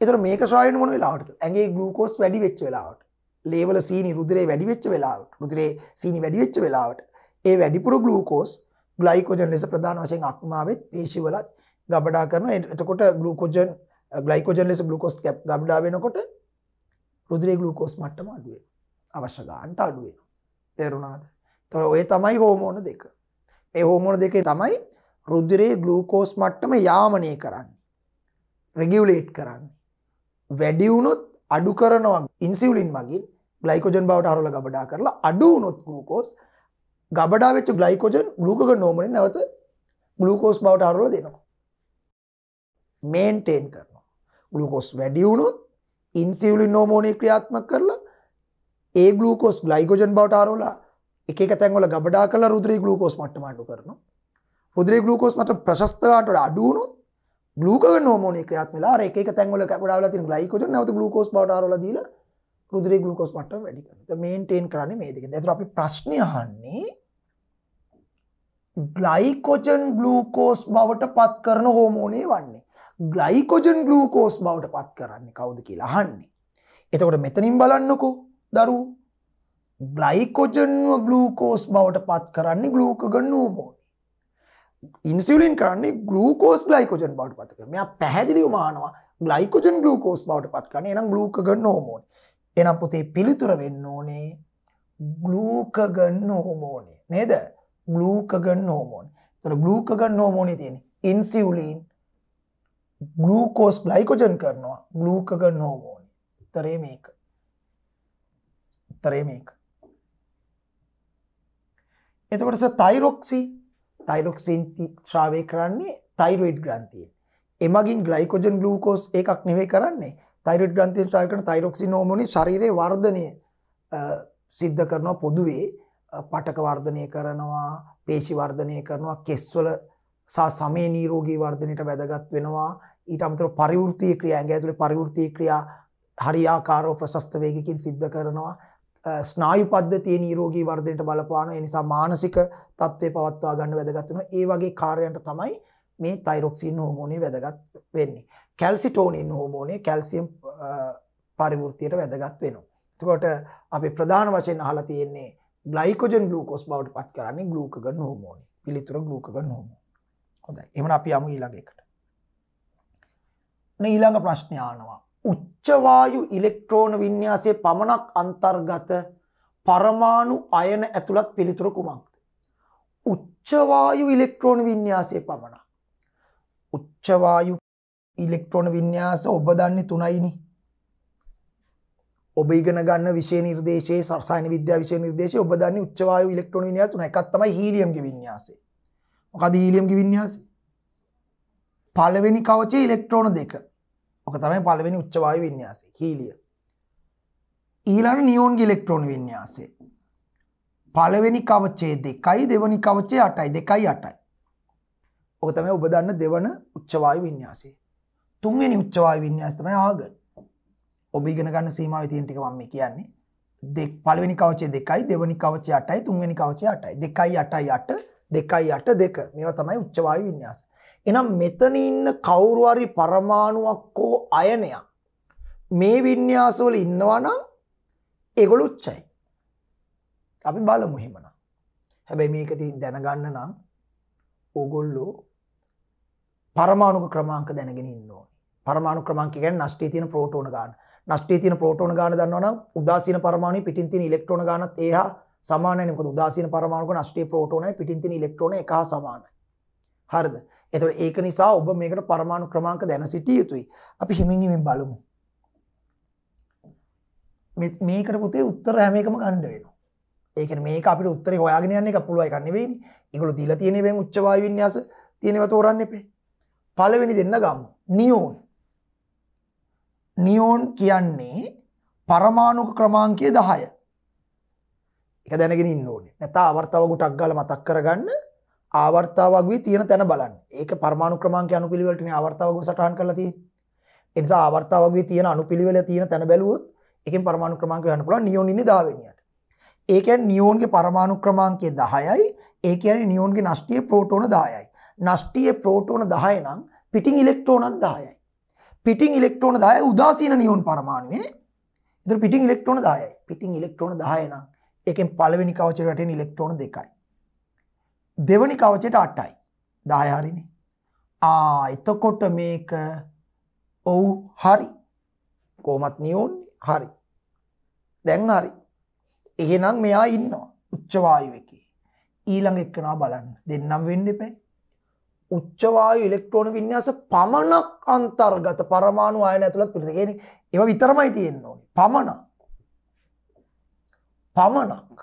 එතර මේක ශායන මොන වෙලාට ඇගේ ගලූකෝස් වැඩි වෙච්ච වෙලාවට. ලේවල සීනි රුදරේ වැඩිවෙච්ච වෙලාවට. රුදරේ සීනි වැඩිවෙච්ච වෙලාවට. ඒ වැඩිපුර ගලූකෝස් ගලයිකෝජන් ලෙස ප්‍රධාන වශයෙන් අක්මාවත් පේශිවලත් ගබඩා කරන එතකොට ගලූකෝජන් ගලයිකෝජන් ලෙස ගලුකෝස් කැප් ගබඩා වෙනකොට රුදරේ ගලූකෝස් මට්ටම අඩුවේ. අවශ්‍ය ගාන්ට අඩුවෙන තෙරුණාද? තොර ඔය තමයි හෝමෝන දෙක. ඒ හෝමෝන දෙකේ තමයි රුද්දරේ ගලූකෝස් මට්ටම යාමනය කරන්න. රෙගියවලේට් කරන්න. වැඩිවුණොත් අඩු කරනවා ඉන්සිවලින් මගින් ගලයිකෝජන් බවට අරල ගබඩා කරලා අඩුවනොත් ගලූකෝස් ගබඩා වෙච්ච ගලයිකෝජන් ගලූකක නෝමන නැවත ගලූකෝස් බවට අරල දෙනවා. මේන්ටේන් කරනවා. ගලුකෝස් වැඩියවුණුත් ඉන්සිවලින් නෝමෝනය ක්‍රියාත්ම කරලා ඒ ගලූකෝස් ගලයිකෝජන් බවට අරෝලා එක තැන්වල ගබඩා කල රුද්‍රී ගලූකෝස් මට මාඩු කරන රුද්‍රී ගලූකෝස් මට ප්‍රශස්තකාට අඩුවුණුත් ගලූක නෝමෝන ක්‍රයාත්මලා එක තැන්වල කපඩාල ති ගලයිකෝජ නවත ගලූකෝස් බවට අරල දීල රුද්‍රී ගලූකෝස් මට වැඩි මේන්ටේන් කරන මේ දෙක ඇතර අපි ප්‍රශ්නය හන්නේ ග්ලයිකෝජන් ගලූකෝස් බවට පත් කරන හෝමෝනේ වන්නේ. ග්ලයිකෝජන් ගලූකෝස් බවට පත් කරන්න කවුද කියලා අහන්නේ. එතකොට මෙතනින් බලන්නකෝ දරු ග්ලයිකෝජන්ව ගලූකෝස් බවට පත් කරන්නේ ගලූකගන්න හෝමෝනි. ඉන්සිලින් කරන්නේ ගලූකෝස් ගලයිකෝජන් බවට පත් කර මෙයා පැහැදිලිව මානවා ගලයිකෝජන් ගලූකෝස් බවට පත් කරන එනම් ගලූකගන්න හෝමෝනි. එනම් පුතේ පිළිතුර වෙන්න ඕනේ ගලූකගන්න හෝමෝනේ නේද ගලූකගන්න හෝමෝන් තොර ගලූකගන්න හෝමෝනි තියෙන ඉන්සිවලීන් ගලූකෝස් ගලයිකෝජන් කරනවා. ගලූකගන්න හෝමෝනි තරේ මේක. තරේ මේක. එතකොටස තයිරොක්සි. තයිරොක්සින් ශ්‍රාවය කරන්නේ තයිරෝයිඩ් ග්‍රන්තියෙන් එමගින් ගලයිකෝජන් ගලූකෝස් එකක් නෙවේ කරන්නේ. තයිරට ග්‍රන්තිය ශ්‍රය කරන තයිරොක්සි නෝමනි ශරීරය වර්ධනය සිද්ධ කරනවා පොදුවේ පටක වර්ධනය කරනවා පේශි වර්ධනය කරනවා කෙස්වල සා සමේ නීරෝගී වර්ධනයට වැදගත් වෙනවා. ඊට අමතර පරිවෘතිය ක්‍රියා ඇගේ ඇතුළේ පරිවෘතිය ක්‍රියා හරියාකාරෝ ප්‍රශස්ත වේගකින් සිද්ධ කරනවා. ස්නායු පද්ධතිය නීරෝගී වර්ධනයට බලපාන නිසා මානසික තත්ත්වය පවත්වා ගන්න වැදගත් වෙනවා. ඒ වගේ කාර්යයන්ට තමයි මේ තයිරොක්සින් හෝමෝනේ වැදගත් වෙන්නේ. කැල්සිටෝනින් හෝමෝනේ කැල්සියම් පරිවෘතියට වැදගත් වෙනවා. එතකොට අපි ප්‍රධාන වශයෙන් අහලා තියෙන්නේ ග්ලයිකෝජන් ගලූකෝස් බවට පත් කරන්නේ ගලූකගන් හෝමෝනි. පිළිතුර ගලූකගන් හෝමෝන් හොඳයි. එහෙනම් අපි යමු ඊළඟ එකට. ඊළඟ ප්‍රශ්නයානවා උච්චවායු ඉලෙක්ට්‍රෝන විඤ්ඥාසය පමණක් අන්තර්ගත පරමාණු අයන ඇතුළත් පිළිතුර කුමක්ද. උච්චවායු ඉලෙක්ට්‍රෝන විඤ්ඥාසය පමණ. උච්චවායු ඉලෙක්ට්‍රෝන විඤ්ඥාස ඔබ දන්නේ තුනයිනි. ඔබ ඉගෙන ගන්න විශෂ නිර්දේශේ සර්සායන විද්‍යා විශෂ නිර්දේශ ඔබ දන්න උච්චවායු ඉලෙක්ට්‍රෝන විඤ්ඥා තුන එකත්තමයි හීලියම්ගේ විඤ්ඥාසේ මොකද හීලියම්ගේ විඤ්ඥාසේ පලවෙනි කවචේ ඉලෙක්ට්‍රෝන දෙක ඕක තමයි පළවෙනි උච්චවායු විඤ්ඥාසේ හීලිය. ඊළඟ නියෝන්ගේ ඉලෙක්ට්‍රෝන විඤ්ඥාසේ. පළවෙනි කවචේ දෙකයි දෙවනි කවචේ අටයි දෙකයි අටයි. ඕක තමයි ඔබ දන්න දෙවන උච්චවායු විඤ්ඥාසේ. තුන්වෙනි උච්චවායු විඤ්ඥාස්තමයි ආගන්. ඔබ ඉගෙන ගන්න සීමාව තියෙන ටික මම කියන්නේ. දෙක් පළවෙනි කවචේ දෙකයි දෙවනි කවචේ අටයි තුන්වෙනි කවචේ අටයි දෙකයි අටයි අට දෙකයි අට දෙක මේවා තමයි උච්චවායු විඤ්ඥාස. එනම් මෙතන ඉන්න කවුරුහරි පරමාණුවක් හෝ අයනයක් මේ විඤ්ඥාසවල ඉන්නවනම් එගොලු උච්චයි. අපි බලමු හිමන. හැබැයි මේකති දැනගන්න නම් ඕගොල්ලෝ පරමාණුක ක්‍රමාංක දැනගෙන ඉන්න ඕනි. පරමාණු ක්‍රමාංක ගැන නෂ්ටේ තියෙන ප්‍රෝටෝන ගාන. නෂ්ටේ තියෙන ප්‍රෝටෝන ගාන දන්නවනම් උදාසීන පරමාණු පිටින් තියෙන ඉලෙක්ට්‍රෝන ගානත් ඒහා සමානයි. මොකද උදාසීන පරමාණුක නෂ්ටේ ප්‍රෝටෝනයි පිටින් තියෙන ඉලෙක්ට්‍රෝන එක හා සමානයි. හරිද? එතකොට ඒක නිසා ඔබ මේකට පරමාණු ක්‍රමාංක දැන සිටිය යුතුයි. අපි හිමින් හිමින් බලමු. මේකට පුතේ උත්තර හැම එකම ගන්න වෙනවා. ඒ කියන්නේ මේක අපිට උත්තරේ හොයාගෙන යන්න එක පුළුවන් එකක් නෙවෙයිනේ. ඒගොල්ලෝ දීලා තියෙන බෙන් උච්ච වායු වින්‍යාස තියෙනවා තෝරන්න එපේ. පළවෙනි දෙන්න ගමු. නියෝන්. නියෝන් කියන්නේ පරමාණු ක්‍රමාංකය 10. ඒක දැනගෙන ඉන්න ඕනේ. නැත්නම් ආවර්තව ගුටක් ගාලා මතක් කරගන්න ආවර්තාවගේ තියෙන තැන බලන්න ඒක පරමාණු ක්‍රමාංක අනුපිළිවෙලටනේ ආවර්තාවග සටහන් කරලා තියෙන්නේ. ඒ නිසා ආවර්තාවගේ තියෙන අනුපිළිවෙල තියෙන තැන බැලුවොත් එකෙන් පරමාණු ක්‍රමාංක ගන්න පුළුවන් නියෝන් ඉන්නේ 10 වෙනියට. ඒකැන් නියෝන්ගේ පරමාණු ක්‍රමාංකය දහයයි ඒ ඇන නියෝන්ගේ නෂ්ටිය ප්‍රෝටෝන දායයි. නෂ්ටිය ප්‍රෝටෝන දහය නම් පිටිං ඉලෙක්ට්‍රෝනත් දායයි. පිටිං ඉලෙක්ට්‍රෝන දාය උදාසීන නියෝන් පරමාණුවේ එතර පිටිං ඉලෙක්ට්‍රෝන දායයි පිටිං ඉලෙක්ට්‍රෝන දායනම් එකෙන් පළවෙනි කවචරටෙන් ඉලෙක්ට්‍රෝන දෙකයි. දෙවනි කවචයට අට්ටයි දායහරිනි ආ එතකොට මේක ඔවු හරි. කෝමත් නියෝන් හරි. දැන් හරි. එහෙනම් මෙයා ඉන්නවා. උච්චවායු එකේ ඊළඟ එක්කනා බලන්න. දෙන්නම් වෙන්න එපෑ උච්චවායු ඉලෙක්ට්‍රෝන වින්‍යාස පමණක් අන්තර්ගත පරමාණු ආයන ඇතුළත් පිරිසගෙන ඒව විතරමයි තියෙන්න ඕනේ. පමණක්. පමණක්.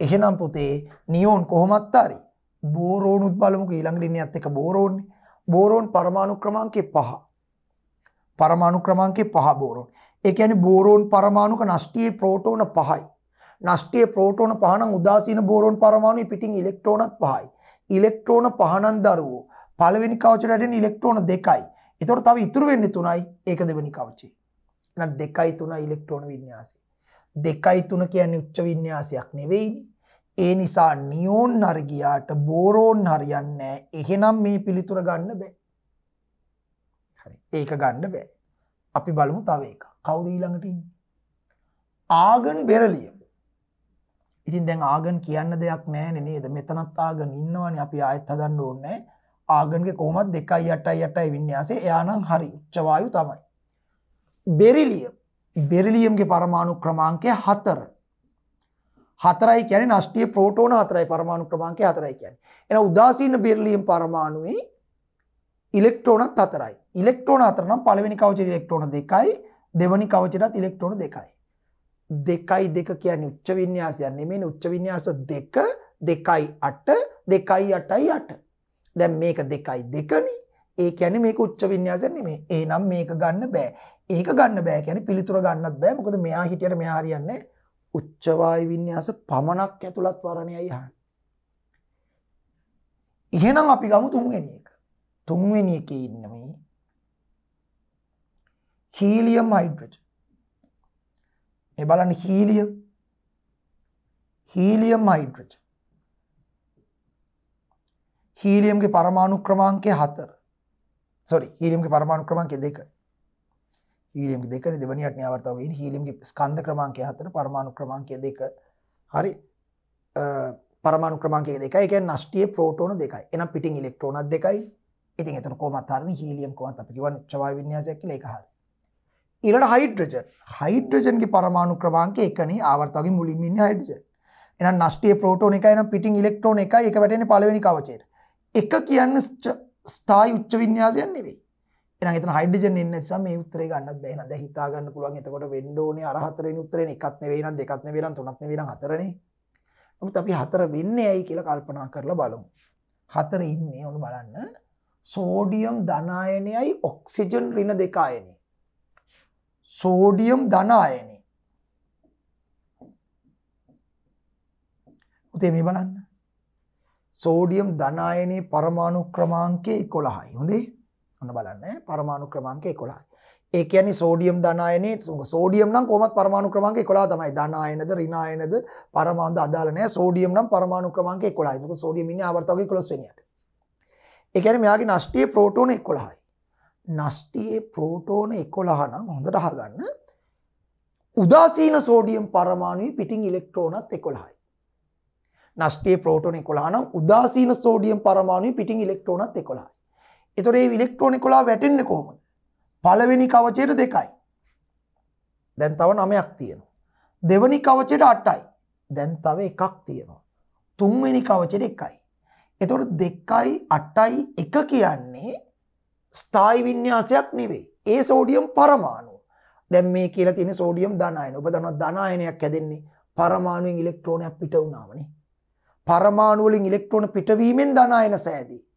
එහෙනම් පුතේ නියෝන් කොහොමත් හරි බෝරෝනුත් බලමුක. ඊළඟට ඉන්නේ අත් එක බෝරෝන්නේ. බෝරෝන් පරමාණු ක්‍රමාංකේ පහ. පරමාණු ක්‍රමාංකේ පහ බෝරෝන්. ඒ කියන්නේ බෝරෝන් පරමාණුක නෂ්ටියේ ප්‍රෝටෝන පහයි. නෂ්ටියේ ප්‍රෝටෝන පහ නම් උදාසීන බෝරෝන් පරමාණුයි පිටින් ඉලෙක්ට්‍රෝනත් පහයි. ඉලෙක්ට්‍රෝන පහනන් දරුවෝ. පළවෙනි කවචයට ඇටෙන ඉලෙක්ට්‍රෝන දෙකයි. එතකොට තව ඉතුරු වෙන්නේ තුනයි. ඒක දෙවෙනි කවචේ. එහෙනම් දෙකයි තුනයි ඉලෙක්ට්‍රෝන වින්‍යාසය දෙකයි තුන කියන්නේ උච්ච වින්‍යාසයක් නෙවෙයිනේ. ඒ නිසා නියෝන් හරි ගියාට බෝරෝන් හරියන්නේ එහෙනම් මේ පිළිතුර ගන්න බෑ. හරි. ඒක ගන්න බෑ. අපි බලමු තව එකක්. කවුද ඊළඟට ඉන්නේ? Argon beryllium. ඉතින් දැන් ආගන් කියන්න දෙයක් නැහැ නේද? මෙතනත් ආගන් ඉන්නවනේ අපි ආයෙත් හදන්න ඕනේ. ආගන්ගේ කොහොමද 2යි 8යි 8යි වින්‍යාසය. එයා නම් හරි. උච්ච වායු තමයි. බෙරිලියම්. බෙරිලියම්ගේ පරමාණු ක්‍රමාංකය 4. හතරයි කියන නෂ්ටිය ප්‍රෝටෝන හතරයි පරමාණු ක්‍රමාංකය හතරයි කියන. එන උදාසීන බෙරලියම් පරමාණුවේ ඉලෙක්ට්‍රෝනත් හතරයි. ඉලෙක්ට්‍රෝන හතර නම් පළවෙනි කවචේ ඉලෙක්ට්‍රෝන දෙකයි දෙවනි කවචයටත් ඉලෙක්ට්‍රෝන දෙකයි. දෙකයි දෙක කියන්නේ උච්ච වින්‍යාසයක් නෙමෙයි උච්ච වින්‍යාස දෙක දෙකයි අට දෙකයි අටයි අට. දැන් මේක දෙකයි දෙකනේ. ඒ කියන්නේ මේක උච්ච වින්‍යාසයක් නෙමෙයි. එහෙනම් මේක ගන්න බෑ. ඒක ගන්න බෑ කියන්නේ පිළිතුර ගන්නත් බෑ. මොකද මෙයා හිටියට මෙයා හරියන්නේ නැහැ. උච්චවායු වින්‍යාස පමණක් ඇතුළත් වරණයයි අහන්නේ. එහෙනම් අපි ගමු තුන්වෙනි එක. තුන්වෙනි එකේ ඉන්න මේ හීලියම් හයිඩ්‍රජන්. මේ බලන්න හීලියම් හීලියම් හයිඩ්‍රජන්. හීලියම්ගේ පරමාණු ක්‍රමාංකය 4. සෝරි හීලියම්ගේ පරමාණු ක්‍රමාංකය 2. හීලියම් දෙක දෙවනියට න්‍යාවර්තාව වෙන්නේ හීලියම්ගේ ස්කන්ධ ක්‍රමාංකය 4 පරමාණු ක්‍රමාංකය 2 හරි? පරමාණු ක්‍රමාංකය 2 ඒ කියන්නේ නෂ්ටියේ ප්‍රෝටෝන දෙකයි. එහෙනම් පිටින් ඉලෙක්ට්‍රෝනත් දෙකයි. ඉතින් එතන කොහොමත් හරිනේ හීලියම් කොහොමත් අපි කියවන්නේ උච්ච වායු වින්‍යාසයක් කියලා ඒක හරි. ඊළඟට හයිඩ්‍රජන්. හයිඩ්‍රජන්ගේ පරමාණු ක්‍රමාංකය එකනේ ආවර්තකගේ මුලින්ම ඉන්නේ හයිඩ්‍රජන්. එහෙනම් නෂ්ටියේ ප්‍රෝටෝන එකයි නම් පිටින් ඉලෙක්ට්‍රෝන එකයි. ඒක වැටෙන්නේ පළවෙනි කවචයට එක කියන්නේ ස්ථායි උච්ච වින්‍යාසයක් නෙවෙයි. එහෙනම් එතන හයිඩ්‍රජන් එන්න නිසා මේ උත්තරේ ගන්නත් බෑ. එහෙනම් දැන් හිතා ගන්න පුළුවන් එතකොට වෙන්න ඕනේ අර හතරෙනි උත්තරේනේ එකක් නෙවෙයි නම් දෙකක් නෙවෙයි නම් තුනක් නෙවෙයි නම් හතරනේ. නමුත් අපි හතර වෙන්නේ ඇයි කියලා කල්පනා කරලා බලමු. හතර ඉන්නේ ඔන්න බලන්න. සෝඩියම් ධන අයනයයි ඔක්සිජන් ඍණ දෙක අයනයි. සෝඩියම් ධන අයනයි. උතේ මේ බලන්න. සෝඩියම් ධන අයනයේ පරමාණු ක්‍රමාංකය 11යි. හොඳේ? ඔන්න බලන්න පරමාණු ක්‍රමාංක 11යි. ඒ කියන්නේ සෝඩියම් ධනායනේ සෝඩියම් නම් කොහොමත් පරමාණු ක්‍රමාංක 11 තමයි. ධනායනද ඍණායනද පරමාණුද අදාළ නැහැ. සෝඩියම් නම් පරමාණු ක්‍රමාංක 11යි. මොකද සෝඩියම් ඉන්නේ ආවර්තකයේ 11 වෙනියට. ඒ කියන්නේ මෙයාගේ නෂ්ටියේ ප්‍රෝටෝන 11යි. නෂ්ටියේ ප්‍රෝටෝන 11 නම් හොඳට අහගන්න. උදාසීන සෝඩියම් පරමාණුවේ පිටින් ඉලෙක්ට්‍රෝනත් 11යි. නෂ්ටියේ ප්‍රෝටෝන 11 නම් උදාසීන සෝඩියම් පරමාණුවේ පිටින් ඉලෙක්ට්‍රෝනත් 11යි. එතොර ඒ ඉලෙක්ට්‍රෝනිකොලා වැටෙන්න කොහොමද? පළවෙනි කවචයට දෙකයි. දැන් තව නමයක් තියෙනවා. දෙවනි කවචයට අටයි. දැන් තව එකක් තියෙනවා. තුන්වෙනි කවචයට එකයි. එතොට දෙකයි අටයි එක කියන්නේ ස්ථායි විඤ්ඥාසයක් නෙවෙයි. ඒ සෝඩියම් පරමාණු දැම් මේ කියලා තියෙන සෝඩියම් ධනායන. ඔබ දන්න ධනායනයක් ඇදෙන්නේ පරමාණුවෙන් ඉලෙක්ට්‍රෝනයක් පිට වුණාවනේ පරමාණුවලින් ඉලෙක්ට්‍රෝන පිටවීමෙන් ධනායන සෑදී.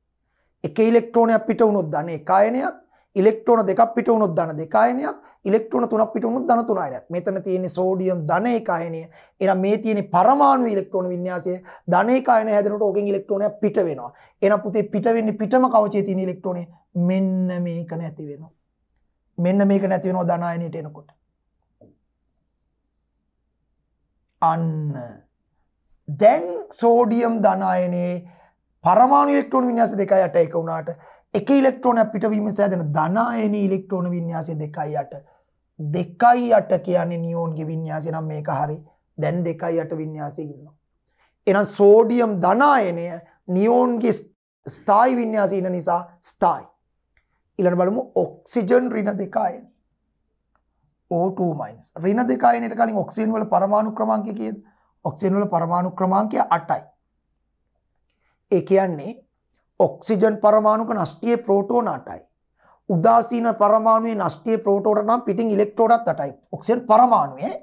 එක ඉලෙක්ට්‍රෝනයක් පිට වුණොත් ධන එකයනයක් ඉලෙක්ට්‍රෝන දෙකක් පිට වුණොත් ධන දෙකායනයක් ඉලෙක්ට්‍රෝන තුනක් පිට වුණොත් ධන තුනයනයක්. මෙතන තියෙන්නේ සෝඩියම් ධන එකයනය. එහෙනම් මේ තියෙන්නේ පරමාණු ඉලෙක්ට්‍රෝන වින්‍යාසය. ධන එකයන හැදෙනකොට ඕකෙන් ඉලෙක්ට්‍රෝනයක් පිට වෙනවා. එහෙනම් පුතේ පිට වෙන්නේ පිටම කවචයේ තියෙන ඉලෙක්ට්‍රෝනේ මෙන්න මේක නැති වෙනවා. මෙන්න මේක නැති වෙනවා ධන අයනයට එනකොට. අන්න. දැන් සෝඩියම් ධනායනයේ පරමාණු ඉලෙක්ට්‍රෝන වින්‍යාස දෙකයි යට එක වුණාට එක ඉලෙක්ට්‍රෝන පිටවීම සෑදෙන ධනායන ඉලෙක්ට්‍රෝන වින්‍යාසය දෙකයි යට දෙකයි යට කියන්නේ නියෝන්ගේ වින්‍යාසය නම් මේක හරි දැන් දෙකයි යට වින්‍යාසය ඉන්නවා. එනම් සෝඩියම් ධනායනය නියෝන්ගේ ස්ථායි වින්‍යාසය ඉන්න නිසා ස්ථායි. ඉලන බලමු ඔක්සිජන් රින දෙකායන O2 මයිනස් රින දෙකායනට කලින් ඔක්සින් වල පරමාණු ක්‍රමාංකය කියද ඔක්සින් වල පරමාණු ක්‍රමාංකය අටයි. ඒ කියන්නේ ඔක්සිජන් පරමාණුක නෂ්ටිය ප්‍රෝටෝන අටයි. උදාසීන පරමාණුවේ නෂ්ටිය ප්‍රෝටෝට නම් පිටින් ඉලෙක්ට්‍රෝඩත් අටයි ඔක්සියන් පරමාණුවේ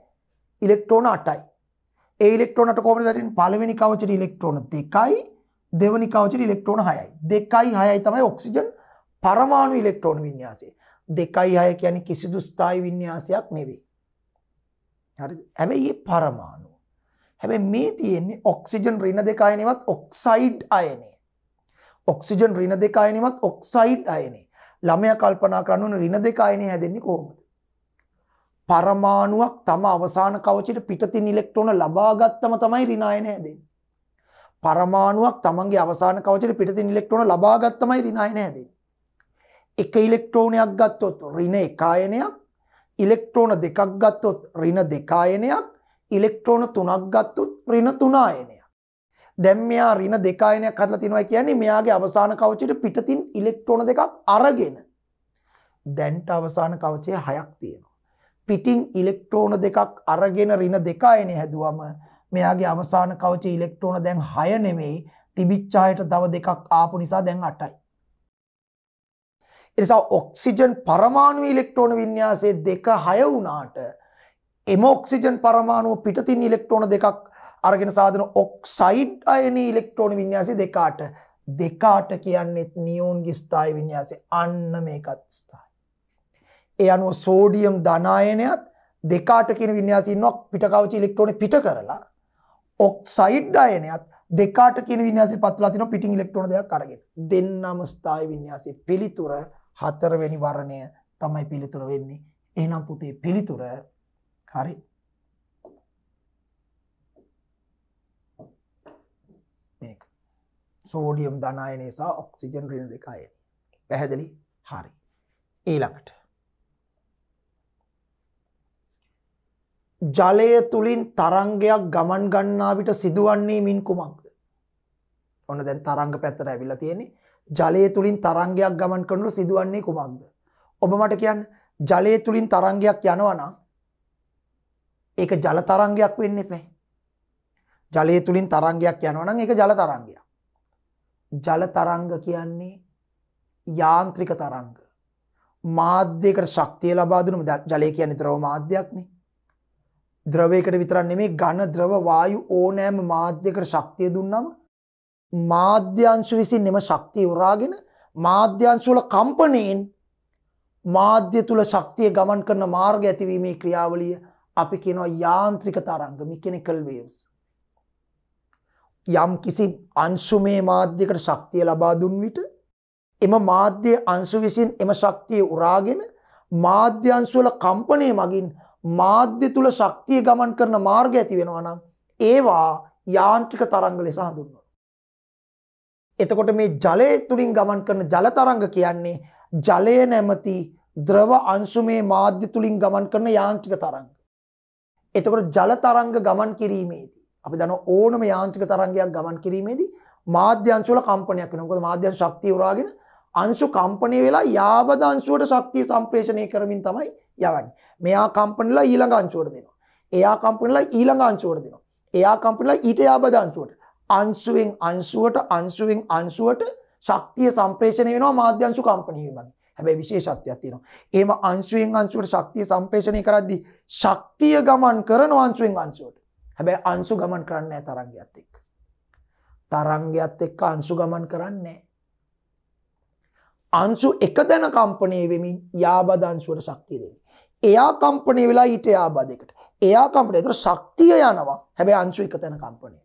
ඉලෙක්ට්‍රෝන අටයි. ඒ ඉලෙක්ට්‍රෝනට කොමට වැටින් පළවෙනි කවචට ඉලෙක්ට්‍රෝන දෙකයි දෙවනි කවචට ඉලෙක්ට්‍රෝන හයයි දෙකයි හයයි තමයි ඔක්සිජන් පරමාණු ඉලෙක්ට්‍රෝන වින්‍යාසේ දෙකයි හය කියන කිසිදු ස්ථායි වින්‍යාසයක් නෙවෙයි. හරි හැබැයි ඒ පරමාණු. හැබැ මේ තියෙන්නේ ඔක්සිජන් රින දෙකායනවත් ඔක්සයිඩ් අයනේ. ඔක්සිජන් රින දෙකායනවත් ඔක්සයිඩ් අයනේ ළමය කල්පනා කරන්නන රින දෙකායනය හැදෙන්නේ කොහොමද. පරමාණුවක් තම අවසාන කවචට පිටතින් ඉලෙක්ට්‍රෝන ලබාගත්තම තමයි රිනායන හැදෙන්. පරමාණුවක් තමන්ගේ අවසාන කවචට පිටතින් ඉලෙක්ට්‍රෝන ලබාගත්තමයි රිනායන හැදෙන්. එක ඉලෙක්ට්‍රෝනයක් ගත්තොත් රින එකායනයක් ඉලෙක්ට්‍රෝන දෙකක් ගත්තොත් රින දෙකායනයක් ඉලෙක්ට්‍රෝන තුනක් ගත්තුත් රින තුනායනයක්. දැම් මෙයා රින දෙකායනයක් හදල තිනවා කියන්නේ මෙයාගේ අවසාන කවචට පිටතින් ඉලෙක්ට්‍රෝන දෙකක් අරගෙන දැන්ට අවසාන කවචය හයක් තියෙනවා. පිටිං ඉලෙක්ට්‍රෝන දෙකක් අරගෙන රින දෙකායනය හැදුවම මෙයාගේ අවසාන කවච ඉලෙක්ට්‍රෝන දැන් හය නෙමෙයි තිබිච්චායට දව දෙකක් ආපු නිසා දැන් අටයි. එනිසා ඔක්සිජන් පරමාණු ඉලෙක්ට්‍රෝන වින්‍යාසේ දෙක හය වුණාට එම ඔක්සිජන් පරමාණුව පිටතින් ඉලෙක්ට්‍රෝන දෙකක් අරගෙන සාධන ඔක්සයිඩ් අයන ඉලෙක්ට්‍රෝන වින්‍යාසේ දෙකාට. දෙකාට කියන්නෙත් නියෝන් ගිස්ථායි වින්‍යාසේ අන්න මේකත් ස්ථායි. ඒ අනුව සෝඩියම් ධනායනයත් දෙකාට කියන වින්‍යාසින්වක් පිටකවච ඉලෙක්ට්‍රෝන පිට කරලා ඔක්සයිඩ් අයනයත් දෙකාට කියන වින්‍යාසි පත්ලා තින පිටිං ඉලෙක්ට්‍රෝන දෙයක් අරගෙන. දෙන්නම ස්ථායි වින්‍යාසේ පිළිතුර හතරවෙනි වරණය තමයි පිළිතුර වෙන්නේ. එනම් පුතේ පිළිතුර හරි. මේක. සෝඩියම් ධනායනය සහ ඔක්සිජන් රින දෙකායන පැහැදිලි? හරි. ඊළඟට. ජලය තුළින් තරංගයක් ගමන් ගන්නා විට සිදුවන්නේ මින් කුමක්ද? ඔන්න දැන් තරංග පැත්තට ඇවිල්ල තියෙන්නේ. ජලය තුළින් තරංගයක් ගමන් කරනු සිදුවන්නේ කුමක්ද? ඔබ මට කියන්න. ජලය තුළින් තරංගයක් යනවනම් ඒක ජල තරංගයක් වෙන්න එපැයි. ජලය තුළින් තරංගයක් යනවනම් ඒක ජල තරංගයක්. ජල තරංග කියන්නේ යාන්ත්‍රික තරංග. මාධ්‍යයකට ශක්තිය ලබාදුනම ජලය කියන ද්‍රව මාධ්‍යයක්නේ. ද්‍රවයකට විතරන්න නෙමේ ගණ ද්‍රව වායු ඕනෑම මාධ්‍යකට ශක්තිය දුන්නම මාධ්‍යංශු විසින් එම ශක්තිය උරාගෙන මාධ්‍යංශුවල කම්පනයෙන් මාධ්‍ය තුළ ශක්තිය ගමන් කරන මාර්ග ඇතිවීමේ ක්‍රියාවලිය අපි කියනවා යාන්ත්‍රික තරංග මිකෙනිකල් වේව්ස්. යම් කිසි අංශුමේ මාධ්‍යකට ශක්තිය ලබා දුන් විට එම මාධ්‍ය අංශු විසින් එම ශක්තිය උරාගෙන මාධ්‍යංශුවල කම්පනය මගින් මාධ්‍ය තුළ ශක්තිය ගමන් කරන මාර්ග ඇති වෙනවා නම් ඒවා යාන්ත්‍රික තරංග ලෙස හඳුන්වනවා. එතකොට මේ ජලය තුළින් ගමන් කරන ජල තරංග කියන්නේ ජලය නැමති ද්‍රව අංශුමේ මාධ්‍ය තුළින් ගමන් කරන යාන්ත්‍රික තරංග. එතකොට ජල තරංග ගමන් කිරීමේදී අපි දන්න ඕනම යාන්ත්‍රික තරංගයක් ගමන් කිරීමේදී මාධ්‍යංශවල කම්පනයක් වෙනවා. මොකද මාධ්‍යංශ ශක්තිය උරාගෙන අංශු කම්පණය වෙලා යාබද අංශුවට ශක්තිය සම්ප්‍රේෂණය කරමින් තමයි යවන්නේ. මෙයා කම්පනලා ඊළඟ අංශුවට දෙනවා. එයා කම්පනලා ඊළඟ අංශුවට දෙනවා. එයා කම්පනලා ඊට යාබද අංශුවට. අංශුවෙන් අංශුවට අංශුවෙන් අංශුවට ශක්තිය සම්ප්‍රේෂණය වෙනවා මාධ්‍යංශු කම්පණය වීමෙන්. හැබැයි විශේෂත්වයක් තියෙනවා. එහෙම අංශුවෙන් අංශුවට ශක්තිය සම්ප්‍රේෂණය කරද්දී ශක්තිය ගමන් කරන අංශුවෙන් අංශුවට. හැබැයි අංශු ගමන් කරන්නේ තරංගයත් එක්ක. තරංගයත් එක්ක අංශු ගමන් කරන්නේ අංශු එක දැන කම්පණය වෙමින් යාබද අංශුවට ශක්තිය දෙන්නේ. එයා කම්පණය වෙලා ඊට යාබදයකට. එයා කම්පණය. ඒතර ශක්තිය යනවා. හැබැයි අංශු එක තැන කම්පණය.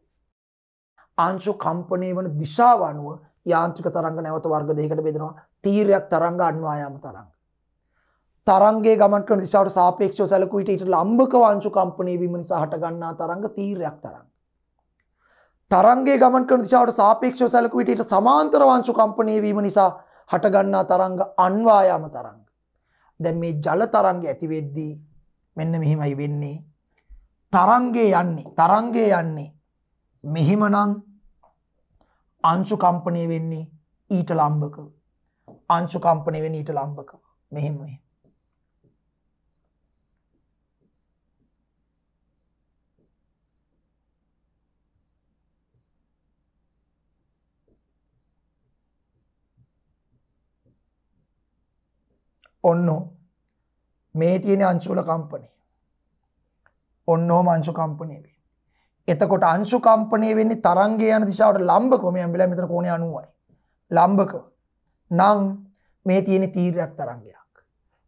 අංශු කම්පණය වන දිශාව අනුව යාන්ත්‍රික තරංග නැවත වර්ග දෙකකට බෙදෙනවා තීරයක් තරංග අන්වායාම තරංග. තරන්ගේ ගමන් කරන දිසාවට සාපේක්ෂව සැලකුව විට ඊට ලම්බක වංශු කම්පනය වීම නිසා හටගන්නා තරංග තීරයක් තරංග. තරන්ගේ ගමන් කරන දිසාවට සාපේක්ෂව සැලකුව විට ඊට සමාන්තර වංශු කම්පනය වීම නිසා හටගන්නා තරංග අන්වායාම තරංග. දැන් මේ ජල තරංග ඇති වෙද්දී මෙන්න මෙහිමයි වෙන්නේ. තරංගේ යන්නේ තරංගේ යන්නේ මෙහිමනම් අංශු කම්පනය වෙන්නේ ඊට ලම්බකව. අංශු කම්පනය වෙන්නේ ඊට ලම්බකව. මෙහෙම මෙහෙම. ඔන්න මේ තියෙන අංශුවල කම්පනය. ඔන්නෝම අංශු කම්පනය වේ. එතකොට අංශු කම්පනය වෙන්නේ තරංගේ යන දිශාවට ලම්බකව මේ ඇම්බිලා මෙතන කෝණය 90යි. ලම්බකව. නම් මේ තියෙන තීරයක් තරංගයක්.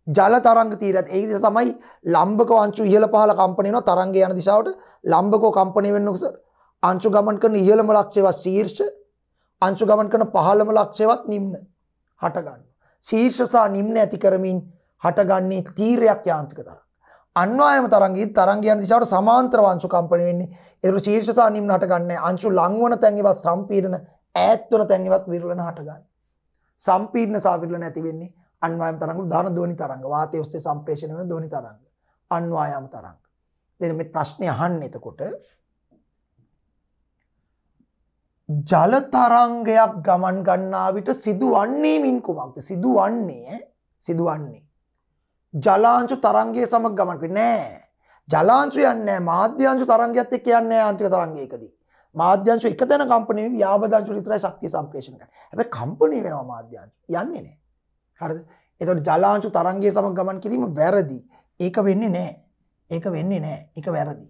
ජල තරංග තීරයත් ඒ නිසා තමයි ලම්බක අංශු ඉහළ පහළ කම්පණය වෙනවා තරංගය යන දිශාවට ලම්බකව කම්පණය වෙන්නකො අංශු ගමන් කරන ඉහළම ලක්ෂ්‍යවත් ශීර්ෂ අංශු ගමන් කරන පහළම ලක්ෂ්‍යවත් නිම්න හට ගන්නවා. ශීර්ෂ සහ නිම්න ඇති කරමින් හටගන්නේ තීරයක් යාන්ත්‍රික තරංග. අන්වායම තරංගී තරංගයන් දිශාවට සමාන්තර අංශු කම්පණය වෙන්නේ. ඒක ශීර්ෂ සහ නිම්න හටගන්නේ අංශු ලංවන තැන් ඒවා සම්පීඩන ඈත් වන තැන් ඒවත් විරලන හටගන්නේ. සම්පීඩන සහ විරලන ඇති වෙන්නේ අන්වායම තරංග උදාහරණ ධ්වනි තරංග. වාතය ඔස්සේ සම්ප්‍රේෂණය වෙන ධ්වනි තරංග. අන්වායම තරංග. දැන් මේ ප්‍රශ්නේ අහන්නේ එතකොට ජල තරංගයක් ගමන් ගන්නා විට සිදුවන්නේ මින් කුමක්ද? සිදුවන්නේ සිදුවන්නේ. ජලාංශු තරංගයේ සමග ගමන් කරන්නේ නෑ. ජලාංශු යන්නේ මාධ්‍යාංශු තරංගයත් එක්ක යන්නේ ආන්ත්‍රික තරංගයකදී. මාධ්‍යංශු එක තැන කම්පණය වෙවි යාබදාංශු විතරයි ශක්තිය සම්ප්‍රේෂණය කරන්නේ හැබැයි කම්පණය වෙනවා මාධ්‍යාංශු යන්නේ නෑ හරිද එතකොට ජලාංශු තරංගයේ සමග ගමන් කිරීම වැරදි ඒක වෙන්නේ නෑ ඒක වෙන්නේ නෑ ඒක වැරදි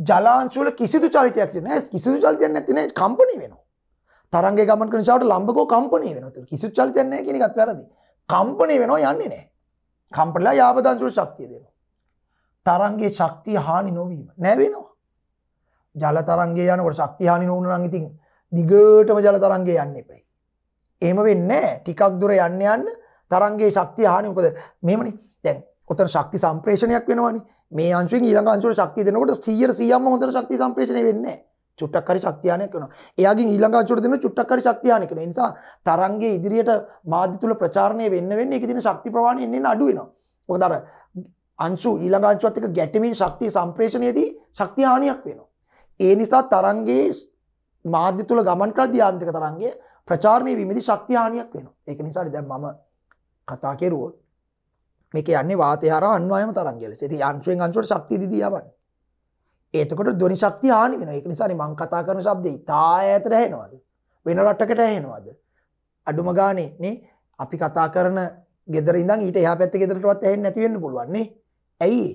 ජලාංශුවල කිසිදු චලිතයක් නෑ කිසිදු චලිතයක් නැති නේ කම්පණය වෙනවා. තරංගේ ගමන් කරන නිසාවට ලම්බකෝ කම්පණය වෙනවා. කිසිදු චලිතයක් නැහැ කියන එකත් වැරදි. කම්පණය වෙනවා යන්නේ නැහැ. කම්පණලා යාබදාංශුවල ශක්තිය දෙනවා. තරංගේ ශක්තිය හානි නොවීම නැවෙනවා. ජල තරංගේ යනකොට ශක්තිය හානි නොවුන නම් ඉතින් දිගටම ජල තරංගේ යන්න එපයි. එහෙම වෙන්නේ නැහැ. ටිකක් දුර යන්න යන්න තරංගේ ශක්තිය හානි මොකද මෙහෙමනේ. දැන් ඔතන ශක්ති සම්ප්‍රේෂණයක් වෙනවානේ. මේ අංශුවෙන් ඊළඟ අංශුවට ශක්තිය දෙනකොට 100 100ක්ම හොඳට ශක්තිය සම්ප්‍රේෂණය වෙන්නේ නැහැ. චුට්ටක් හරි ශක්තියානයක් වෙනවා. එයාගෙන් ඊළඟ අංශුවට දෙන චුට්ටක් හරි ශක්තියානයක් වෙනවා. ඒ නිසා තරංගයේ ඉදිරියට මාධ්‍ය තුල ප්‍රචාරණය වෙන්න වෙන්න ඒකේ තියෙන ශක්ති ප්‍රවාහය එන්න එන්න අඩු වෙනවා. මොකද අර අංශු ඊළඟ අංශුවත් එක්ක ගැටෙමින් ශක්තිය සම්ප්‍රේෂණයේදී ශක්තිය හානියක් වෙනවා. ඒ නිසා තරංගයේ මාධ්‍ය තුල ගමන් කරද්දී යාන්ත්‍රික තරංගයේ ප්‍රචාරණය වීමේදී ශක්තිය හානියක් වෙනවා. ඒක නිසා දැන් මම කතා කෙරුවොත් මේක යන්නේ වාතය හරහා අන්වායම තරංගය ලෙස. ඉතින් අංශුවෙන් අංශුවට ශක්තිය දිදී යවන්නේ. එතකොට ධ්වනි ශක්තිය හානි වෙනවා. ඒක නිසානේ මං කතා කරන ශබ්දේ ඉතා ඈතට ඇහෙනවද? වෙන රටකට ඇහෙනවද? අඩුම ගානේ නේ අපි කතා කරන ගෙදර ඉඳන් ඊට එහා පැත්තේ ගෙදරටවත් ඇහෙන්නේ නැති වෙන්න පුළුවන් නේ. ඇයි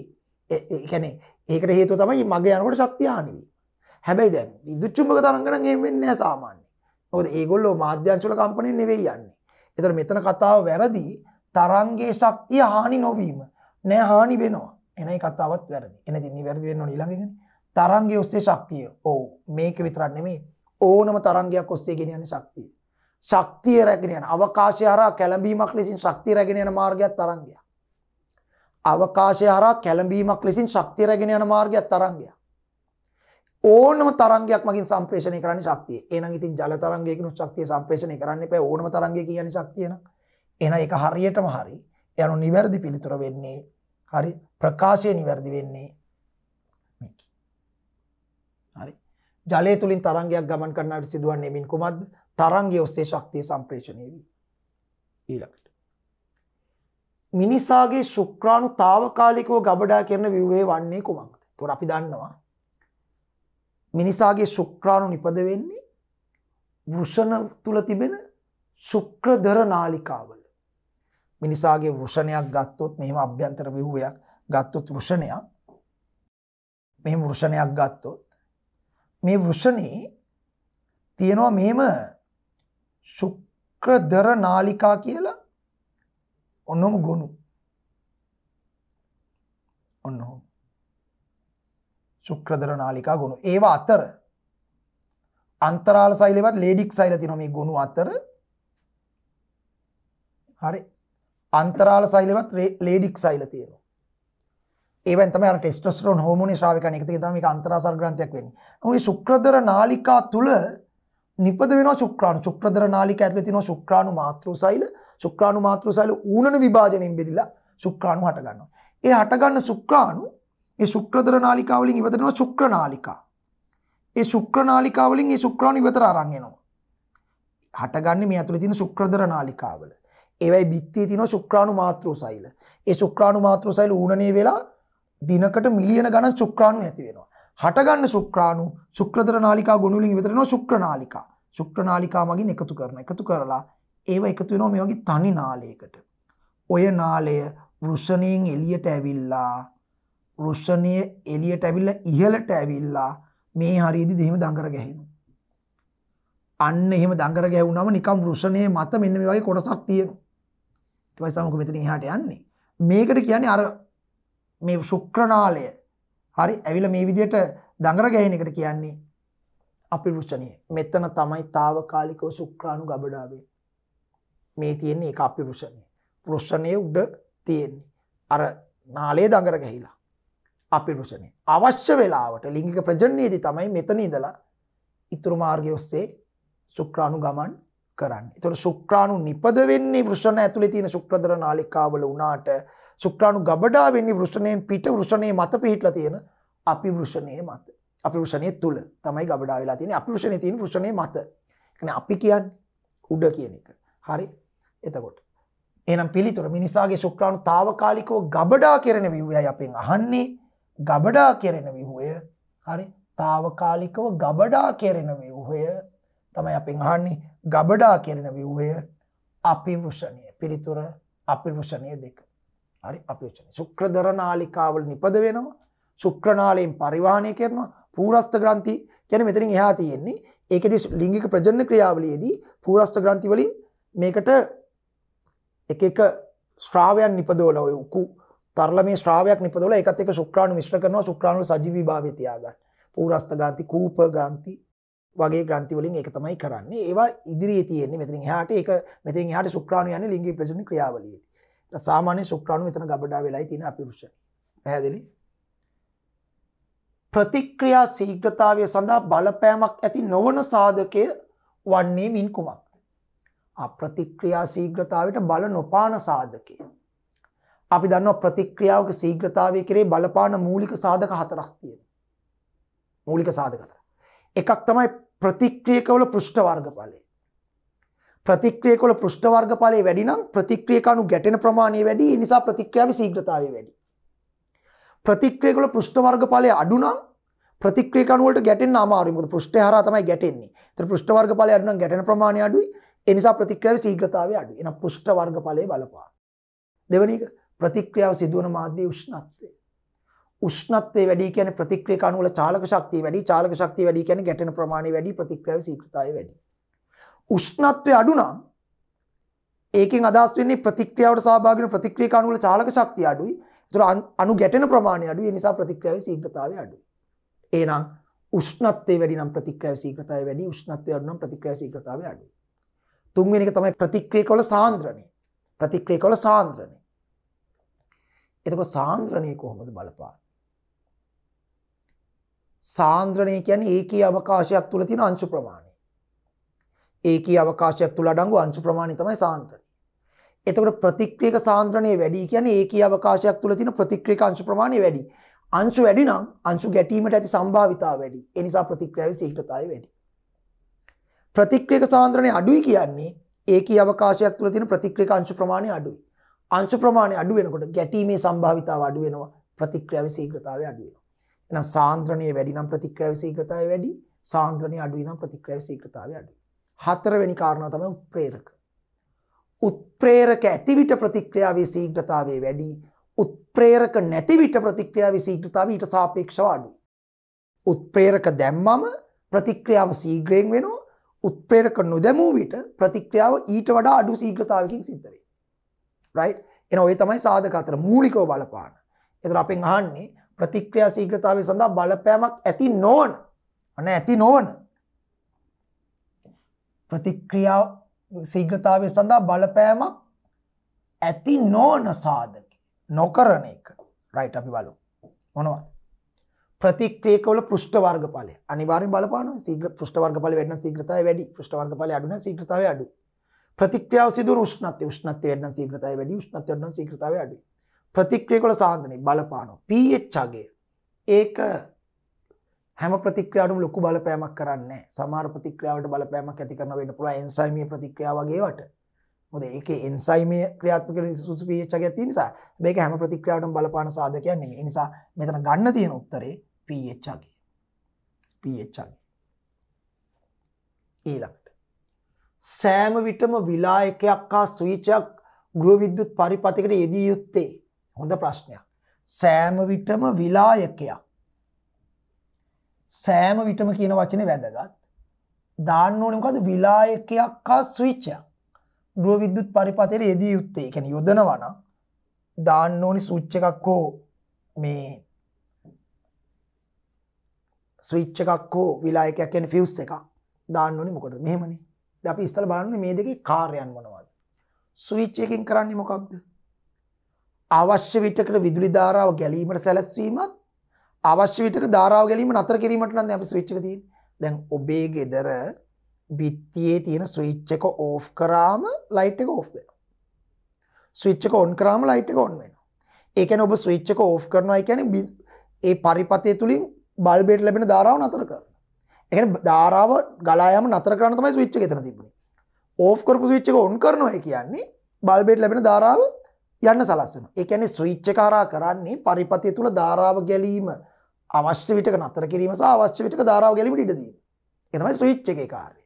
ඒ? ඒ කියන්නේ ඒකට හේතුව තමයි මගේ යනකොට ශක්තිය හානි වෙන්නේ. හැබැයි දැන් විදුලි චුම්බක තරංග නම් එහෙම වෙන්නේ නැහැ සාමාන්‍යයෙන්. මොකද ඒගොල්ලෝ මාධ්‍යංශ වල කම්පණයෙන් නෙවෙයි යන්නේ. ඒතර මෙතන කතාව වැරදි. තරන්ගේ ශක්තිය හානි නොවීම නෑ හානි වෙනවා. එනයි කතාවත් වැරදි. එනති නිවැරදි වෙන්න නිළඟගෙන තරන්ගේ ඔස්සේ ශක්තිය. ඕ මේක විතරක් නෙමේ ඕනම තරංගයක් ඔස්සේ ගෙන යන ශක්තිය. ශක්තිය රැගෙන යන. අවකාශය හරහා කැළඹීමක් ලෙසින් ශක්තිය රැගෙන යන මාර්ගයක් තරංගයක්. අවකාශය හරහා කැළඹීමක් ලෙසින් ශක්තිය රැගෙන යන මාර්ගයක් තරංගයක්. ඕනම තරංගයක් මගින් සම්ප්‍රේෂණය කරන්න ශක්තිය. එනම් ඉතින් ජල තරංගයකින් ශක්තිය සම්ප්‍රේෂණය කරන්න එපා. ඕනම තරංගයක කියන්නේ ශක්තිය නම්. එන එක හරියටම හරි. යනු නිවැරදි පිළිතුර වෙන්නේ. හරි. ප්‍රකාශය නිවැරදි වෙන්නේ හරි. ජලය තුළින් තරංගයක් ගමන් කරන්නට සිදුවන්නේ මින් කුමක්ද? තරංගය ඔස්සේ ශක්තිය සම්ප්‍රේෂණය වී ඊළඟට. මිනිසාගේ ශුක්‍රාණු තාවකාලිකව ගබඩා කරන විව්වේ වන්නේ කුමක්ද? තොර අපි දන්නවා මිනිසාගේ ශුක්‍රාණු නිපද වෙන්නේ වෘෂණ තුළ තිබෙන ශුක්‍රදර නාලිකාවල. මිනිසාගේ වෘෂණයක් ගත්තොත් මෙහෙම අභ්‍යන්තර ව්‍යුහයක් ගත්තොත් වෘෂණයක්. මෙහෙම වෘෂණයක් ගත්තොත් මේ වෘෂණේ තියෙනවා මෙහෙම ශුක්‍රදර නාලිකා කියලා ඔන්නම ගොනු. ඔන්න ශුක්‍රදර නාලිකා ගොනු ඒවා අතර අන්තරාල සෛලවත් ලේඩික් සෛල තියෙනවා මේ ගොනු අතර. හරි. අන්තරාල සයිලවත් ලේඩික් සයිල තියෙනවා. ඒවන් තම ටෙස්ටස්ටරෝන් හෝමනි ශ්‍රාවක එකත තම අන්තරාසර් ග්‍රන්ථයක් වෙන ඔයි ශුක්‍රදර නාලිකා තුළ නිපද වෙන ශුක්‍රාණු. ශුක්‍රදර නාලික ඇත්ල තින ශුක්‍රාණු මාතෘ සයිල ශුක්‍රාණු මාතෘ සයිල ඌනන විභාජනයෙන් බෙදිලා ශුක්‍රාණු හටගන්න. ඒ හටගන්න ශුක්‍රාණු ඒ ශුක්‍රදර නාලිකාවලින් ඉවතනවා ශුක්‍ර නාලිකා. ඒ ශුක්‍ර නාලිකාවලින් ඒ ශුක්‍රාණු ඉවතර අරංගෙනවා. හටගන්න මේ ඇතුළ තින ශුක්‍රදර නාලිකාවල. ඒවයි බිත්තිය තින ශුක්‍රාණු මාතෘ සයිල. ඒ ශුක්‍රාණු මාතෘ සයිල ඌනනේ වෙලා දිනකට මිලියන ගණන් ශුක්‍රාණු ඇති වෙනවා. හටගන්න ශුක්‍රාණු ශුක්‍රදර නාලිකා ගොනුලින් විතරනවා ශුක්‍ර නාලිකා. ශුක්‍ර නාලිකා මගින් එකතු කරන එකතු කරලා ඒව එකතු වෙනවා මේ වගේ තනි නාලයකට. ඔය නාලය වෘෂණයෙන් එළියට ඇවිල්ලා වෘෂණය එළියට ඇවිල්ලා ඉහළට ඇවිල්ලා මේ හරියේදී දෙහිම දඟර ගැහෙනවා. අන්න එහෙම දඟර ගැහුනම නිකම් වෘෂණයේ මත මෙන්න මේ වගේ කොටසක් තියෙනවා. ඊට පස්සේ තමයි මෙතනින් එහාට යන්නේ. මේකට කියන්නේ අර මේ ශුක්‍රනාලය හරි ඇවිල මේ විදියට දඟර ගැහෙන එකට කියන්නේ අපි වෘෂණය මෙතන තමයි තාවකාලිකව ශුක්‍රාණු ගබඩාවේ මේ තියෙන්නේ එක අපි වෘෂණය වෘෂණය උඩ තියෙන්නේ අර නාලේ දඟර ගැහිලා අපි වෘෂණය අවශ්‍ය වෙලාවට ලිංගික ප්‍රජනයේදී තමයි මෙතන ඉඳලා ඉතුරු මාර්ගය ඔස්සේ ශුක්‍රාණු ගමන් කරන්න. එතකොට ශුක්‍රාණු නිපද වෙන්නේ වෘෂණ ඇතුලේ තියෙන ශුක්‍රදර නාලිකාවල වුණාට ශුක්‍රාණු ගබඩා වෙන්නේ වෘෂණයෙන් පිට වෘෂණයේ මත පිහිටලා තියෙන අපි වෘෂණයේ මත. අපි වෘෂණයේ තුල තමයි ගබඩා වෙලා තියෙන්නේ. අපි වෘෂණයේ තියෙන වෘෂණයේ මත. කියන්නේ අපි කියන්නේ උඩ කියන එක. හරි? එතකොට එහෙනම් පිළිතුර මිනිසාගේ ශුක්‍රාණු తాවකාලිකව ගබඩා කෙරෙන විහුවයි අපෙන් අහන්නේ. ගබඩා කෙරෙන විහුවය. හරි? తాවකාලිකව ගබඩා කෙරෙන විහුවය. තමයි අපෙන් අහන්නේ. ගබඩා කෙරෙන විව්හය අපිවෘෂණය පිළිතුර අපිවෘෂණය දෙක. හරි? අපිෂණ ශුක්‍රදර නාලිකාවල නිපද වෙනවා. ශුක්‍රනාලයෙන් පරිවාහනය කරනවා. පූරස්ථ ග්‍රන්ථි ගැන මෙතරින් එහා තියෙන්නේ. ඒකද ලිංගික ප්‍රජන්න ක්‍රියාවලියේදී පූරස්ථ ග්‍රන්ථි වලින් මේකට එක එක ශ්‍රාවයන් නිපදවල ඔය උකු තරල මේ ශ්‍රාවයක් නිපදවල එකත් එක ශුක්‍රාණු මිශ්‍ර කරනවා ශුක්‍රාණු සජීවී භාවය තියාගන්න. පූරස්ථ ග්‍රන්ථි කූප ග්‍රන්ථි වගේ ග්‍රන්තිවලින් එක තමයි කරන්නේ. ඒවා ඉදිරියේ තියෙන්නේ. මෙතින් හට ඒක මෙතින් හට ශුක්‍රාණු යන ලිංගි ප්‍රජන ක්‍රියාවලිය සාමාන්‍ය ශුක්‍රාණු මෙතන ගබඩා වෙලායි තියෙන අපිරුෂ පැහැදිලි? ප්‍රතික්‍රියා සීග්‍රතාවය සඳහා බලපෑමක් ඇති නොවන සාධකය වන්නේ මින් කුමක්ද අප්‍රතික්‍රියා සීග්‍රතාවට බල නොපාන සාධකය. අපි දන්න ප්‍රතික්‍රියාවක සීග්‍රතාවය කරේ බලපාන මූලික සාධක හතරක් තියෙන මූලික සාධකතර එකක් තමයි ප්‍රතික්‍රියකවල පෘෂ්ඨ වර්ගඵලය. ප්‍රතික්‍රියකොල පෘෂ්ඨ වර්ගඵලය වැඩිනම් ප්‍රතික්‍රියකනු ගැටෙන ප්‍රමාණය වැඩි නිසා ප්‍රතික්‍රියාව සීග්‍රතාව වැඩි. ප්‍රතික්‍රියකොල පෘෂ්ඨ වර්ගඵලය අඩුනම් ප්‍රතික්‍රියකනුවලට ගැටෙන් අමාරුමක පෘෂ්ඨ හර තමයි ගැටෙන්නේ ත්‍ර පෘෂ්ඨ වර්ගඵලය අඩුනම් ගැටෙන ප්‍රමාණය අඩුයි එනිසා ප්‍රතික්‍රියාව සීග්‍රතාව අඩු එන පෘෂ්ඨ වර්ගඵලය බලපා. දෙවනික ප්‍රතික්‍රියාව සිදුවන මාධ්‍ය උෂ්ණත්වය. උෂ්ණත්වය වැඩි කියන ප්‍රතික්‍රිය කණුවල චාලක ශක්තිය වැඩි චාලක ශක්තිය වැඩි කියන ගැටෙන ප්‍රමාණය වැඩි ප්‍රතික්‍රියාව ශීඝ්‍රතාවය වැඩි. උෂ්ණත්වය අඩු නම් ඒකෙන් අදහස් වෙන්නේ ප්‍රතික්‍රියාවට සහභාගී වෙන ප්‍රතික්‍රිය කණුවල චාලක ශක්තිය අඩුයි. ඒතර අණු ගැටෙන ප්‍රමාණය අඩුයි. ඒ නිසා ප්‍රතික්‍රියාවේ ශීඝ්‍රතාවය අඩුයි. එහෙනම් උෂ්ණත්වය වැඩි නම් ප්‍රතික්‍රියාවේ ශීඝ්‍රතාවය වැඩි උෂ්ණත්වය අඩු නම් ප්‍රතික්‍රියාවේ ශීඝ්‍රතාවය අඩුයි. තුන්වෙනි එක තමයි ප්‍රතික්‍රියකවල සාන්ද්‍රණය. ප්‍රතික්‍රියකවල සාන්ද්‍රණය. එතකොට සාන්ද්‍රණය කොහොමද බලපාන්නේ? සාන්ද්‍රණය කියන්නේ ඒකී අවකාශයක් තුළ තියෙන අංශු ප්‍රමාණය. ඒකී අවකාශයක් තුළ අඩංගු අංශු ප්‍රමාණය තමයි සාන්ද්‍රණය. එතකොට ප්‍රතික්‍රියක සාන්ද්‍රණය වැඩි කියන්නේ ඒකී අවකාශයක් තුළ තියෙන ප්‍රතික්‍රියක අංශු ප්‍රමාණය වැඩි. අංශු වැඩි නම් අංශු ගැටීමට ඇති සම්භාවිතාව වැඩි. ඒ නිසා ප්‍රතික්‍රියාවේ ශීඝ්‍රතාවය වැඩි. ප්‍රතික්‍රියක සාන්ද්‍රණය අඩුයි කියන්නේ ඒකී අවකාශයක් තුළ තියෙන ප්‍රතික්‍රියක අංශු ප්‍රමාණය අඩුයි. අංශු ප්‍රමාණය අඩු වෙනකොට ගැටීමේ සම්භාවිතාව අඩු වෙනවා. ප්‍රතික්‍රියාවේ ශීඝ්‍රතාවය අඩු වෙනවා. එන සාන්ද්‍රණය වැඩි නම් ප්‍රතික්‍රියාවේ ශීඝ්‍රතාවය වැඩි සාන්ද්‍රණය අඩුයි නම් ප්‍රතික්‍රියාවේ ශීඝ්‍රතාවය අඩුයි. හතරවෙනි කාරණාව තමයි උත්ප්‍රේරක. උත්ප්‍රේරක ඇති විට ප්‍රතික්‍රියාවේ ශීඝ්‍රතාවය වැඩි උත්ප්‍රේරක නැති විට ප්‍රතික්‍රියාවේ ශීඝ්‍රතාවය ඊට සාපේක්ෂව අඩුයි. උත්ප්‍රේරක දැම්මම ප්‍රතික්‍රියාව ශීඝ්‍රයෙන් වෙනවා උත්ප්‍රේරක නොදැමූ විට ප්‍රතික්‍රියාව ඊට වඩා අඩු ශීඝ්‍රතාවකින් සිද්ධ වෙනවා. Right? එන ඔය තමයි සාධක අතර මූලිකව බලපාන. එතකොට අපෙන් අහන්නේ ප්‍රතික්‍රියා ශීඝ්‍රතාවය සඳහා බලපෑමක් ඇති නොවන අන ඇති නොවන. ප්‍රතික්‍රියා ශීඝ්‍රතාවය සඳහා බලපෑමක් ඇති නෝන සාධක නොකරන එක. රයිට අපි බලු මොනවා ප්‍රතික්‍රේකවල පෘෂ්ට වර්ග පල අනිවාරෙන් බලපාන සීග්‍ර පෘෂ්ට වර්ග පල වෙන්න සීග්‍රතය වැඩි පෘෂ්ට වර්ග පල අඩුන සීග්‍රතාව අඩු. ප්‍රතික්‍රියාව සිදු ෂ්නත් ෂ්නත් වෙන්න සීග්‍රතය වැඩි ෂ්නත් වන්න සීග්‍රතාව අඩු ප්‍රතික්‍රියකොල සාන්දනය බලපානො පච්චගේ ඒක හැම ප්‍රතික්‍රියාවටම ලොකු බලපෑමක් කරන්න සමාර ප්‍රතික්‍රියාවට බලපෑමක් ඇති කරන වෙන්න පුළ එන්සයිමිය ප්‍රතික්‍රියාවගේවට මොද ඒක එන්සයිමය ක්‍රියාත්මක සුසු පීච්චගේ ති නිසා මේක හැම ප්‍රතික්‍රියාවටම බලපාන සාධකයක් නෙම නිසා මෙතන ගන්න තියෙන උත්තරේ පච්චගේ පච්චගේ ඊළඟට සෑම විටම විලායකයක් හා සවිචයක් ගෘවිද්‍යුත් පරිපතිකට යෙදී යුත්තේ? හොඳ ප්‍රශ්නයක්. සෑම විටම විලායකයක් සෑම විටම කියන වචන වැදගත්. දාන්න ඕනකද විලායකයක් හා ස්විච්චයක් ගෘහ විද්‍යුත් පරිපතයට යෙදී යුත්තේ. කැන යොදනවන දාන්න ඕනි සුච්ච එකක් හෝ මේ ස්විච්ච එකක් හෝ විලායකයක් කියන ෆිවස් එක දාන්න ඕනි මොකට මෙහෙමනි. අපි ඉස්සල බලන්න මේ දෙක කාර්යන් මොනවද සුවිච්ච එකින් කරන්නේ මොකක්ද අවශ්‍ය විටකට විදුලි ධාරාව ගැලීමට සැලැස්වීමත් අවශ්‍ය විටක ධාරාව ගැලීම නතර කිරීමට නම් අපි ස්විච් එක තියෙන්නේ. දැන් ඔබේ ගෙදර බිත්තියේ තියෙන ස්විච් එක ඕෆ් කරාම ලයිට් එක ඕෆ් වෙනවා. ස්විච් එක ඔන් කරාම ලයිට් එක ඔන් වෙනවා. ඒ කියන්නේ ඔබ ස්විච් එක ඕෆ් කරනවා කියන්නේ ඒ පරිපතය තුලින් බල්බයට ලැබෙන ධාරාව නතර කරනවා. ඒ කියන්නේ ධාරාව ගලා යාම නතර කරන්න තමයි ස්විච් එක එතන තිබුණේ. ඕෆ් කරපු ස්විච් එක ඔන් කරනවා කියන්නේ බල්බයට ලැබෙන ධාරාව යන්න සලස්සනවා. ඒ කියන්නේ ස්විච් එක හරහා කරන්නේ පරිපතය තුල ධාරාව ගැලීම අවශ්‍ය විටක නතර කිරීම සහ අවශ්‍ය විටක ධාරාව ගැලීමට ඉඩදීම. ඒ තමයි ස්විච් එකේ කාර්යය.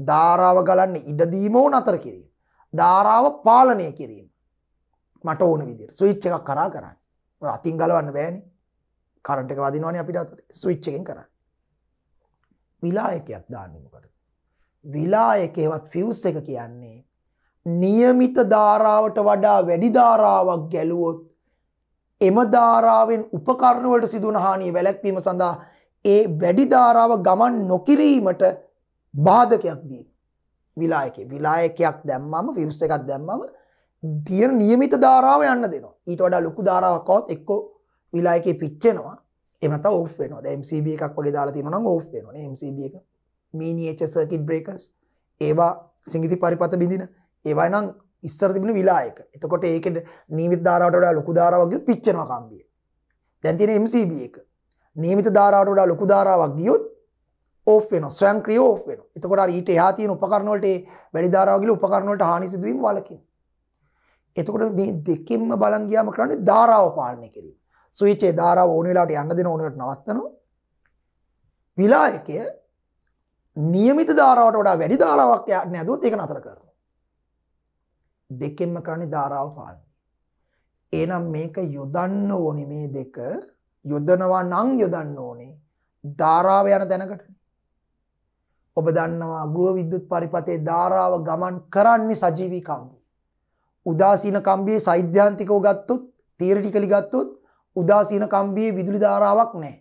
ධාරාව ගලන්න ඉඩදීම හෝ නතර කිරීම. ධාරාව පාලනය කිරීම. මට ඕන විදිහට ස්විච් එකක් කරා කරන්න. ඔය අතින් ගලවන්න බෑනේ. කරන්ට් එක වදිනවනේ අපිට අතට. ස්විච් එකෙන් කරන්න. විලායකයක් දාන්නේ මොකටද? විලායකේවත් ෆියුස් එක කියන්නේ නියමිත ධාරාවට වඩා වැඩි ධාරාවක් ගැලුවොත් එම ධාරාවෙන් උපකරණවලට සිදුවන හානිය වැළැක්වීම සඳහා ඒ වැඩි ධාරාව ගමන් නොකිරීමට බාධකයක් දී. විලායකේ විලායකයක් දැම්මම ෆිවස් එකක් දැම්මම තියෙන නියමිත ධාරාව යන්න දෙනවා. ඊට වඩා ලොකු ධාරාවක් આવොත් එක්කෝ විලායකේ පිච්චෙනවා. එහෙම නැත්නම් ඕෆ් වෙනවා. දැන් MCB එකක් වගේ දාලා තියෙනවා නම් ඕෆ් වෙනවා නේ MCB එක. miniature circuit breakers ඒවා සිංගිති පරිපත බිඳින ඒවා නම් ඉස්සර තිබෙන විලායක. එතකොට ඒකෙට නියමිත ධාරාවට වඩා ලොකු ධාරාවක් ගියොත් පිච්චෙනවා කම්බිය. දැන් තියෙන MCB එක. නියමිත ධාරාවට වඩා ලොකු ධාරාවක් ගියොත් ඕෆ් වෙනවා. ස්වයංක්‍රීය ඕෆ් වෙනවා. එතකොට අර ඊට එහා තියෙන උපකරණ වලට වැඩි ධාරාවක් ගිහලා උපකරණ වලට හානි සිදුවීම වළකින. එතකොට මේ දෙකෙන්ම බලන් ගියාම කරන්නේ ධාරාව පාලනය කිරීම. ස්විචේ ධාරාව ඕන වෙලාවට යන්න දෙන ඕන වෙලාවට නවත්තනවා. විලායකය නියමිත ධාරාවට වඩා වැඩි ධාරාවක් යන්නේ නැදුවොත් ඒක නතර කරනවා. දෙකෙන්ම කරන්නේ ධාරාව පාලනය. එහෙනම් මේක යොදන්න ඕනේ මේ දෙක යොදනවා නම් යොදන්න ඕනේ ධාරාව යන තැනකට. ඔබ දන්නවා ගෘහ විද්‍යුත් පරිපතේ ධාරාව ගමන් කරන්නේ සජීවී කම්බිය. උදාසීන කම්බියේ සෛද්ධාන්තිකව ගත්තොත් තියරිටිකලි ගත්තොත් උදාසීන කම්බියේ විදුලි ධාරාවක් නැහැ.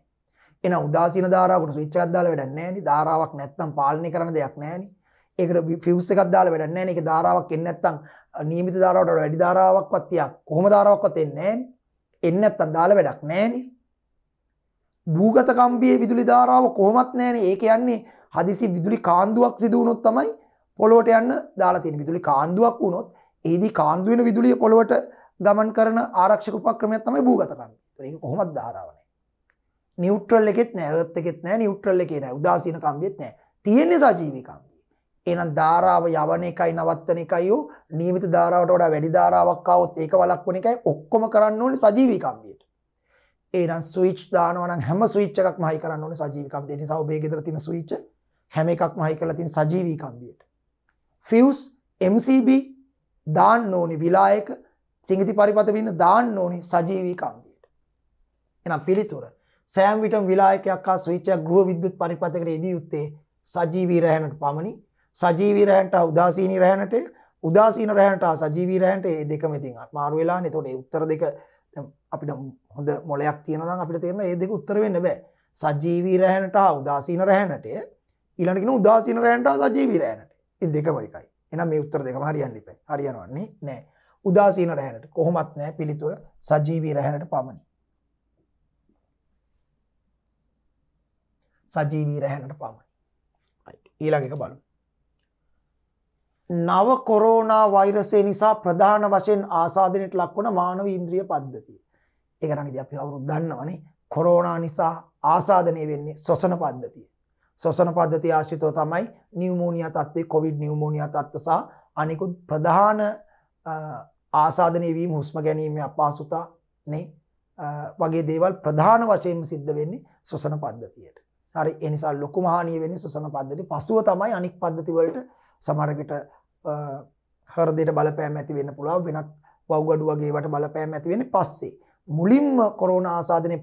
එහෙනම් උදාසීන ධාරාවකට ස්විච් එකක් දාලා වැඩක් නැහැ නේ. ධාරාවක් නැත්තම් පාලනය කරන දෙයක් නැහැ නේ. ඒකට ෆියුස් එකක් දාලා වැඩක් නැහැ නේ. ඒක ධාරාවක් එන්නේ නැත්තම් නියමිත ධාරාවට වැඩි ධාරාවක්වත් තියක් කොහොම ධාරාවක්වත් එන්නේ නැහනේ. එන්නේ නැත්තම් දාලා වැඩක් නැහනේ. භූගත කම්බියේ විදුලි ධාරාව කොහොමත් නැහනේ. ඒ කියන්නේ හදිසි විදුලි කාන්දුවක් සිදු වුණොත් තමයි පොළොවට යන්න දාලා තියෙන. විදුලි කාන්දුවක් වුණොත් ඒදී කාන්දු වෙන විදුලිය පොළොවට ගමන් කරන ආරක්ෂක උපක්‍රමයක් තමයි භූගත කම්බිය. ඒක කොහොමත් ධාරාව නැහැ. නියුට්‍රල් එකෙත් නැහැ, අර්ත් එකෙත් නැහැ, නියුට්‍රල් එකේ නැහැ, උදාසීන කම්බියෙත් නැහැ. තියෙන්නේ සජීවී කම්බිය. එහෙනම් ධාරාව යවන එකයි නවත්තන එකයි යෝ නියමිත ධාරාවට වඩා වැඩි ධාරාවක් ආවොත් ඒක වළක්වන එකයි ඔක්කොම කරන්න ඕනේ සජීවී කම්බියට. එහෙනම් ස්විච් දානවා නම් හැම ස්විච් එකක්ම හයි කරන්න ඕනේ සජීවී කම්බිය. ඒ නිසා ඔබේ ගෙදර තියෙන ස්විච් හැම එකක්ම හයි කරලා තියෙන සජීවී කම්බියට. ෆියුස් MCB දාන්න ඕනේ විලායක සිංගිති පරිපත බින්ද දාන්න ඕනේ සජීවී කම්බියට. එහෙනම් පිළිතුර. සෑම විටම විලායකයක් හා ස්විච් එකක් ගෘහ විද්‍යුත් පරිපතකට යෙදී යුත්තේ සජීවී රැහැනට පමණි. සජීවී රැහැන්ට උදාසීනී රැහැනට උදාසීන රැහැන්ට සජීවී රැහැන්ට ඒ දෙකම ඉතින් මාරු වෙලා එතකොට ඒ උත්තර දෙක අපිට හොඳ මොලයක් තියෙනවා නම් අපිට තේරෙනවා ඒ දෙක උත්තර වෙන්න බෑ. සජීවී රැහැනට හා උදාසීන රැහැනට ඊළඟට කියන උදාසීන රැහැනට හා සජීවී රැහැනට. ඒ දෙකම එකයි. එහෙනම් මේ උත්තර දෙකම හරියන්න ඉපයි හරියනවන්නේ නෑ. උදාසීන රැහැනට කොහොමත් නෑ පිළිතුර. සජීවී රැහැනට පමණි. සජීවී රැහැනට පමණි. ඊළඟ එක බලමු. නව කොරෝනා වෛරසය නිසා ප්‍රධාන වශයෙන් ආසාධනයට ලක්වන මානව ඉන්ද්‍රිය පද්ධතිය. ඒකනගද අපි අවුරුත් දන්නවනේ කොරෝනා නිසා ආසාධනය වෙන්නේ සොසන පද්ධතිය. සොසන පද්ධති ආශ්‍රිතව තමයි නිවමෝනිය තත්වේ කොවිඩ් නිවමෝනිය තත්ව සහ අනිකුත් ප්‍රධාන ආසාධනය වීම හුස්ම ගැනීම අපහසුතා නේ වගේ දේවල් ප්‍රධාන වශයෙන්ම සිද්ධ වෙන්නේ සොසන පද්ධතියට. හරි එනිසා ලොකු මහානිය වෙන්නේ සොසන පද්ධති පසුව තමයි අනික් පද්ධතිවලට සමරකට හරදයට බලපෑම් ඇති වෙන්න පුළුව වෙනත් වෞගඩු වගේවට බලපෑම් ඇති වෙන පස්සේ. මුලින්ම කොරෝණ ආසාධනය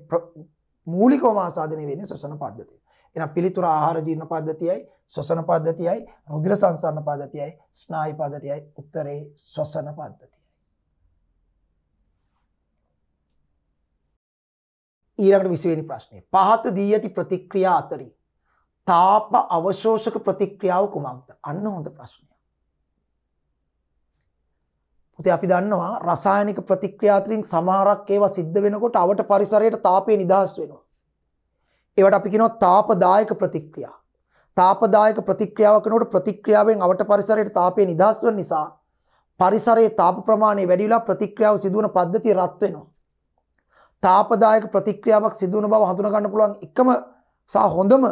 මූලිකෝම ආසාධනය වෙන්නේ සොසන පද්ධතිය. එන පිළිතුර ආහාර ජීර්ණ පද්ධතියයි සොසන පද්ධතියයි රුදිර සංසරණ පද්ධතියයි ස්නායි පද්ධතියයි උත්තරේ සොසන පද්ධතියයි. ඊළඟට විසිවෙනි ප්‍රශ්නය පහත දී ඇති ප්‍රතික්‍රියා අතරී තාප අවශෝෂක ප්‍රතික්‍රියාව කුමක්ද අන්න හොඳ ප්‍රශ්නය. පුතේ අපි දන්නවා රසායනික ප්‍රතික්‍රියාතරින් සමහරක් ඒවා සිද්ධ වෙනකොට අවට පරිසරයට තාපය නිදහස් වෙනවා. ඒවට අපි කියනවා තාපදායක ප්‍රතික්‍රියා. තාපදායක ප්‍රතික්‍රියාව කරනකොට ප්‍රතික්‍රියාවෙන් අවට පරිසරයට තාපය නිදහස් වෙන නිසා පරිසරයේ තාප ප්‍රමාණය වැඩි වෙලා ප්‍රතික්‍රියාව සිදුවන පද්ධතිය රත් වෙනවා. තාපදායක ප්‍රතික්‍රියාවක් සිදුවන බව හඳුනා ගන්න පුළුවන් එකම සහ හොඳම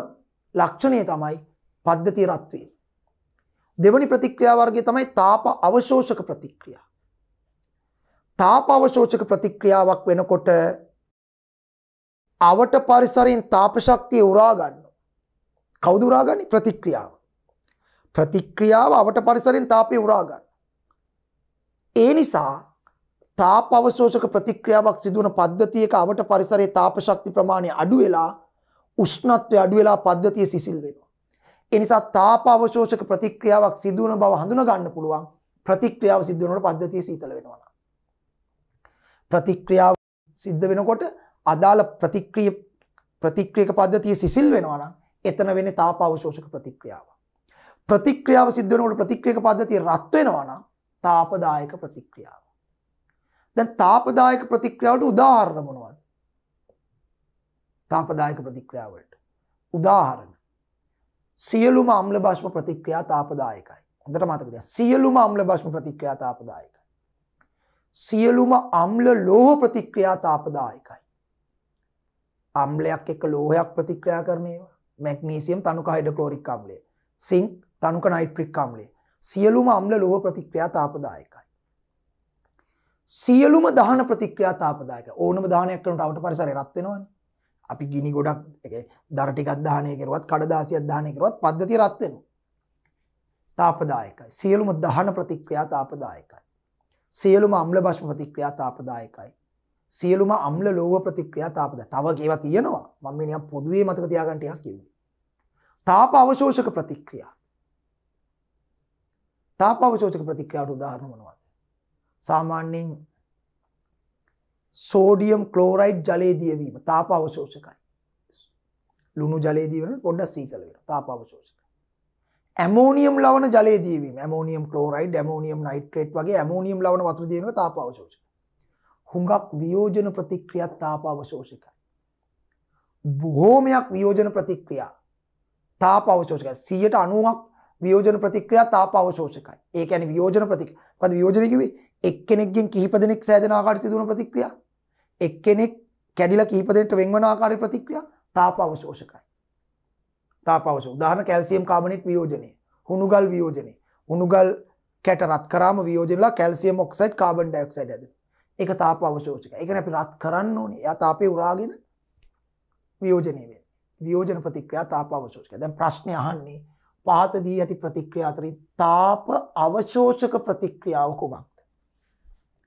ලක්ෂණය තමයි පද්ධතිය රත් වීම. දෙවනි ප්‍රතික්‍රියා වර්ගය තමයි තාප අවශෝෂක ප්‍රතික්‍රියා. තාප අවශෝෂක ප්‍රතික්‍රියාවක් වෙනකොට අවට පරිසරයෙන් තාපශක්තිය උරාගන්න. කවුද උරාගන්නේ ප්‍රතික්‍රියාව. ප්‍රතික්‍රියාව අවට පරිසරෙන් තාපය උරාගන්න. ඒ නිසා තාප අවශෝෂක ප්‍රතික්‍රියාවක් සිදුවන පද්ධතියක අවට පරිසරයේ තාපශක්ති ප්‍රමාණය අඩු වෙලා උෂ්ණත්වය අඩු වෙලා පද්ධතිය සිසිල් වෙනවා. එනිසා තාප අවශෝෂක ප්‍රතික්‍රියාවක් සිදුවන බව හඳුන ගන්න පුළුවන් ප්‍රතික්‍රියාව සිද්ධවනට පද්ධතිය සීතල වෙනවා. ප්‍රතික්‍රියාව සිද්ධ වෙනකොට අදාළ ප්‍රතික්‍රිය ප්‍රතික්‍රියක පද්ධතිය සිසිල් වෙනවනම් එතන වෙන තාප අවශෝෂක ප්‍රතික්‍රියාව. ප්‍රතික්‍රියාව සිද්ධනකට ප්‍රතික්‍රියක පද්ධතිය රත් වෙනවනම් තාපදායක ප්‍රතික්‍රියාව. දැන් තාපදායක ප්‍රතික්‍රියාවට උදාහරණ මොනවද? තාපදායක ප්‍රතික්‍රියාවලට. උදාහරණ. සියලුම අම්ල භෂ්ම ප්‍රතික්‍රියා තාපදායකයි. හොඳට මතක තියාගන්න. සියලුම අම්ල භෂ්ම ප්‍රතික්‍රියා තාපදායකයි. සියලුම අම්ල ලෝහ ප්‍රතික්‍රියා තාපදායකයි. අම්ලයක් එක්ක ලෝහයක් ප්‍රතික්‍රියා කරන ඒවා. මැග්නීසියම් තනුක හයිඩ්‍රොක්ලෝරික් අම්ලය. සිංක් තනුක නයිට්‍රික් අම්ලය. සියලුම අම්ල ලෝහ ප්‍රතික්‍රියා තාපදායකයි. සියලුම දහන ප්‍රතික්‍රියා තාපදායක ඕනම දානයක් කරනට අවට පරිසරය රත් වෙනවනේ. අපි ගිනි ගොඩක් දරටිකක් දානය කරුවත් කඩදාසියක් දානය කරුවත් පද්ධති රත් වෙනවා. තාපදායකයි. සියලුම දහන ප්‍රතික්‍රියා තාපදායකයි. සියලුම අම්ල භෂ්ම ප්‍රතික්‍රියා තාපදායකයි. සියලුම අම්ල ලෝව ප්‍රතික්‍රියා තාපද තව ඒව තියෙනවා මම මේ නිකන් පොදුවේ මතක තියාගන්න ටිකක් කිව්වේ. තාප අවශෝෂක ප්‍රතික්‍රියා. තාප අවශෝෂක ප්‍රතික්‍රියාවට උදාහරණ මොනවද? සාමාන්‍යයෙන් සෝඩියම් ක්ලෝරයිඩ් ජලයේ දියවීම තාප අවශෝෂකයි. ලුණු ජලයේ දියවන පොඩ්ඩක් සීතල වෙනවා තාප අවශෝෂක. ඇමෝනියම් ලවන ජලයේ දියවීම ඇමෝනියම් ක්ලෝරයිඩ් ඇමෝනියම් නයිට්‍රේට් වගේ ඇමෝනියම් ලවන වතුර දියවන තාප අවශෝෂක. හුඟක් වියෝජන ප්‍රතික්‍රියත් තාප අවශෝෂකයි. බොහෝමයක් වියෝජන ප්‍රතික්‍රියා තාප අවශෝෂකයි සියයට අනුවක් වියෝජන ප්‍රතික්‍රියා තාප අවශෝෂකයි ඒක ඇනි වියෝජන ප්‍රතික් පද වියෝජනකිවේ එක්කෙනෙක්ගෙන් කිහිප දෙනෙක් සෑදන ආකාර සිදුවන ප්‍රතික්‍රියා. එක්කෙනෙක් කැඩිල කීපදෙන්ට වෙන්වන ආකාර ප්‍රතික්‍රියා. තාප අවශෝෂකයි තාපවශ. උදාහරණ කැල්සියම් කාබනෙට් වියෝජනය. හුණුගල් වියෝජනය. උනුගල් කැට රත් කරම වියෝජනලා කැල්සියම් ඔක්සයිඩ් කාබන් ඩක්සයිඩ ඇද එක තාප අවශෝෂක එක අපි රත් කරන්න ඕනේ. ය තාපය උරාගෙන වියෝජනය වෙන් වියෝජන ප්‍රතික්‍රියා තාප අවශෝෂක දැන් ප්‍රශ්නය අහන්නේ පහත දී ඇති ප්‍රතික්‍රියා අතරින් තාප අවශෝෂක ප්‍රතික්‍රියාව කුමක්ද?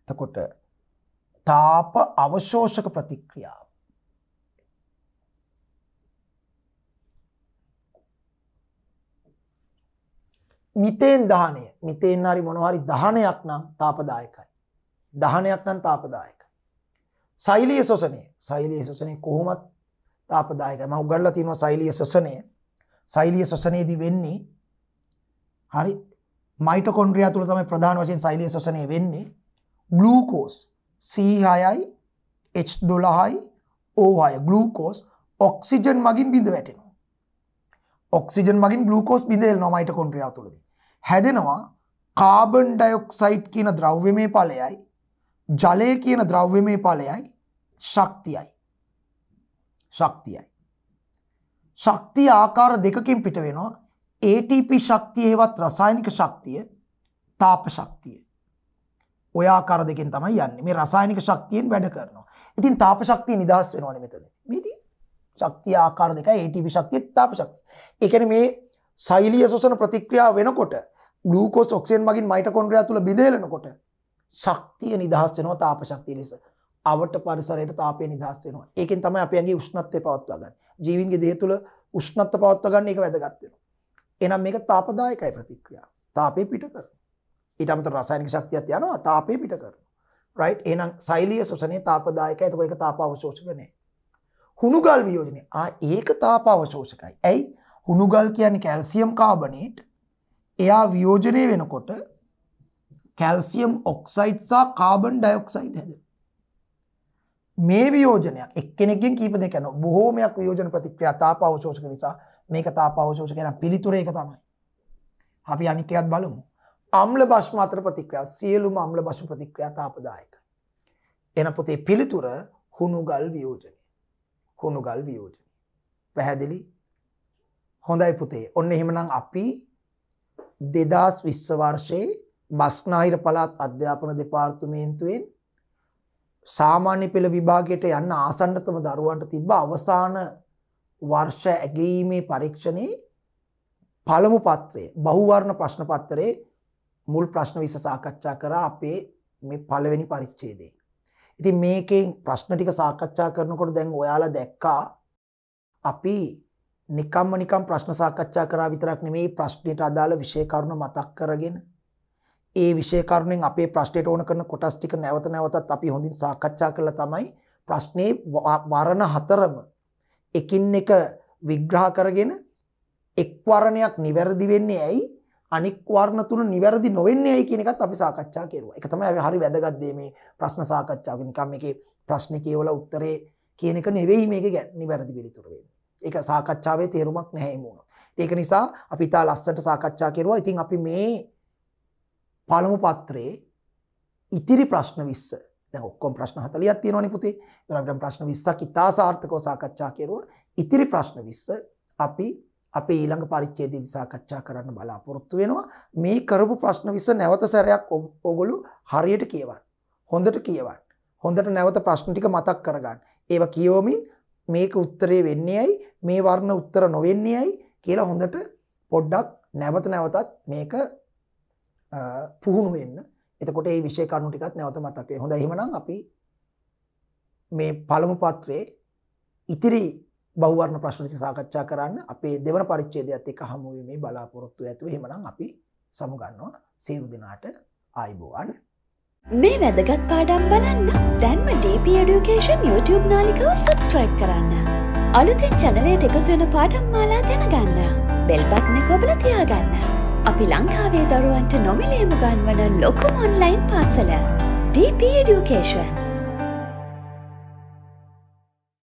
තකොට තාප අවශෝෂක ප්‍රතික්‍රියාව. මිතයෙන් දානය මිතයෙන් හරි මොනහරි දහනයක් නම් තාපදායකයි. දහනයක් නම් තාපදායකයි. සෛලිය සොසනය සෛලිය සොසනය කොහොමත් තාපදායක ම උගල්ල තිනවා සෛලිය සොසනය සෛලිය සොසනයේදී වෙන්නේ හරි මයිට කොන්ඩ්‍රිය තුළ තමයි ප්‍රධාන වශයෙන් සෛලිය සොසනය වෙන්නේ. ගලූකෝස් සීහයයි H දොළහයි ඕහය ගලූකෝස් ඔක්සිජන් මගින් බිඳ වැටෙනවා. ඔක්සිජන් මගින් ගලූකෝස් බිඳල් නොමයිට කොන්ට්‍රියාව තුළද. හැදෙනවා කාබන් ඩයොක්සයිට් කියන ද්‍රව්‍යමය පලයයි ජලය කියන ද්‍රව්‍යමය පලයයි ශක්තියයි. ශක්තියයි. ශක්තිය ආකාර දෙකකින් පිට වෙනවා ATP ශක්තිය හෙවත් රසායනික ශක්තිය තාප ශක්තිය. ඔය ආකාර දෙකෙන් තමයි යන්නේ මේ රසායනික ශක්තියෙන් වැඩ කරනවා. ඉතින් තාප ශක්තිය නිදහස් වෙනවනේ මෙතන. මේදී ශක්තිය ආකාර දෙකයි ATP ශක්තිය තාප ශක්තිය. ඒ කියන්නේ මේ සෛලීය ශෝෂණ ප්‍රතික්‍රියාව වෙනකොට ග්ලූකෝස් ඔක්සිජන් මගින් මයිටොකොන්ඩ්‍රියා තුල බිඳෙලනකොට ශක්තිය නිදහස් වෙනවා තාප ශක්තිය ලෙස. අවට පරිසරයට තාපය නිදහස් වෙනවා. ඒකෙන් තමයි අපි ඇඟේ උෂ්ණත්වය පවත්වා ගන්න. ජීවින්ගේ දේහ තුල උෂ්ණත්ව පවත්වා ගන්න ඒක වැදගත් වෙනවා. එහෙනම් මේක තාපදායකයි ප්‍රතික්‍රියාව. තාපය පිට කරනවා. ඊට අමතරව රසායනික ශක්තියක් යනවා තාපය පිට කරනවා. රයිට් එහෙනම් සෛලීය ශෝෂණය තාපදායකයි. එතකොට ඒක තාප අවශෝෂක නෑ. හුණුගල් වියෝජනය. ආ ඒක තාප අවශෝෂකයි. ඇයි? හුණුගල් කියන්නේ කැල්සියම් කාබනේට්. එයා වියෝජනය වෙනකොට කැල්සියම් ඔක්සයිඩ් සහ කාබන් ඩයොක්සයිඩ් හැදෙනවා. මේ වියෝජනයක් එක්කෙනෙක්ගෙන් කීප දෙනෙක් යනවා. බොහෝමයක් වියෝජන ප්‍රතික්‍රියා තාප අවශෝෂක නිසා මේක තාප අවශෝෂක නම් පිළිතුර ඒක තමයි. අපි අනික් එකත් බලමු. අම්ල භස්ම අතර ප්‍රතික්‍රියා සියලුම අම්ල භස්ම ප්‍රතික්‍රියා තාපදායකයි. එන පොතේ පිළිතුර හුණුගල් වියෝජනය. හුණුගල් වියෝජනය. පැහැදිලි? හොඳයි පුතේ. ඔන්න එහෙමනම් අපි 2020 වර්ෂයේ බස්නාහිර පළාත් අධ්‍යාපන දෙපාර්තමේන්තුවෙන් සාමාන්‍ය පෙළ විභාගයට යන්න ආසන්නතම දරුවන්ට තිබ්බ අවසාන වර්ෂ ඇගීමේ පරීක්ෂණයේ පළමු පත්‍රය බහුවර්ණ ප්‍රශ්න පත්තරේ මුල් ප්‍රශ්න විස සාකච්ඡා කරා අපේ මේ පළවෙනි පරිච්ඡේදයේ. ඉතින් මේකෙන් ප්‍රශ්න ටික සාකච්ඡා කරනකොට දැන් ඔයාලා දැක්කා අපි නිකම්ම නිකම් ප්‍රශ්න සාකච්ඡා කරා විතරක් නෙමෙයි ප්‍රශ්නෙට අදාළ විෂය කරුණු මතක් කරගෙන ඒ විෂය කරුණෙන් අපේ ප්‍රශ්නයට ඕන කරන කොටස් ටික නැවත නැවතත් අපි හොඳින් සාකච්ඡා කරලා තමයි ප්‍රශ්නේ වරණ හතරම එකින් එක විග්‍රහ කරගෙන එක් වර්ණයක් නිවැරදි වෙන්නේ ඇයි අනික් වර්ණ තුන නිවැරදි නොවෙන්නේ ඇයි කියන එකත් අපි සාකච්ඡා කරුවා. ඒක තමයි හරි වැදගත් දේ මේ ප්‍රශ්න සාකච්ඡාවක නිකම් මේකේ ප්‍රශ්නේ කියවලා උත්තරේ කියන එක නෙවෙයි මේකේ නිවැරදි පිළිතුර වෙන්නේ. ඒක සාකච්ඡාවේ තේරුමක් නැහැ මුණ. ඒක නිසා අපි තා ලස්සට සාකච්ඡා කරුවා. ඉතින් අපි මේ පළමු පත්‍රයේ ඉතිරි ප්‍රශ්න 20 දැන් ඔක්කොම ප්‍රශ්න 40ක් තියෙනවනේ පුතේ. ඒත් අපිට ප්‍රශ්න 20ක් ඉතා සාර්ථකව සාකච්ඡා කරුවා. ඉතිරි ප්‍රශ්න 20 අපි අපේ ඊළඟ පරිච්ඡේදයේදී සාකච්ඡා කරන්න බලාපොරොත්තු වෙනවා. මේ කරපු ප්‍රශ්න 20 නැවත සැරයක් ඔගොල්ලෝ හරියට කියවන්න. හොඳට කියවන්න. හොඳට නැවත ප්‍රශ්න ටික මතක් කරගන්න. ඒවා කියවමින් මේක උත්තරේ වෙන්නේ ඇයි මේ වර්ණ උත්තර නොවෙන්නේ ඇයි කියලා හොඳට පොඩ්ඩක් නැවත නැවතත් මේක පුහුණු වෙන්න. එතකොට මේ විෂය කරුණු ටිකත් නැවත මතක් වෙයි. හොඳයි එහෙමනම් අපි මේ පළමු පත්‍රයේ ඉතිරි බහුවර්ණ ප්‍රශ්න ටික සාකච්ඡා කරන්න අපේ දෙවන පරිච්ඡේදයත් එක්ක හමු වීමේ බලාපොරොත්තු ඇතුව එහෙමනම් අපි සමුගන්නවා සියලු දෙනාට ආයිබෝවන් මේ වැදගත් පාඩම් බලන්න දැන්ම DP Education YouTube නාලිකාව සබස්ක්‍රයිබ් කරන්න. අලුතෙන් චැනලයට එකතු වෙන පාඩම් මාලා දැනගන්න. බෙල් බට්න කොබල තියාගන්න. අපි ලංකාවේ දරුවන්ට නොමිලේම ගන්වන ලොකුම ඔන්ලයින් පාසල. DP Education.